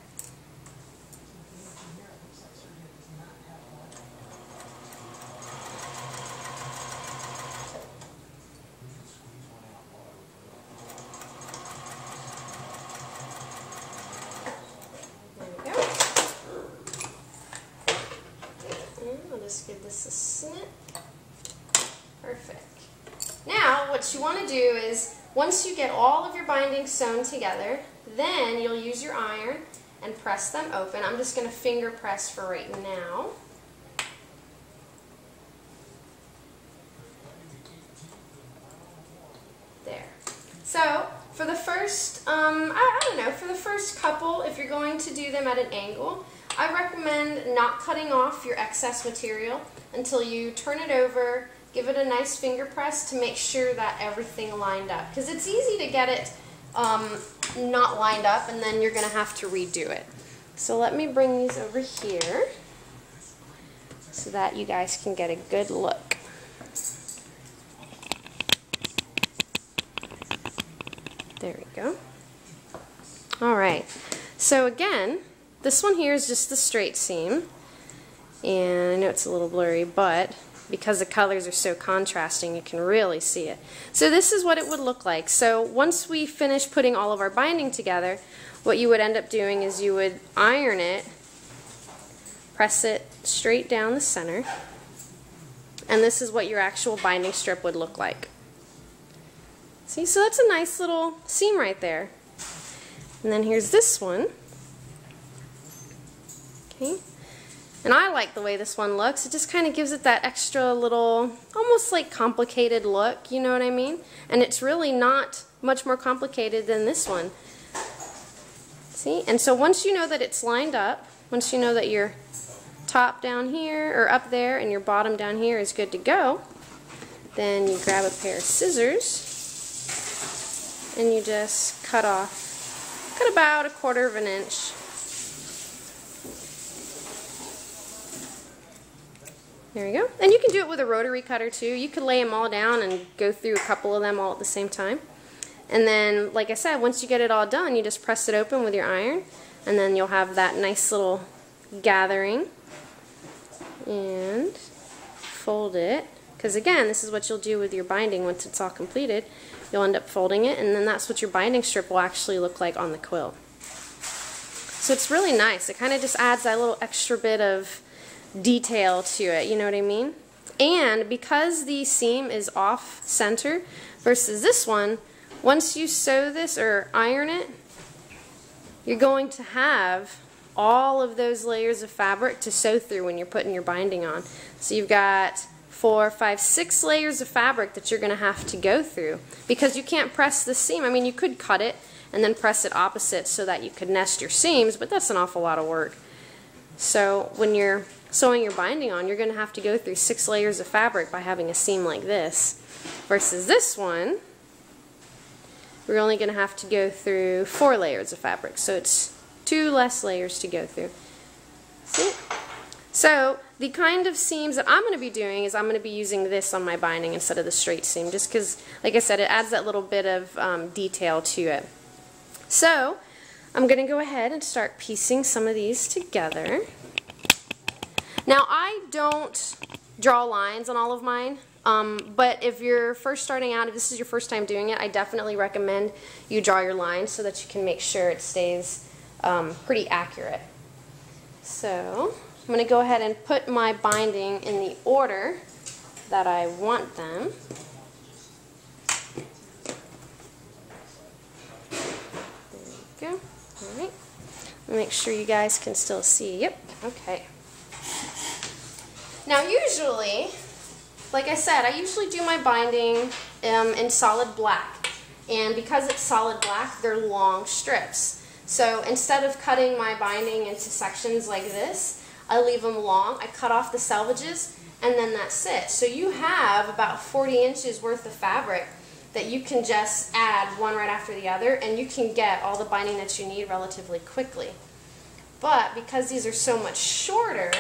just give this a snip. Perfect. Now, what you want to do is, once you get all of your bindings sewn together, then you'll use your iron and press them open. I'm just going to finger press for right now. There. So, for the first, um, I, I don't know, for the first couple, if you're going to do them at an angle, I recommend not cutting off your excess material until you turn it over, give it a nice finger press to make sure that everything lined up. Because it's easy to get it um, not lined up and then you're going to have to redo it. So let me bring these over here so that you guys can get a good look. There we go. All right. So again, this one here is just the straight seam. And I know it's a little blurry, but because the colors are so contrasting, you can really see it. So this is what it would look like. So once we finish putting all of our binding together, what you would end up doing is you would iron it, press it straight down the center, and this is what your actual binding strip would look like. See, so that's a nice little seam right there. And then here's this one. Okay. And I like the way this one looks. It just kind of gives it that extra little, almost like complicated look, you know what I mean? And it's really not much more complicated than this one. See? And so once you know that it's lined up, once you know that your top down here, or up there, and your bottom down here is good to go, then you grab a pair of scissors, and you just cut off, cut about a quarter of an inch There we go. And you can do it with a rotary cutter too. You could lay them all down and go through a couple of them all at the same time. And then, like I said, once you get it all done, you just press it open with your iron. And then you'll have that nice little gathering. And fold it. Because again, this is what you'll do with your binding once it's all completed. You'll end up folding it, and then that's what your binding strip will actually look like on the quilt. So it's really nice. It kind of just adds that little extra bit of detail to it, you know what I mean? And because the seam is off center versus this one, once you sew this or iron it, you're going to have all of those layers of fabric to sew through when you're putting your binding on. So you've got four, five, six layers of fabric that you're going to have to go through because you can't press the seam. I mean, you could cut it and then press it opposite so that you could nest your seams, but that's an awful lot of work. So when you're sewing your binding on, you're going to have to go through six layers of fabric by having a seam like this. Versus this one, we're only going to have to go through four layers of fabric. So it's two less layers to go through. See? So the kind of seams that I'm going to be doing is I'm going to be using this on my binding instead of the straight seam just because, like I said, it adds that little bit of um, detail to it. So I'm going to go ahead and start piecing some of these together. Now I don't draw lines on all of mine Um, but if you're first starting out, if this is your first time doing it, I definitely recommend you draw your line so that you can make sure it stays um, pretty accurate. So I'm going to go ahead and put my binding in the order that I want them. There we go. All right. Make sure you guys can still see. Yep. Okay. Now usually, like I said, I usually do my binding um, in solid black. And because it's solid black, they're long strips. So instead of cutting my binding into sections like this, I leave them long. I cut off the selvages, and then that's it. So you have about 40 inches worth of fabric that you can just add one right after the other, and you can get all the binding that you need relatively quickly. But because these are so much shorter,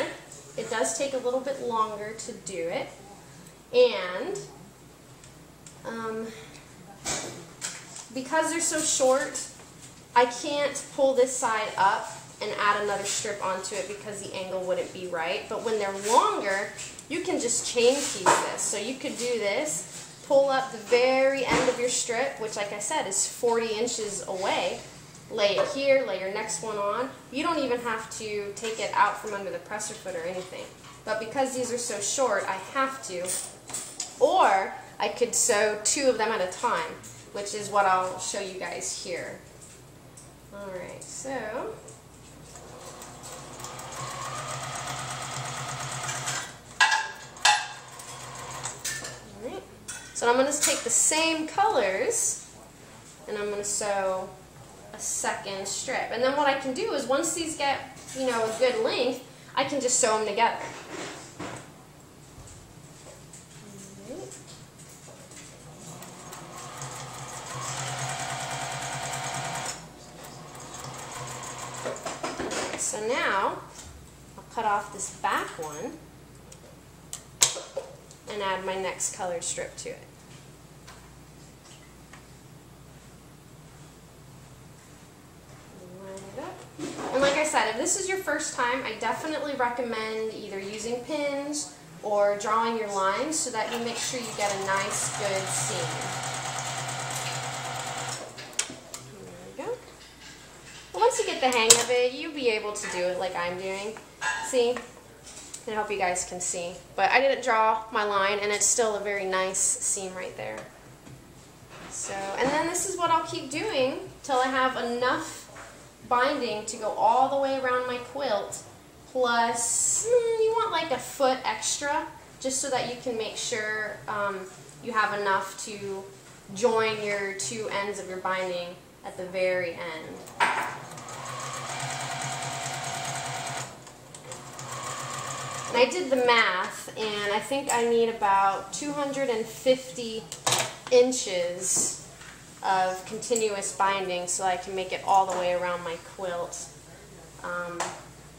it does take a little bit longer to do it. And um, because they're so short, I can't pull this side up and add another strip onto it because the angle wouldn't be right. But when they're longer, you can just chain piece this. So you could do this, pull up the very end of your strip, which like I said is 40 inches away, lay it here, lay your next one on. You don't even have to take it out from under the presser foot or anything. But because these are so short, I have to. Or I could sew two of them at a time, which is what I'll show you guys here. Alright, so So I'm going to take the same colors and I'm going to sew a second strip. And then what I can do is once these get, you know, a good length, I can just sew them together. So now, I'll cut off this back one and add my next colored strip to it. And like I said, if this is your first time, I definitely recommend either using pins or drawing your lines so that you make sure you get a nice, good seam. There we go. Well, once you get the hang of it, you'll be able to do it like I'm doing. See? And I hope you guys can see. But I didn't draw my line, and it's still a very nice seam right there. So, and then this is what I'll keep doing till I have enough binding to go all the way around my quilt, plus hmm, you want like a foot extra, just so that you can make sure um, you have enough to join your two ends of your binding at the very end. And I did the math, and I think I need about 250 inches of continuous binding so I can make it all the way around my quilt. Um,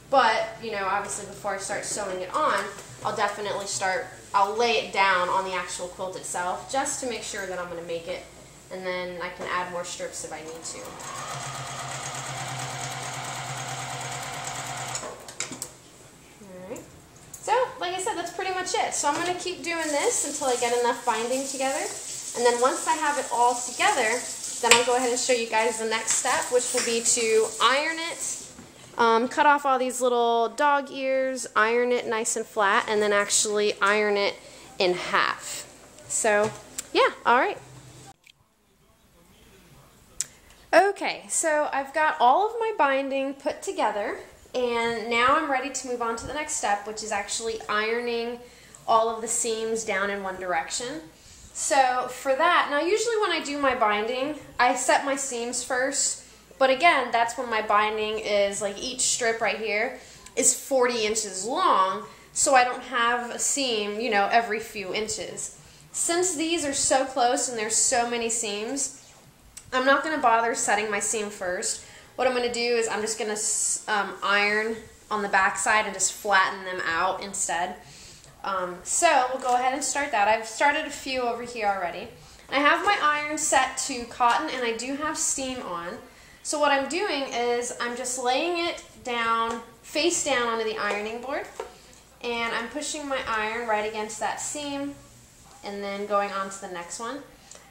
but, you know, obviously before I start sewing it on, I'll definitely start, I'll lay it down on the actual quilt itself just to make sure that I'm going to make it, and then I can add more strips if I need to. Alright. So, like I said, that's pretty much it. So I'm going to keep doing this until I get enough binding together. And then once I have it all together, then I'll go ahead and show you guys the next step, which will be to iron it, um, cut off all these little dog ears, iron it nice and flat, and then actually iron it in half. So, yeah, all right. Okay, so I've got all of my binding put together. And now I'm ready to move on to the next step, which is actually ironing all of the seams down in one direction. So for that, now usually when I do my binding, I set my seams first, but again, that's when my binding is like each strip right here is 40 inches long, so I don't have a seam, you know, every few inches. Since these are so close and there's so many seams, I'm not going to bother setting my seam first. What I'm going to do is I'm just going to um, iron on the back side and just flatten them out instead. Um, so we'll go ahead and start that. I've started a few over here already. I have my iron set to cotton and I do have steam on. So what I'm doing is I'm just laying it down, face down onto the ironing board and I'm pushing my iron right against that seam and then going on to the next one.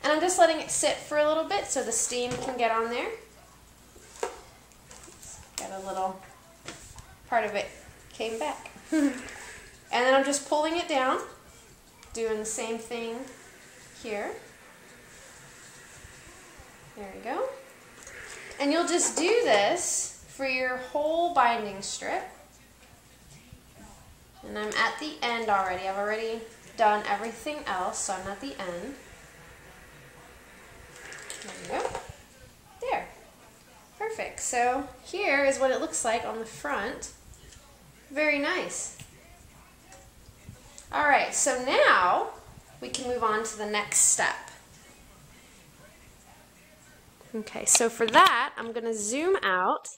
And I'm just letting it sit for a little bit so the steam can get on there. Got a little part of it came back. <laughs> and then I'm just pulling it down, doing the same thing here. There we go. And you'll just do this for your whole binding strip. And I'm at the end already. I've already done everything else, so I'm at the end. There we go. There. Perfect. So here is what it looks like on the front. Very nice. All right, so now we can move on to the next step. Okay, so for that, I'm going to zoom out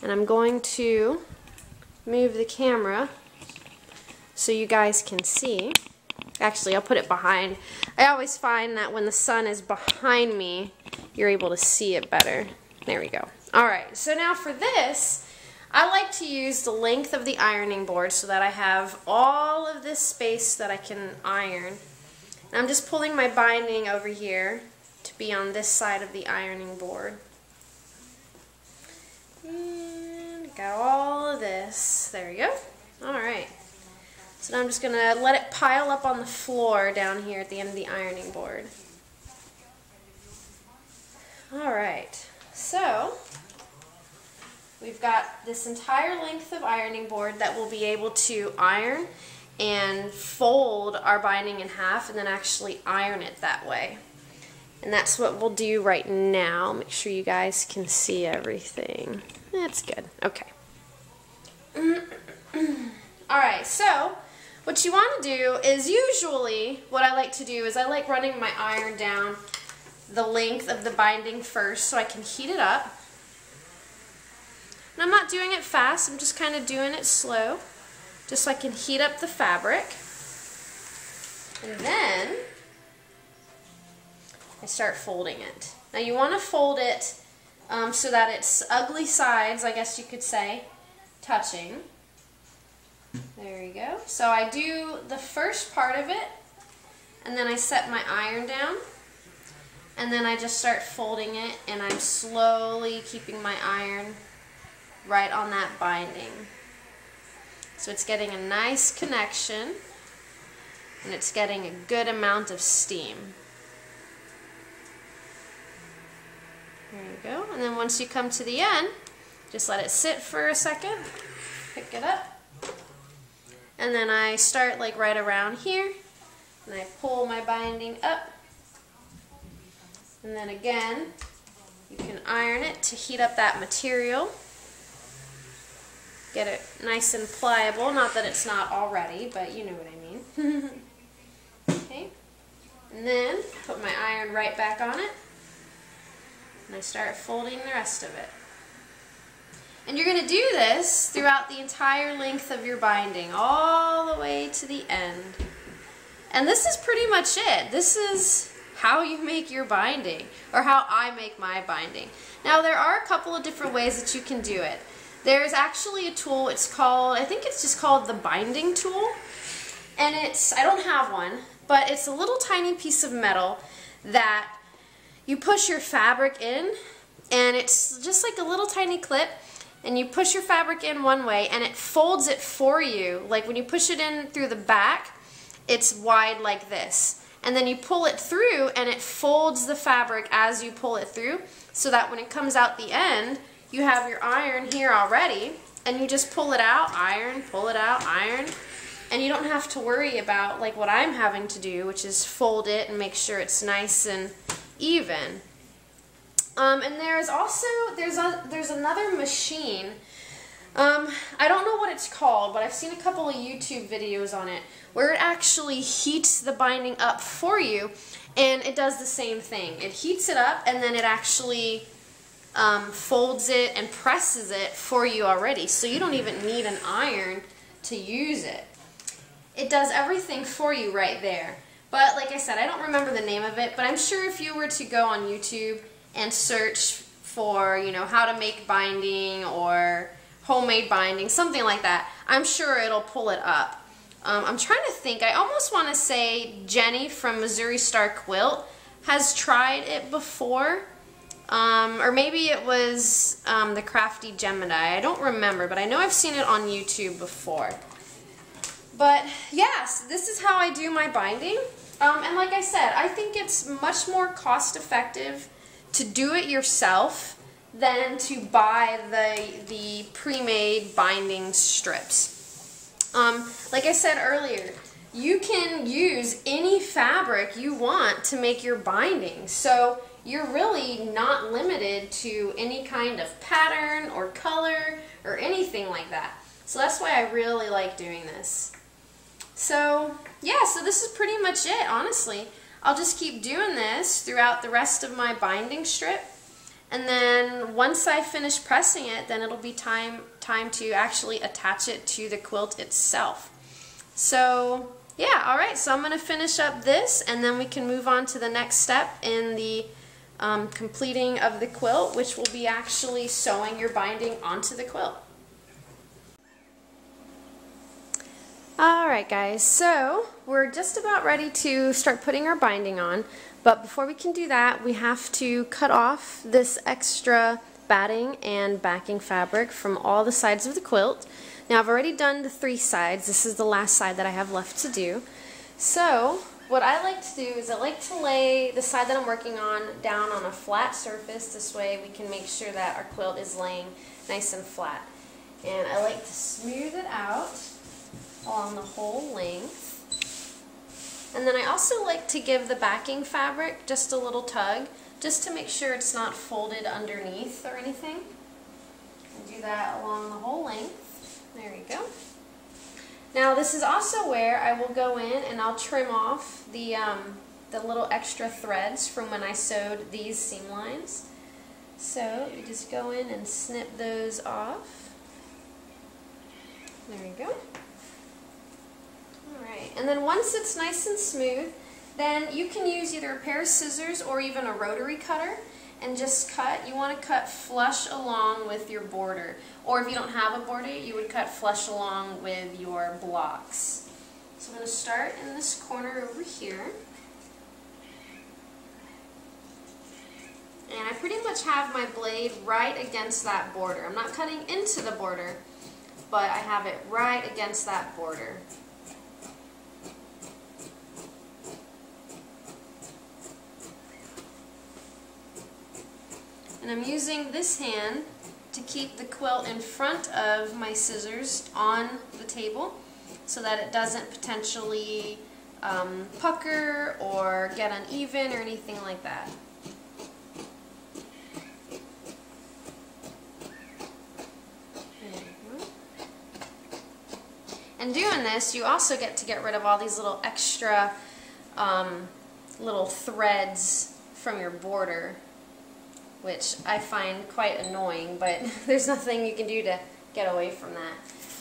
and I'm going to move the camera so you guys can see. Actually, I'll put it behind. I always find that when the sun is behind me, you're able to see it better. There we go. All right, so now for this, I like to use the length of the ironing board so that I have all of this space that I can iron. And I'm just pulling my binding over here to be on this side of the ironing board. And got all of this. There we go. Alright. So now I'm just going to let it pile up on the floor down here at the end of the ironing board. Alright. So, we've got this entire length of ironing board that we'll be able to iron and fold our binding in half and then actually iron it that way. And that's what we'll do right now. Make sure you guys can see everything. That's good. Okay. <clears throat> Alright, so what you want to do is usually what I like to do is I like running my iron down the length of the binding first so I can heat it up. And I'm not doing it fast, I'm just kind of doing it slow just so I can heat up the fabric. And then I start folding it. Now you want to fold it um, so that it's ugly sides, I guess you could say, touching. There you go. So I do the first part of it, and then I set my iron down, and then I just start folding it, and I'm slowly keeping my iron right on that binding. So it's getting a nice connection, and it's getting a good amount of steam. There you go. And then once you come to the end, just let it sit for a second. Pick it up. And then I start like right around here. And I pull my binding up. And then again, you can iron it to heat up that material. Get it nice and pliable. Not that it's not already, but you know what I mean. <laughs> okay. And then put my iron right back on it and I start folding the rest of it. And you're going to do this throughout the entire length of your binding, all the way to the end. And this is pretty much it. This is how you make your binding, or how I make my binding. Now there are a couple of different ways that you can do it. There's actually a tool, it's called, I think it's just called the binding tool. And it's, I don't have one, but it's a little tiny piece of metal that you push your fabric in and it's just like a little tiny clip and you push your fabric in one way and it folds it for you. Like when you push it in through the back, it's wide like this. And then you pull it through and it folds the fabric as you pull it through so that when it comes out the end, you have your iron here already and you just pull it out, iron, pull it out, iron, and you don't have to worry about like what I'm having to do, which is fold it and make sure it's nice and even. Um, and there's also, there's, a, there's another machine. Um, I don't know what it's called, but I've seen a couple of YouTube videos on it where it actually heats the binding up for you and it does the same thing. It heats it up and then it actually um, folds it and presses it for you already. So you don't even need an iron to use it. It does everything for you right there. But like I said, I don't remember the name of it, but I'm sure if you were to go on YouTube and search for, you know, how to make binding or homemade binding, something like that, I'm sure it'll pull it up. Um, I'm trying to think. I almost want to say Jenny from Missouri Star Quilt has tried it before. Um, or maybe it was um, the Crafty Gemini. I don't remember, but I know I've seen it on YouTube before. But yes, this is how I do my binding. Um, and like I said, I think it's much more cost effective to do it yourself than to buy the, the pre-made binding strips. Um, like I said earlier, you can use any fabric you want to make your binding. So you're really not limited to any kind of pattern or color or anything like that. So that's why I really like doing this. So yeah, so this is pretty much it, honestly. I'll just keep doing this throughout the rest of my binding strip. And then once I finish pressing it, then it'll be time, time to actually attach it to the quilt itself. So yeah, alright, so I'm going to finish up this and then we can move on to the next step in the um, completing of the quilt, which will be actually sewing your binding onto the quilt. Alright guys, so we're just about ready to start putting our binding on, but before we can do that, we have to cut off this extra batting and backing fabric from all the sides of the quilt. Now I've already done the three sides, this is the last side that I have left to do. So what I like to do is I like to lay the side that I'm working on down on a flat surface. This way we can make sure that our quilt is laying nice and flat. And I like to smooth it out along the whole length. And then I also like to give the backing fabric just a little tug, just to make sure it's not folded underneath or anything. And do that along the whole length. There you go. Now this is also where I will go in and I'll trim off the, um, the little extra threads from when I sewed these seam lines. So you just go in and snip those off. There you go. Alright, and then once it's nice and smooth, then you can use either a pair of scissors or even a rotary cutter and just cut. You want to cut flush along with your border. Or if you don't have a border, you would cut flush along with your blocks. So I'm going to start in this corner over here. And I pretty much have my blade right against that border. I'm not cutting into the border, but I have it right against that border. And I'm using this hand to keep the quilt in front of my scissors on the table so that it doesn't potentially um, pucker or get uneven or anything like that. And doing this, you also get to get rid of all these little extra um, little threads from your border which I find quite annoying, but <laughs> there's nothing you can do to get away from that.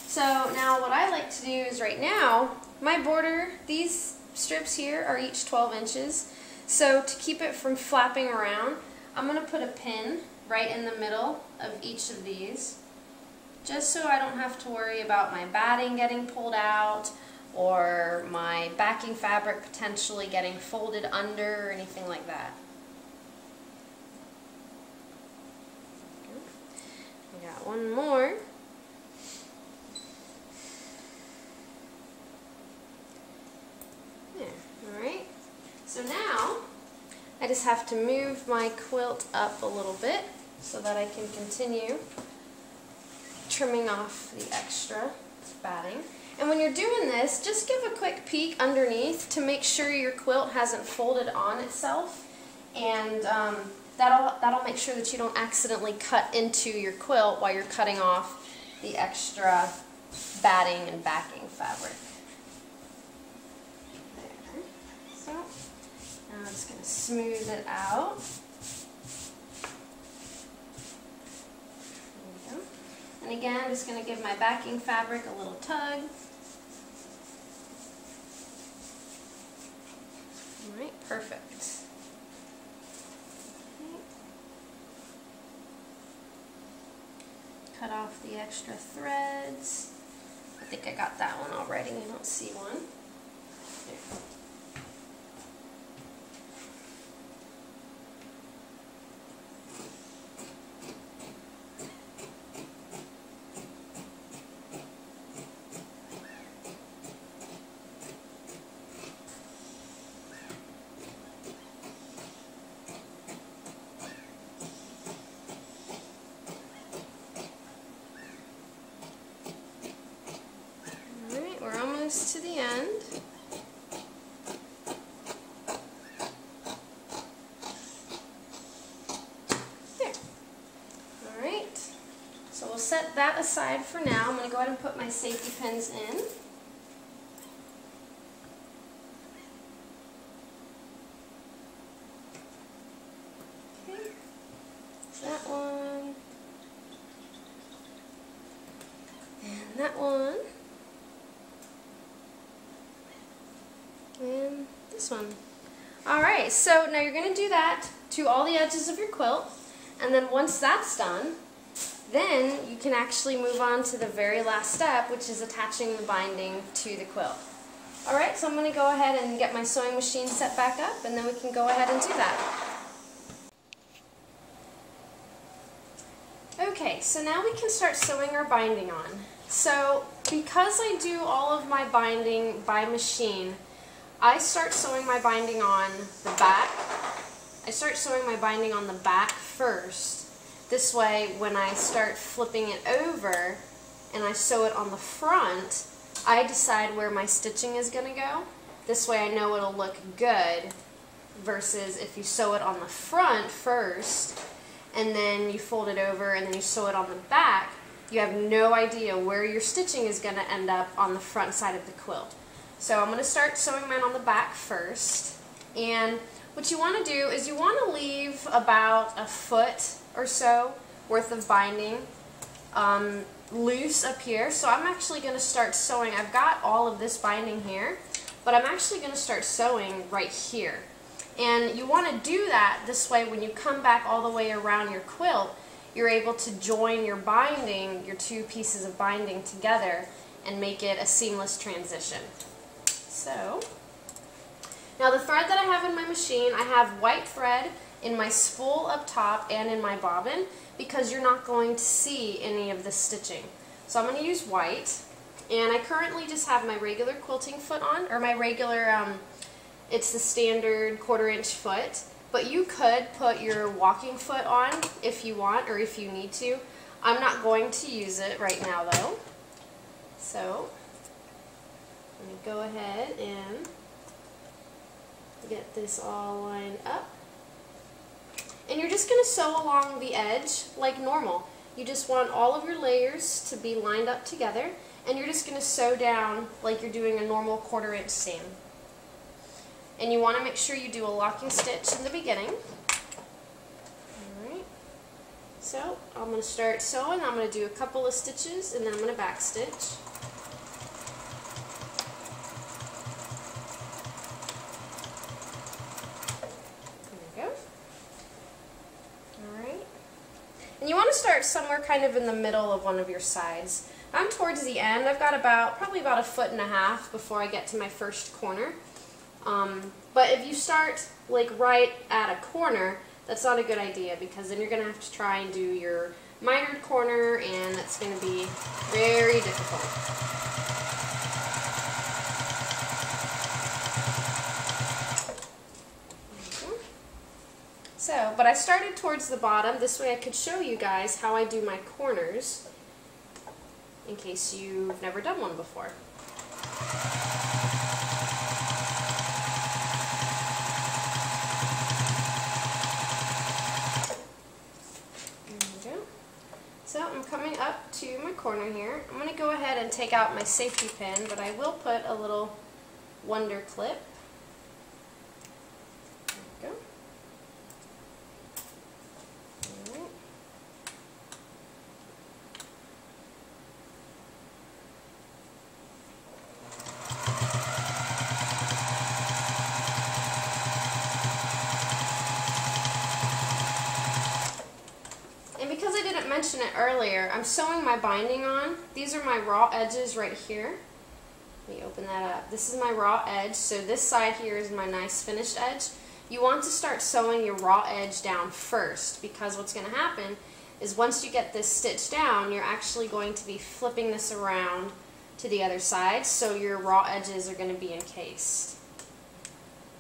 So now what I like to do is right now, my border, these strips here are each 12 inches. So to keep it from flapping around, I'm going to put a pin right in the middle of each of these, just so I don't have to worry about my batting getting pulled out or my backing fabric potentially getting folded under or anything like that. One more. There, alright. So now, I just have to move my quilt up a little bit so that I can continue trimming off the extra batting. And when you're doing this, just give a quick peek underneath to make sure your quilt hasn't folded on itself. And um, that'll, that'll make sure that you don't accidentally cut into your quilt while you're cutting off the extra batting and backing fabric. There. So, now I'm just going to smooth it out. And again, I'm just going to give my backing fabric a little tug. Alright, perfect. Cut off the extra threads. I think I got that one already. I don't see one. to the end. There. Alright, so we'll set that aside for now. I'm going to go ahead and put my safety pins in. Okay, that one. And that one. and this one. Alright, so now you're going to do that to all the edges of your quilt, and then once that's done, then you can actually move on to the very last step, which is attaching the binding to the quilt. Alright, so I'm going to go ahead and get my sewing machine set back up, and then we can go ahead and do that. Okay, so now we can start sewing our binding on. So, because I do all of my binding by machine, I start sewing my binding on the back. I start sewing my binding on the back first. This way, when I start flipping it over and I sew it on the front, I decide where my stitching is going to go. This way I know it'll look good versus if you sew it on the front first and then you fold it over and then you sew it on the back, you have no idea where your stitching is going to end up on the front side of the quilt. So I'm going to start sewing mine on the back first. And what you want to do is you want to leave about a foot or so worth of binding um, loose up here. So I'm actually going to start sewing. I've got all of this binding here, but I'm actually going to start sewing right here. And you want to do that this way when you come back all the way around your quilt, you're able to join your binding, your two pieces of binding together and make it a seamless transition so. Now the thread that I have in my machine, I have white thread in my spool up top and in my bobbin because you're not going to see any of the stitching. So I'm going to use white and I currently just have my regular quilting foot on or my regular, um, it's the standard quarter inch foot but you could put your walking foot on if you want or if you need to. I'm not going to use it right now though. So going to go ahead and get this all lined up. And you're just going to sew along the edge like normal. You just want all of your layers to be lined up together and you're just going to sew down like you're doing a normal quarter inch seam. And you want to make sure you do a locking stitch in the beginning. Alright, so I'm going to start sewing. I'm going to do a couple of stitches and then I'm going to back stitch. And you want to start somewhere kind of in the middle of one of your sides. I'm towards the end. I've got about, probably about a foot and a half before I get to my first corner. Um, but if you start like right at a corner, that's not a good idea because then you're going to have to try and do your mitered corner and that's going to be very difficult. So, but I started towards the bottom. This way I could show you guys how I do my corners in case you've never done one before. So I'm coming up to my corner here. I'm going to go ahead and take out my safety pin, but I will put a little wonder clip earlier, I'm sewing my binding on. These are my raw edges right here. Let me open that up. This is my raw edge, so this side here is my nice finished edge. You want to start sewing your raw edge down first because what's going to happen is once you get this stitch down, you're actually going to be flipping this around to the other side, so your raw edges are going to be encased.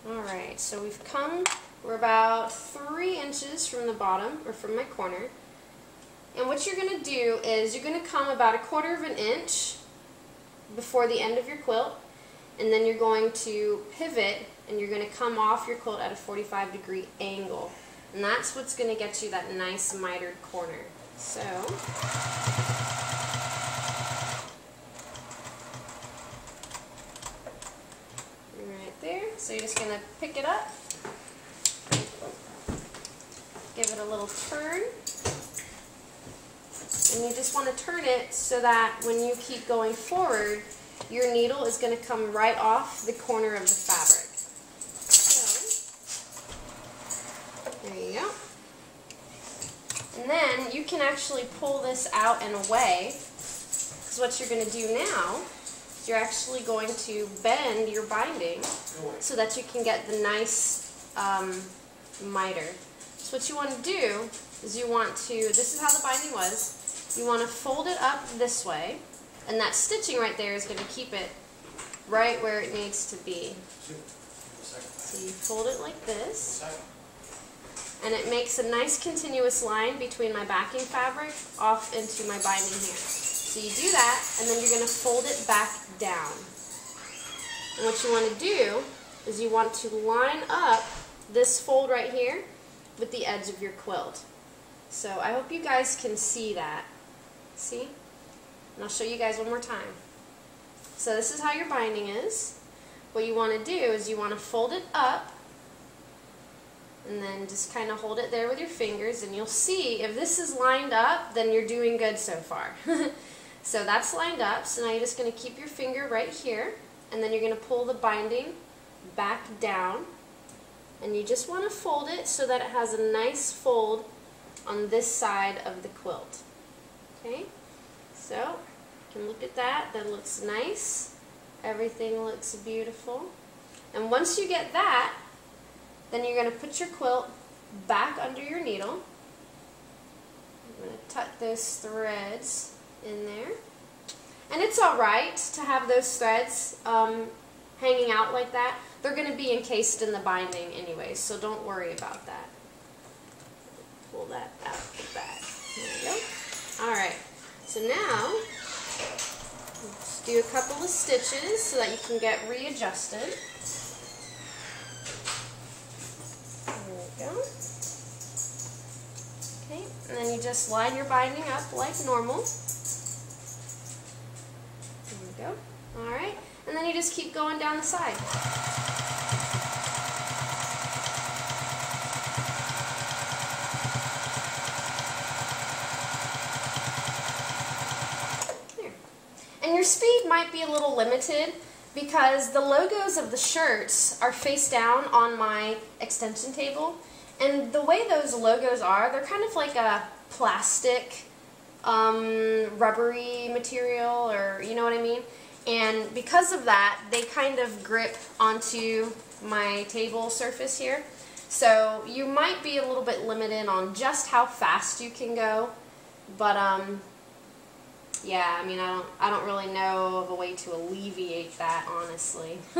Alright, so we've come, we're about three inches from the bottom, or from my corner. And what you're going to do is you're going to come about a quarter of an inch before the end of your quilt, and then you're going to pivot and you're going to come off your quilt at a 45 degree angle. And that's what's going to get you that nice mitered corner. So, right there. So you're just going to pick it up, give it a little turn, and you just want to turn it so that when you keep going forward, your needle is going to come right off the corner of the fabric. So, there you go. And then you can actually pull this out and away, because what you're going to do now is you're actually going to bend your binding so that you can get the nice um, miter. So what you want to do is you want to, this is how the binding was, you want to fold it up this way, and that stitching right there is going to keep it right where it needs to be. So you fold it like this, and it makes a nice continuous line between my backing fabric off into my binding here. So you do that, and then you're going to fold it back down. And what you want to do is you want to line up this fold right here with the edge of your quilt. So I hope you guys can see that. See? And I'll show you guys one more time. So this is how your binding is. What you want to do is you want to fold it up and then just kind of hold it there with your fingers and you'll see if this is lined up then you're doing good so far. <laughs> so that's lined up so now you're just going to keep your finger right here and then you're going to pull the binding back down and you just want to fold it so that it has a nice fold on this side of the quilt. Okay, so you can look at that. That looks nice. Everything looks beautiful. And once you get that, then you're going to put your quilt back under your needle. I'm going to tuck those threads in there. And it's alright to have those threads um, hanging out like that. They're going to be encased in the binding anyway, so don't worry about that. Pull that out the back. There we go. Alright, so now, let's do a couple of stitches so that you can get readjusted. There we go. Okay, and then you just line your binding up like normal. There we go. Alright, and then you just keep going down the side. Your speed might be a little limited because the logos of the shirts are face down on my extension table. And the way those logos are, they're kind of like a plastic, um, rubbery material, or you know what I mean? And because of that, they kind of grip onto my table surface here. So you might be a little bit limited on just how fast you can go, but um, yeah, I mean, I don't, I don't really know of a way to alleviate that, honestly. <laughs>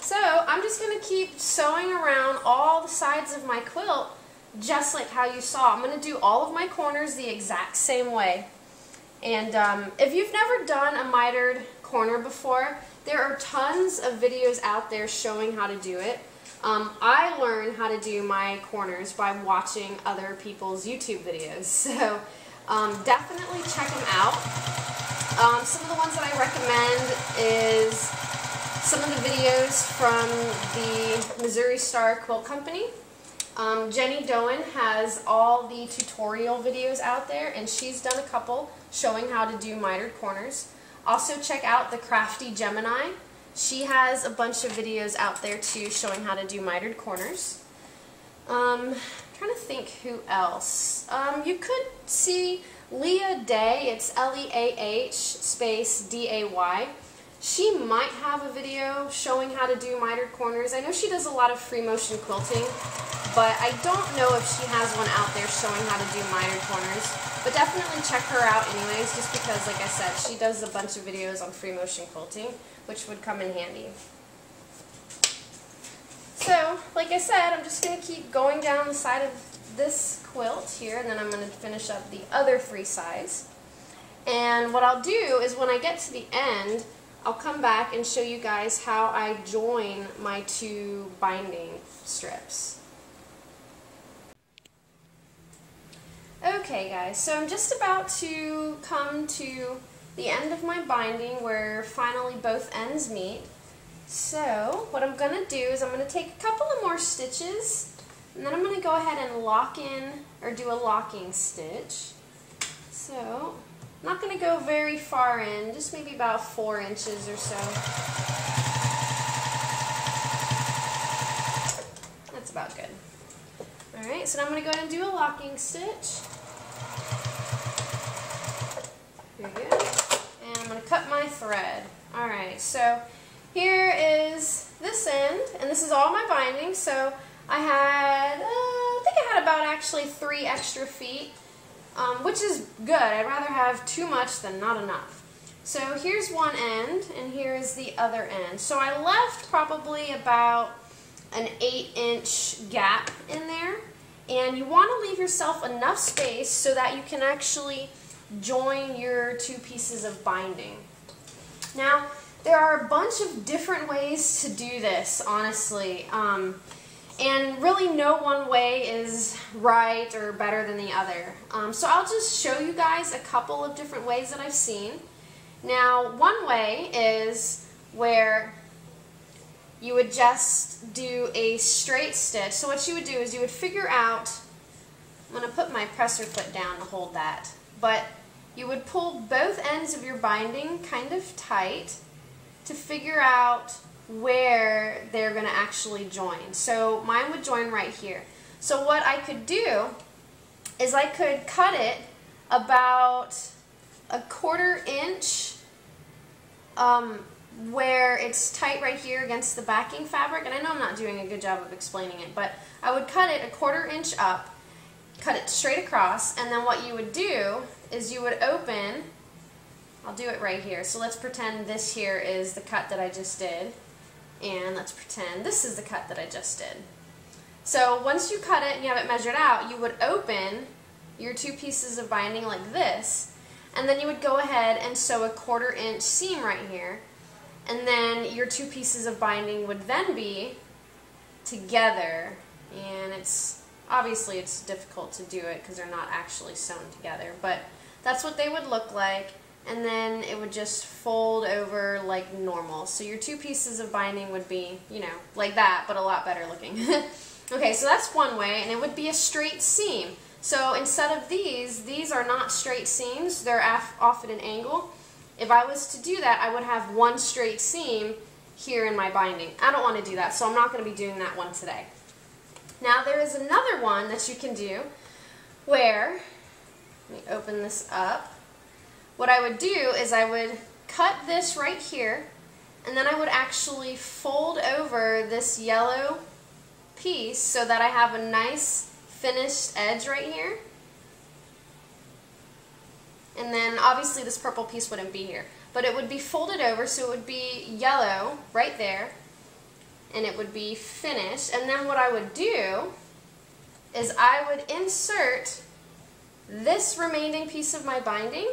so, I'm just going to keep sewing around all the sides of my quilt just like how you saw. I'm going to do all of my corners the exact same way. And um, if you've never done a mitered corner before, there are tons of videos out there showing how to do it. Um, I learned how to do my corners by watching other people's YouTube videos, <laughs> so um, definitely check them out. Um, some of the ones that I recommend is some of the videos from the Missouri Star Quilt Company. Um, Jenny Doan has all the tutorial videos out there, and she's done a couple showing how to do mitered corners. Also check out the Crafty Gemini. She has a bunch of videos out there too showing how to do mitered corners. Um, I'm trying to think who else. Um, you could see Leah Day, it's L-E-A-H space D-A-Y. She might have a video showing how to do mitered corners. I know she does a lot of free motion quilting, but I don't know if she has one out there showing how to do mitered corners. But definitely check her out anyways, just because, like I said, she does a bunch of videos on free motion quilting, which would come in handy. So, like I said, I'm just going to keep going down the side of this quilt here, and then I'm going to finish up the other three sides. And what I'll do is when I get to the end, I'll come back and show you guys how I join my two binding strips. Okay guys, so I'm just about to come to the end of my binding where finally both ends meet. So what I'm going to do is I'm going to take a couple of more stitches and then I'm going to go ahead and lock in or do a locking stitch. So I'm not going to go very far in, just maybe about four inches or so. That's about good. Alright, so now I'm going to go ahead and do a locking stitch. We go. And I'm going to cut my thread. Alright, so here is this end, and this is all my binding, so I had, uh, I think I had about actually three extra feet, um, which is good. I'd rather have too much than not enough. So here's one end, and here's the other end. So I left probably about an 8-inch gap in there, and you want to leave yourself enough space so that you can actually join your two pieces of binding. Now, there are a bunch of different ways to do this, honestly. Um, and really no one way is right or better than the other. Um, so I'll just show you guys a couple of different ways that I've seen. Now, one way is where you would just do a straight stitch. So what you would do is you would figure out, I'm going to put my presser foot down to hold that, but you would pull both ends of your binding kind of tight to figure out where they're going to actually join. So mine would join right here. So what I could do is I could cut it about a quarter inch um, where it's tight right here against the backing fabric. And I know I'm not doing a good job of explaining it, but I would cut it a quarter inch up, cut it straight across, and then what you would do is you would open I'll do it right here. So let's pretend this here is the cut that I just did. And let's pretend this is the cut that I just did. So once you cut it and you have it measured out, you would open your two pieces of binding like this. And then you would go ahead and sew a quarter inch seam right here. And then your two pieces of binding would then be together. And it's obviously it's difficult to do it because they're not actually sewn together. But that's what they would look like and then it would just fold over like normal. So your two pieces of binding would be, you know, like that, but a lot better looking. <laughs> okay, so that's one way, and it would be a straight seam. So instead of these, these are not straight seams, they're off at an angle. If I was to do that, I would have one straight seam here in my binding. I don't want to do that, so I'm not going to be doing that one today. Now there is another one that you can do where, let me open this up, what I would do is I would cut this right here and then I would actually fold over this yellow piece so that I have a nice finished edge right here. And then obviously this purple piece wouldn't be here. But it would be folded over so it would be yellow right there. And it would be finished. And then what I would do is I would insert this remaining piece of my binding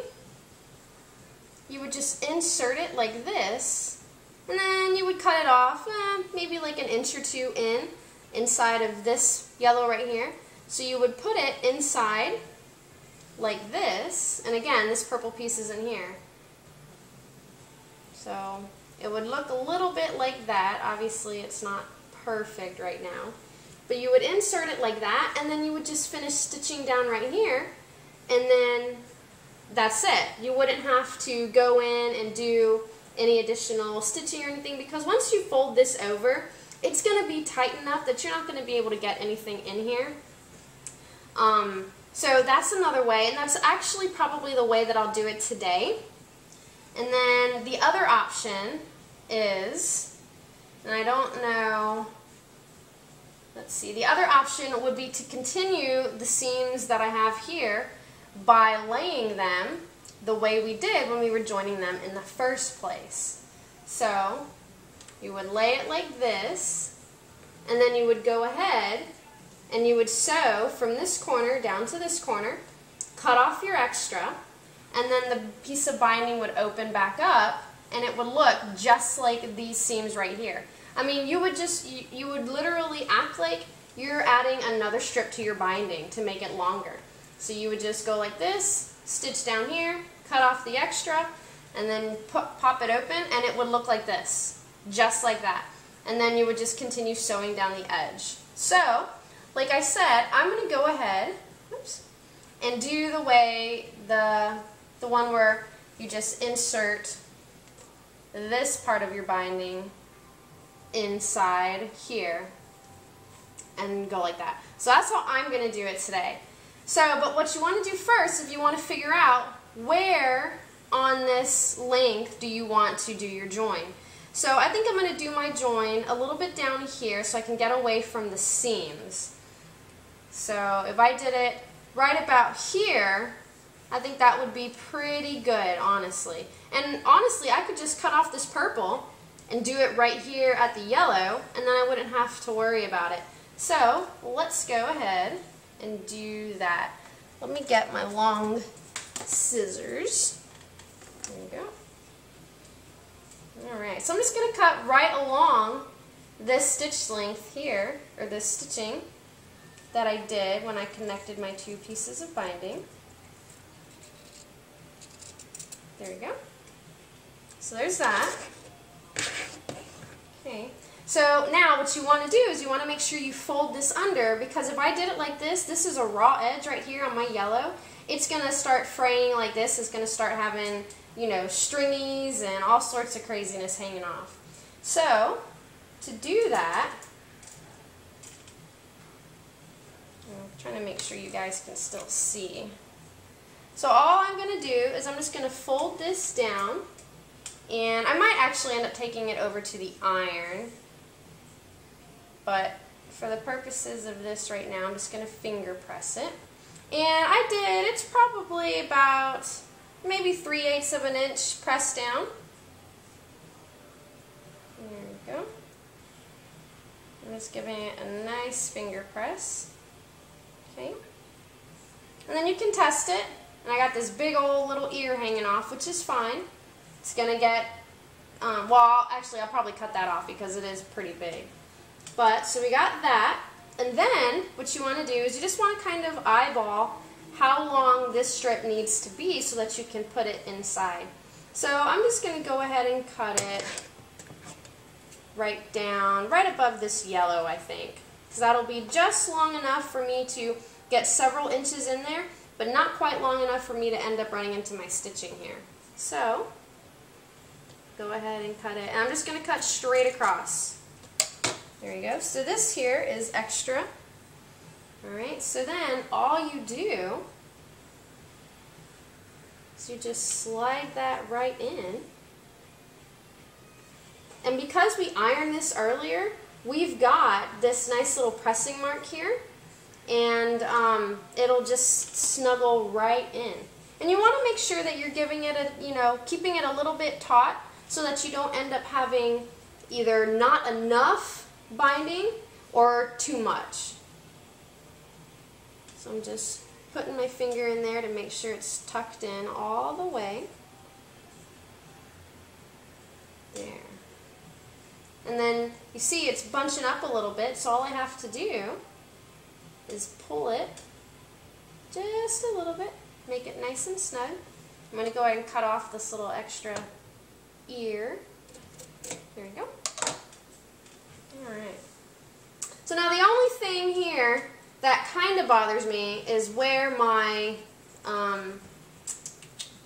you would just insert it like this, and then you would cut it off, eh, maybe like an inch or two in, inside of this yellow right here. So you would put it inside like this, and again, this purple piece is in here. So it would look a little bit like that. Obviously, it's not perfect right now. But you would insert it like that, and then you would just finish stitching down right here, and then that's it. You wouldn't have to go in and do any additional stitching or anything because once you fold this over, it's going to be tight enough that you're not going to be able to get anything in here. Um, so that's another way, and that's actually probably the way that I'll do it today. And then the other option is, and I don't know, let's see, the other option would be to continue the seams that I have here by laying them the way we did when we were joining them in the first place. So you would lay it like this, and then you would go ahead and you would sew from this corner down to this corner, cut off your extra, and then the piece of binding would open back up and it would look just like these seams right here. I mean, you would just, you, you would literally act like you're adding another strip to your binding to make it longer. So you would just go like this, stitch down here, cut off the extra, and then pop it open and it would look like this, just like that. And then you would just continue sewing down the edge. So, like I said, I'm going to go ahead oops, and do the way, the, the one where you just insert this part of your binding inside here and go like that. So that's how I'm going to do it today. So, but what you want to do first, if you want to figure out where on this length do you want to do your join. So I think I'm going to do my join a little bit down here so I can get away from the seams. So if I did it right about here, I think that would be pretty good, honestly. And honestly, I could just cut off this purple and do it right here at the yellow, and then I wouldn't have to worry about it. So let's go ahead and do that. Let me get my long scissors. There you go. Alright, so I'm just going to cut right along this stitch length here, or this stitching that I did when I connected my two pieces of binding. There we go. So there's that. Okay. So now what you want to do is you want to make sure you fold this under because if I did it like this, this is a raw edge right here on my yellow. It's going to start fraying like this. It's going to start having, you know, stringies and all sorts of craziness hanging off. So to do that, I'm trying to make sure you guys can still see. So all I'm going to do is I'm just going to fold this down and I might actually end up taking it over to the iron but for the purposes of this right now I'm just going to finger press it and I did, it's probably about maybe 3 eighths of an inch pressed down. There we go. I'm just giving it a nice finger press. Okay. And then you can test it. And I got this big old little ear hanging off, which is fine. It's going to get, um, well, actually I'll probably cut that off because it is pretty big. But, so we got that. And then, what you want to do is you just want to kind of eyeball how long this strip needs to be so that you can put it inside. So I'm just going to go ahead and cut it right down, right above this yellow, I think. Because that'll be just long enough for me to get several inches in there, but not quite long enough for me to end up running into my stitching here. So, go ahead and cut it. And I'm just going to cut straight across. There you go. So this here is extra. Alright, so then all you do is you just slide that right in. And because we ironed this earlier, we've got this nice little pressing mark here and um, it'll just snuggle right in. And you want to make sure that you're giving it a, you know, keeping it a little bit taut so that you don't end up having either not enough binding or too much. So I'm just putting my finger in there to make sure it's tucked in all the way. There. And then you see it's bunching up a little bit, so all I have to do is pull it just a little bit, make it nice and snug. I'm going to go ahead and cut off this little extra ear. There we go. Alright. So now the only thing here that kind of bothers me is where my um,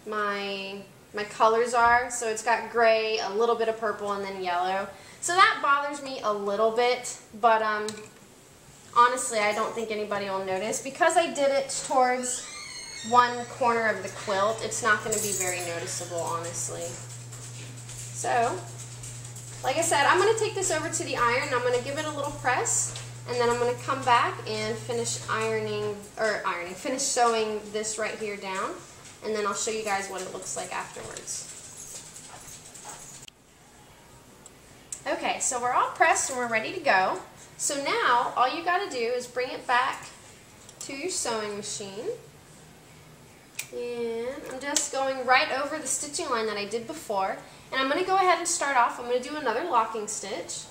my my colors are. So it's got gray, a little bit of purple, and then yellow. So that bothers me a little bit, but um, honestly, I don't think anybody will notice. Because I did it towards one corner of the quilt, it's not going to be very noticeable, honestly. So, like I said, I'm going to take this over to the iron. I'm going to give it a little press, and then I'm going to come back and finish ironing, or ironing, finish sewing this right here down, and then I'll show you guys what it looks like afterwards. Okay, so we're all pressed and we're ready to go. So now, all you got to do is bring it back to your sewing machine. And I'm just going right over the stitching line that I did before. And I'm going to go ahead and start off. I'm going to do another locking stitch.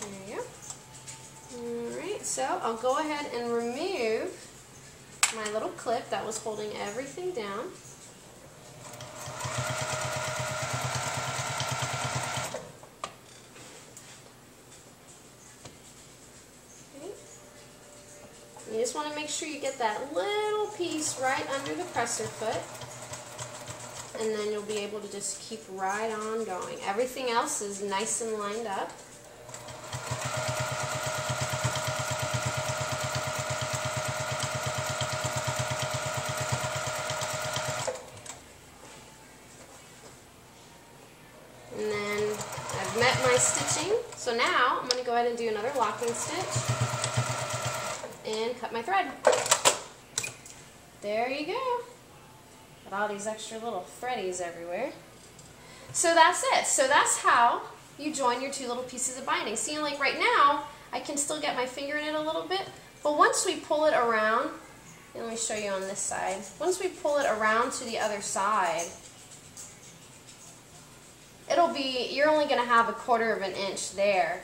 There you go. Alright, so I'll go ahead and remove my little clip that was holding everything down. Just want to make sure you get that little piece right under the presser foot. And then you'll be able to just keep right on going. Everything else is nice and lined up. And then I've met my stitching. So now I'm going to go ahead and do another locking stitch and cut my thread. There you go. Got all these extra little threadies everywhere. So that's it. So that's how you join your two little pieces of binding. See, like right now, I can still get my finger in it a little bit, but once we pull it around, let me show you on this side. Once we pull it around to the other side, it'll be, you're only going to have a quarter of an inch there,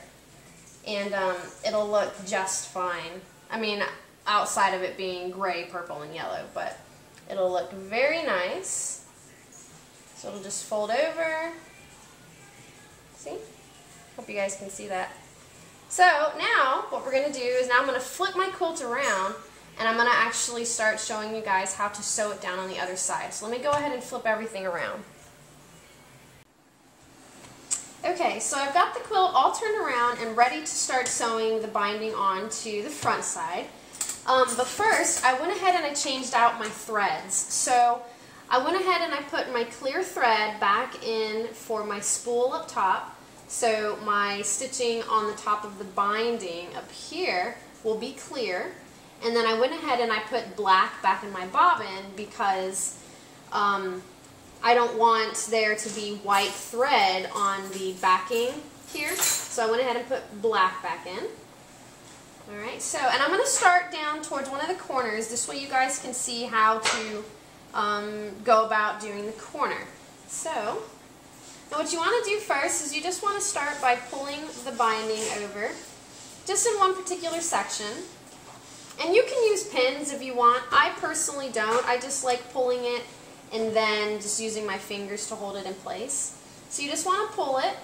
and um, it'll look just fine. I mean, outside of it being gray, purple, and yellow, but it'll look very nice. So it'll just fold over. See? Hope you guys can see that. So now, what we're going to do is now I'm going to flip my quilt around and I'm going to actually start showing you guys how to sew it down on the other side. So let me go ahead and flip everything around. Okay, so I've got the quilt all turned around and ready to start sewing the binding on to the front side. Um, but first, I went ahead and I changed out my threads. So I went ahead and I put my clear thread back in for my spool up top. So my stitching on the top of the binding up here will be clear. And then I went ahead and I put black back in my bobbin because um, I don't want there to be white thread on the backing here. So I went ahead and put black back in. Alright, so, and I'm going to start down towards one of the corners. This way you guys can see how to um, go about doing the corner. So, now what you want to do first is you just want to start by pulling the binding over, just in one particular section. And you can use pins if you want. I personally don't. I just like pulling it and then just using my fingers to hold it in place. So you just want to pull it,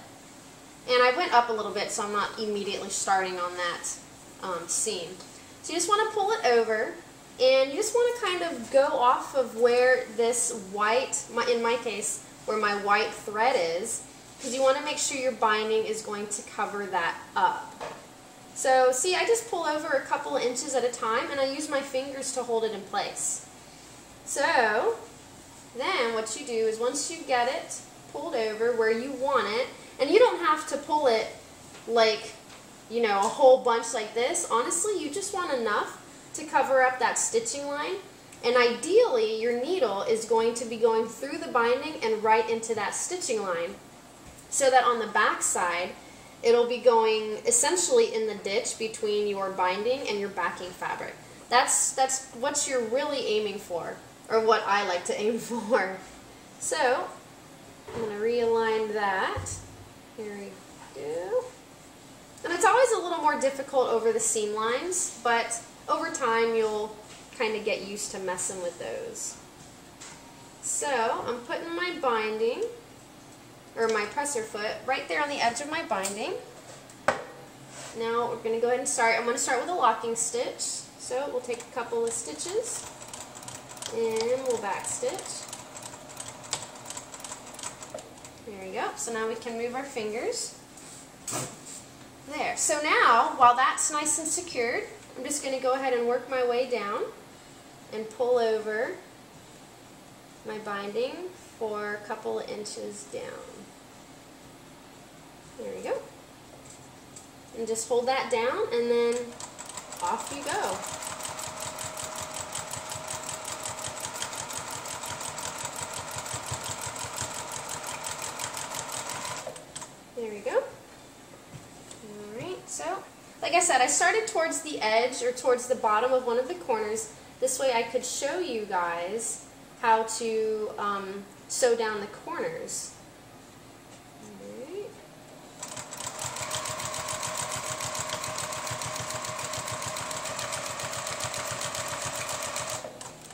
and I went up a little bit so I'm not immediately starting on that um, seam. So you just want to pull it over, and you just want to kind of go off of where this white, my, in my case, where my white thread is, because you want to make sure your binding is going to cover that up. So see, I just pull over a couple inches at a time, and I use my fingers to hold it in place. So then what you do is once you get it pulled over where you want it, and you don't have to pull it like, you know, a whole bunch like this. Honestly, you just want enough to cover up that stitching line. And ideally, your needle is going to be going through the binding and right into that stitching line so that on the back side, it'll be going essentially in the ditch between your binding and your backing fabric. That's, that's what you're really aiming for or what I like to aim <laughs> for. So, I'm going to realign that. Here we go. And it's always a little more difficult over the seam lines, but over time you'll kind of get used to messing with those. So, I'm putting my binding or my presser foot, right there on the edge of my binding. Now we're going to go ahead and start. I'm going to start with a locking stitch. So we'll take a couple of stitches and we'll back stitch. There we go. So now we can move our fingers. There. So now, while that's nice and secured, I'm just going to go ahead and work my way down and pull over my binding for a couple of inches down. There we go. And just hold that down and then off you go. There we go. Alright, so like I said, I started towards the edge or towards the bottom of one of the corners. This way I could show you guys how to um, sew down the corners.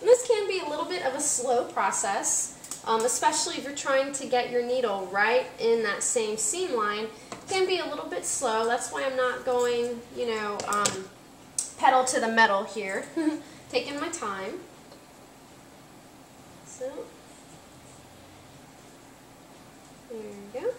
this can be a little bit of a slow process, um, especially if you're trying to get your needle right in that same seam line. Can be a little bit slow. That's why I'm not going, you know, um, pedal to the metal here. <laughs> Taking my time. So, there we go.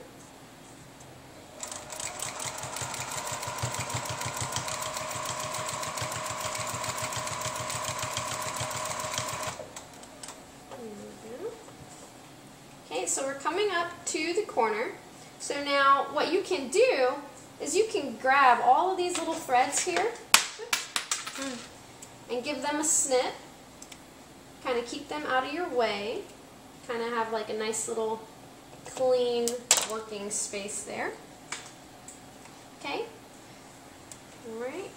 Okay, so we're coming up to the corner. So now what you can do is you can grab all of these little threads here and give them a snip kind of keep them out of your way. Kind of have like a nice little clean working space there. Okay? Alright.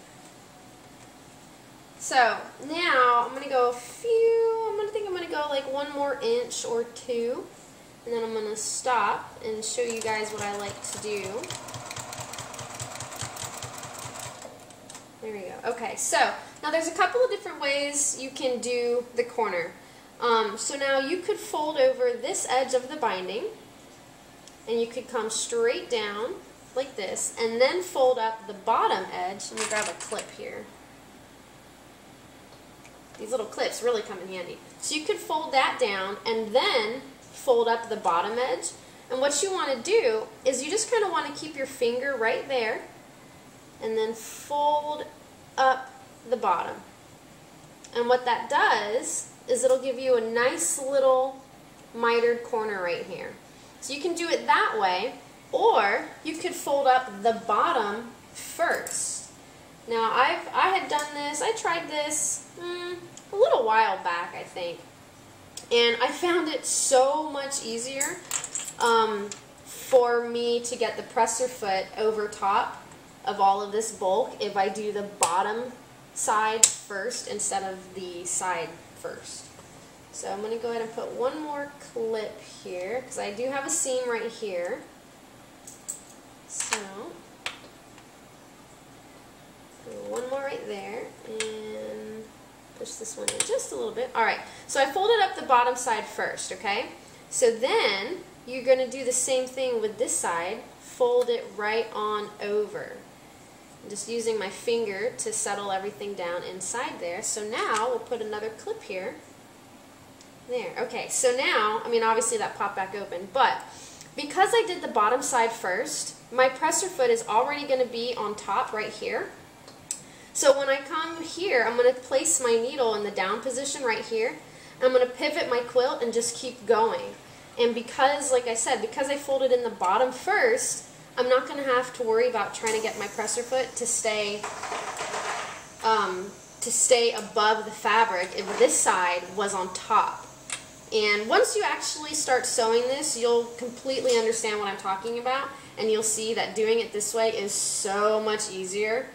So, now I'm going to go a few, I'm going to think I'm going to go like one more inch or two. And then I'm going to stop and show you guys what I like to do. There we go. Okay, so now there's a couple of different ways you can do the corner. Um, so now you could fold over this edge of the binding and you could come straight down like this and then fold up the bottom edge. Let me grab a clip here. These little clips really come in handy. So you could fold that down and then fold up the bottom edge. And what you want to do is you just kind of want to keep your finger right there and then fold up the bottom. And what that does is it'll give you a nice little mitered corner right here. So you can do it that way, or you could fold up the bottom first. Now I've I had done this, I tried this mm, a little while back I think, and I found it so much easier um, for me to get the presser foot over top of all of this bulk if I do the bottom side first instead of the side first. So I'm going to go ahead and put one more clip here because I do have a seam right here. So one more right there and push this one in just a little bit. Alright, so I folded up the bottom side first, okay? So then you're going to do the same thing with this side. Fold it right on over. I'm just using my finger to settle everything down inside there. So now we'll put another clip here. There. Okay, so now, I mean obviously that popped back open, but because I did the bottom side first, my presser foot is already going to be on top right here. So when I come here, I'm going to place my needle in the down position right here. I'm going to pivot my quilt and just keep going. And because, like I said, because I folded in the bottom first, I'm not going to have to worry about trying to get my presser foot to stay um, to stay above the fabric if this side was on top. And once you actually start sewing this, you'll completely understand what I'm talking about, and you'll see that doing it this way is so much easier.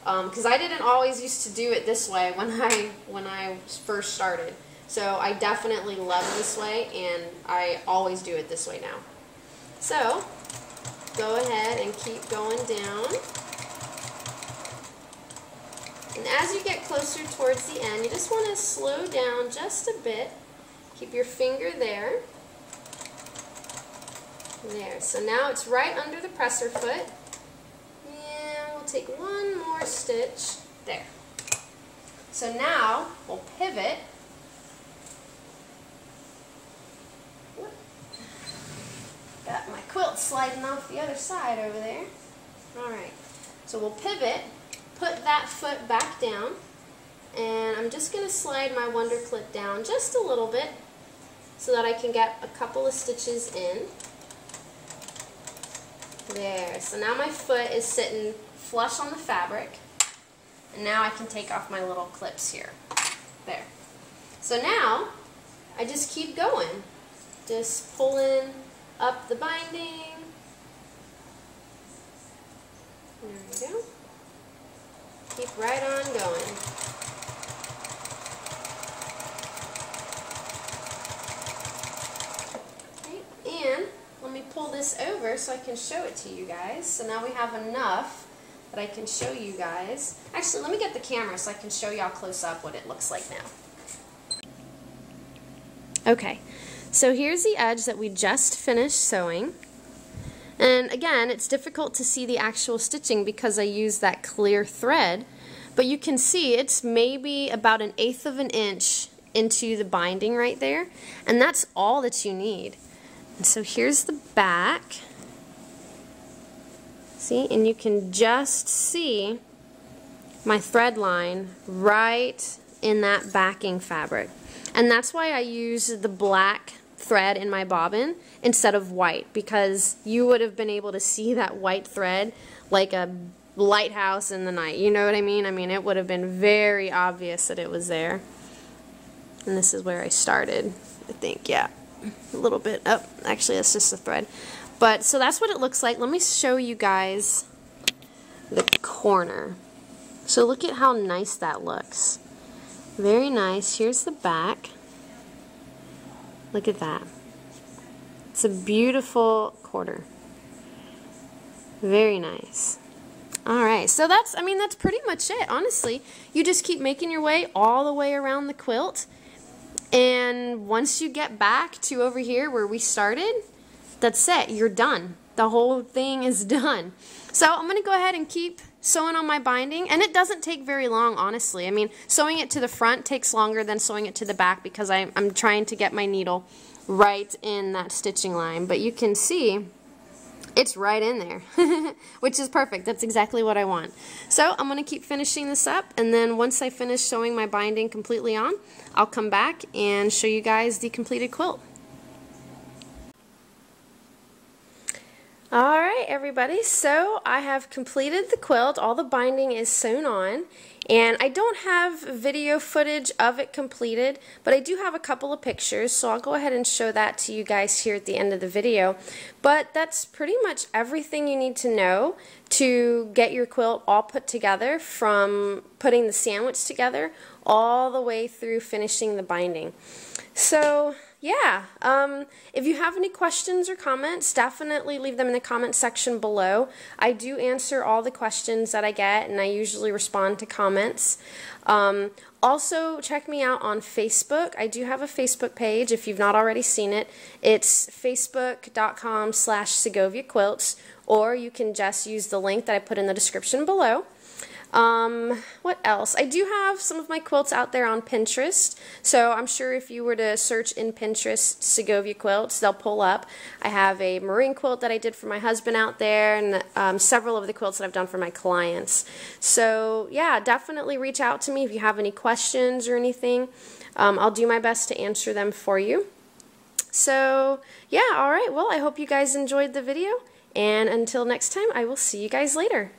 Because um, I didn't always used to do it this way <laughs> when I when I first started. So I definitely love this way, and I always do it this way now. So go ahead and keep going down. And as you get closer towards the end, you just want to slow down just a bit. Keep your finger there. There, so now it's right under the presser foot. Take one more stitch there. So now we'll pivot. Got my quilt sliding off the other side over there. Alright, so we'll pivot, put that foot back down, and I'm just going to slide my Wonder Clip down just a little bit so that I can get a couple of stitches in. There, so now my foot is sitting flush on the fabric. And now I can take off my little clips here. There. So now, I just keep going. Just pulling up the binding. There we go. Keep right on going. Okay, and let me pull this over so I can show it to you guys. So now we have enough that I can show you guys. Actually, let me get the camera so I can show y'all close up what it looks like now. Okay, so here's the edge that we just finished sewing. And again, it's difficult to see the actual stitching because I use that clear thread, but you can see it's maybe about an eighth of an inch into the binding right there, and that's all that you need. And so here's the back. See, and you can just see my thread line right in that backing fabric. And that's why I use the black thread in my bobbin instead of white because you would have been able to see that white thread like a lighthouse in the night. You know what I mean? I mean, it would have been very obvious that it was there. And this is where I started, I think, yeah. A little bit. Oh, actually, that's just a thread. But, so that's what it looks like. Let me show you guys the corner. So look at how nice that looks. Very nice. Here's the back. Look at that. It's a beautiful quarter. Very nice. Alright, so that's, I mean, that's pretty much it, honestly. You just keep making your way all the way around the quilt. And once you get back to over here where we started, that's it. You're done. The whole thing is <laughs> done. So I'm going to go ahead and keep sewing on my binding. And it doesn't take very long, honestly. I mean, sewing it to the front takes longer than sewing it to the back because I'm, I'm trying to get my needle right in that stitching line. But you can see it's right in there, <laughs> which is perfect. That's exactly what I want. So I'm going to keep finishing this up, and then once I finish sewing my binding completely on, I'll come back and show you guys the completed quilt. Alright everybody, so I have completed the quilt. All the binding is sewn on and I don't have video footage of it completed, but I do have a couple of pictures, so I'll go ahead and show that to you guys here at the end of the video. But that's pretty much everything you need to know to get your quilt all put together from putting the sandwich together all the way through finishing the binding. So yeah, um, if you have any questions or comments, definitely leave them in the comment section below. I do answer all the questions that I get, and I usually respond to comments. Um, also, check me out on Facebook. I do have a Facebook page if you've not already seen it. It's facebook.com slash Segovia Quilts, or you can just use the link that I put in the description below. Um, what else? I do have some of my quilts out there on Pinterest, so I'm sure if you were to search in Pinterest Segovia quilts, they'll pull up. I have a marine quilt that I did for my husband out there, and um, several of the quilts that I've done for my clients. So yeah, definitely reach out to me if you have any questions or anything. Um, I'll do my best to answer them for you. So yeah, alright, well I hope you guys enjoyed the video, and until next time, I will see you guys later.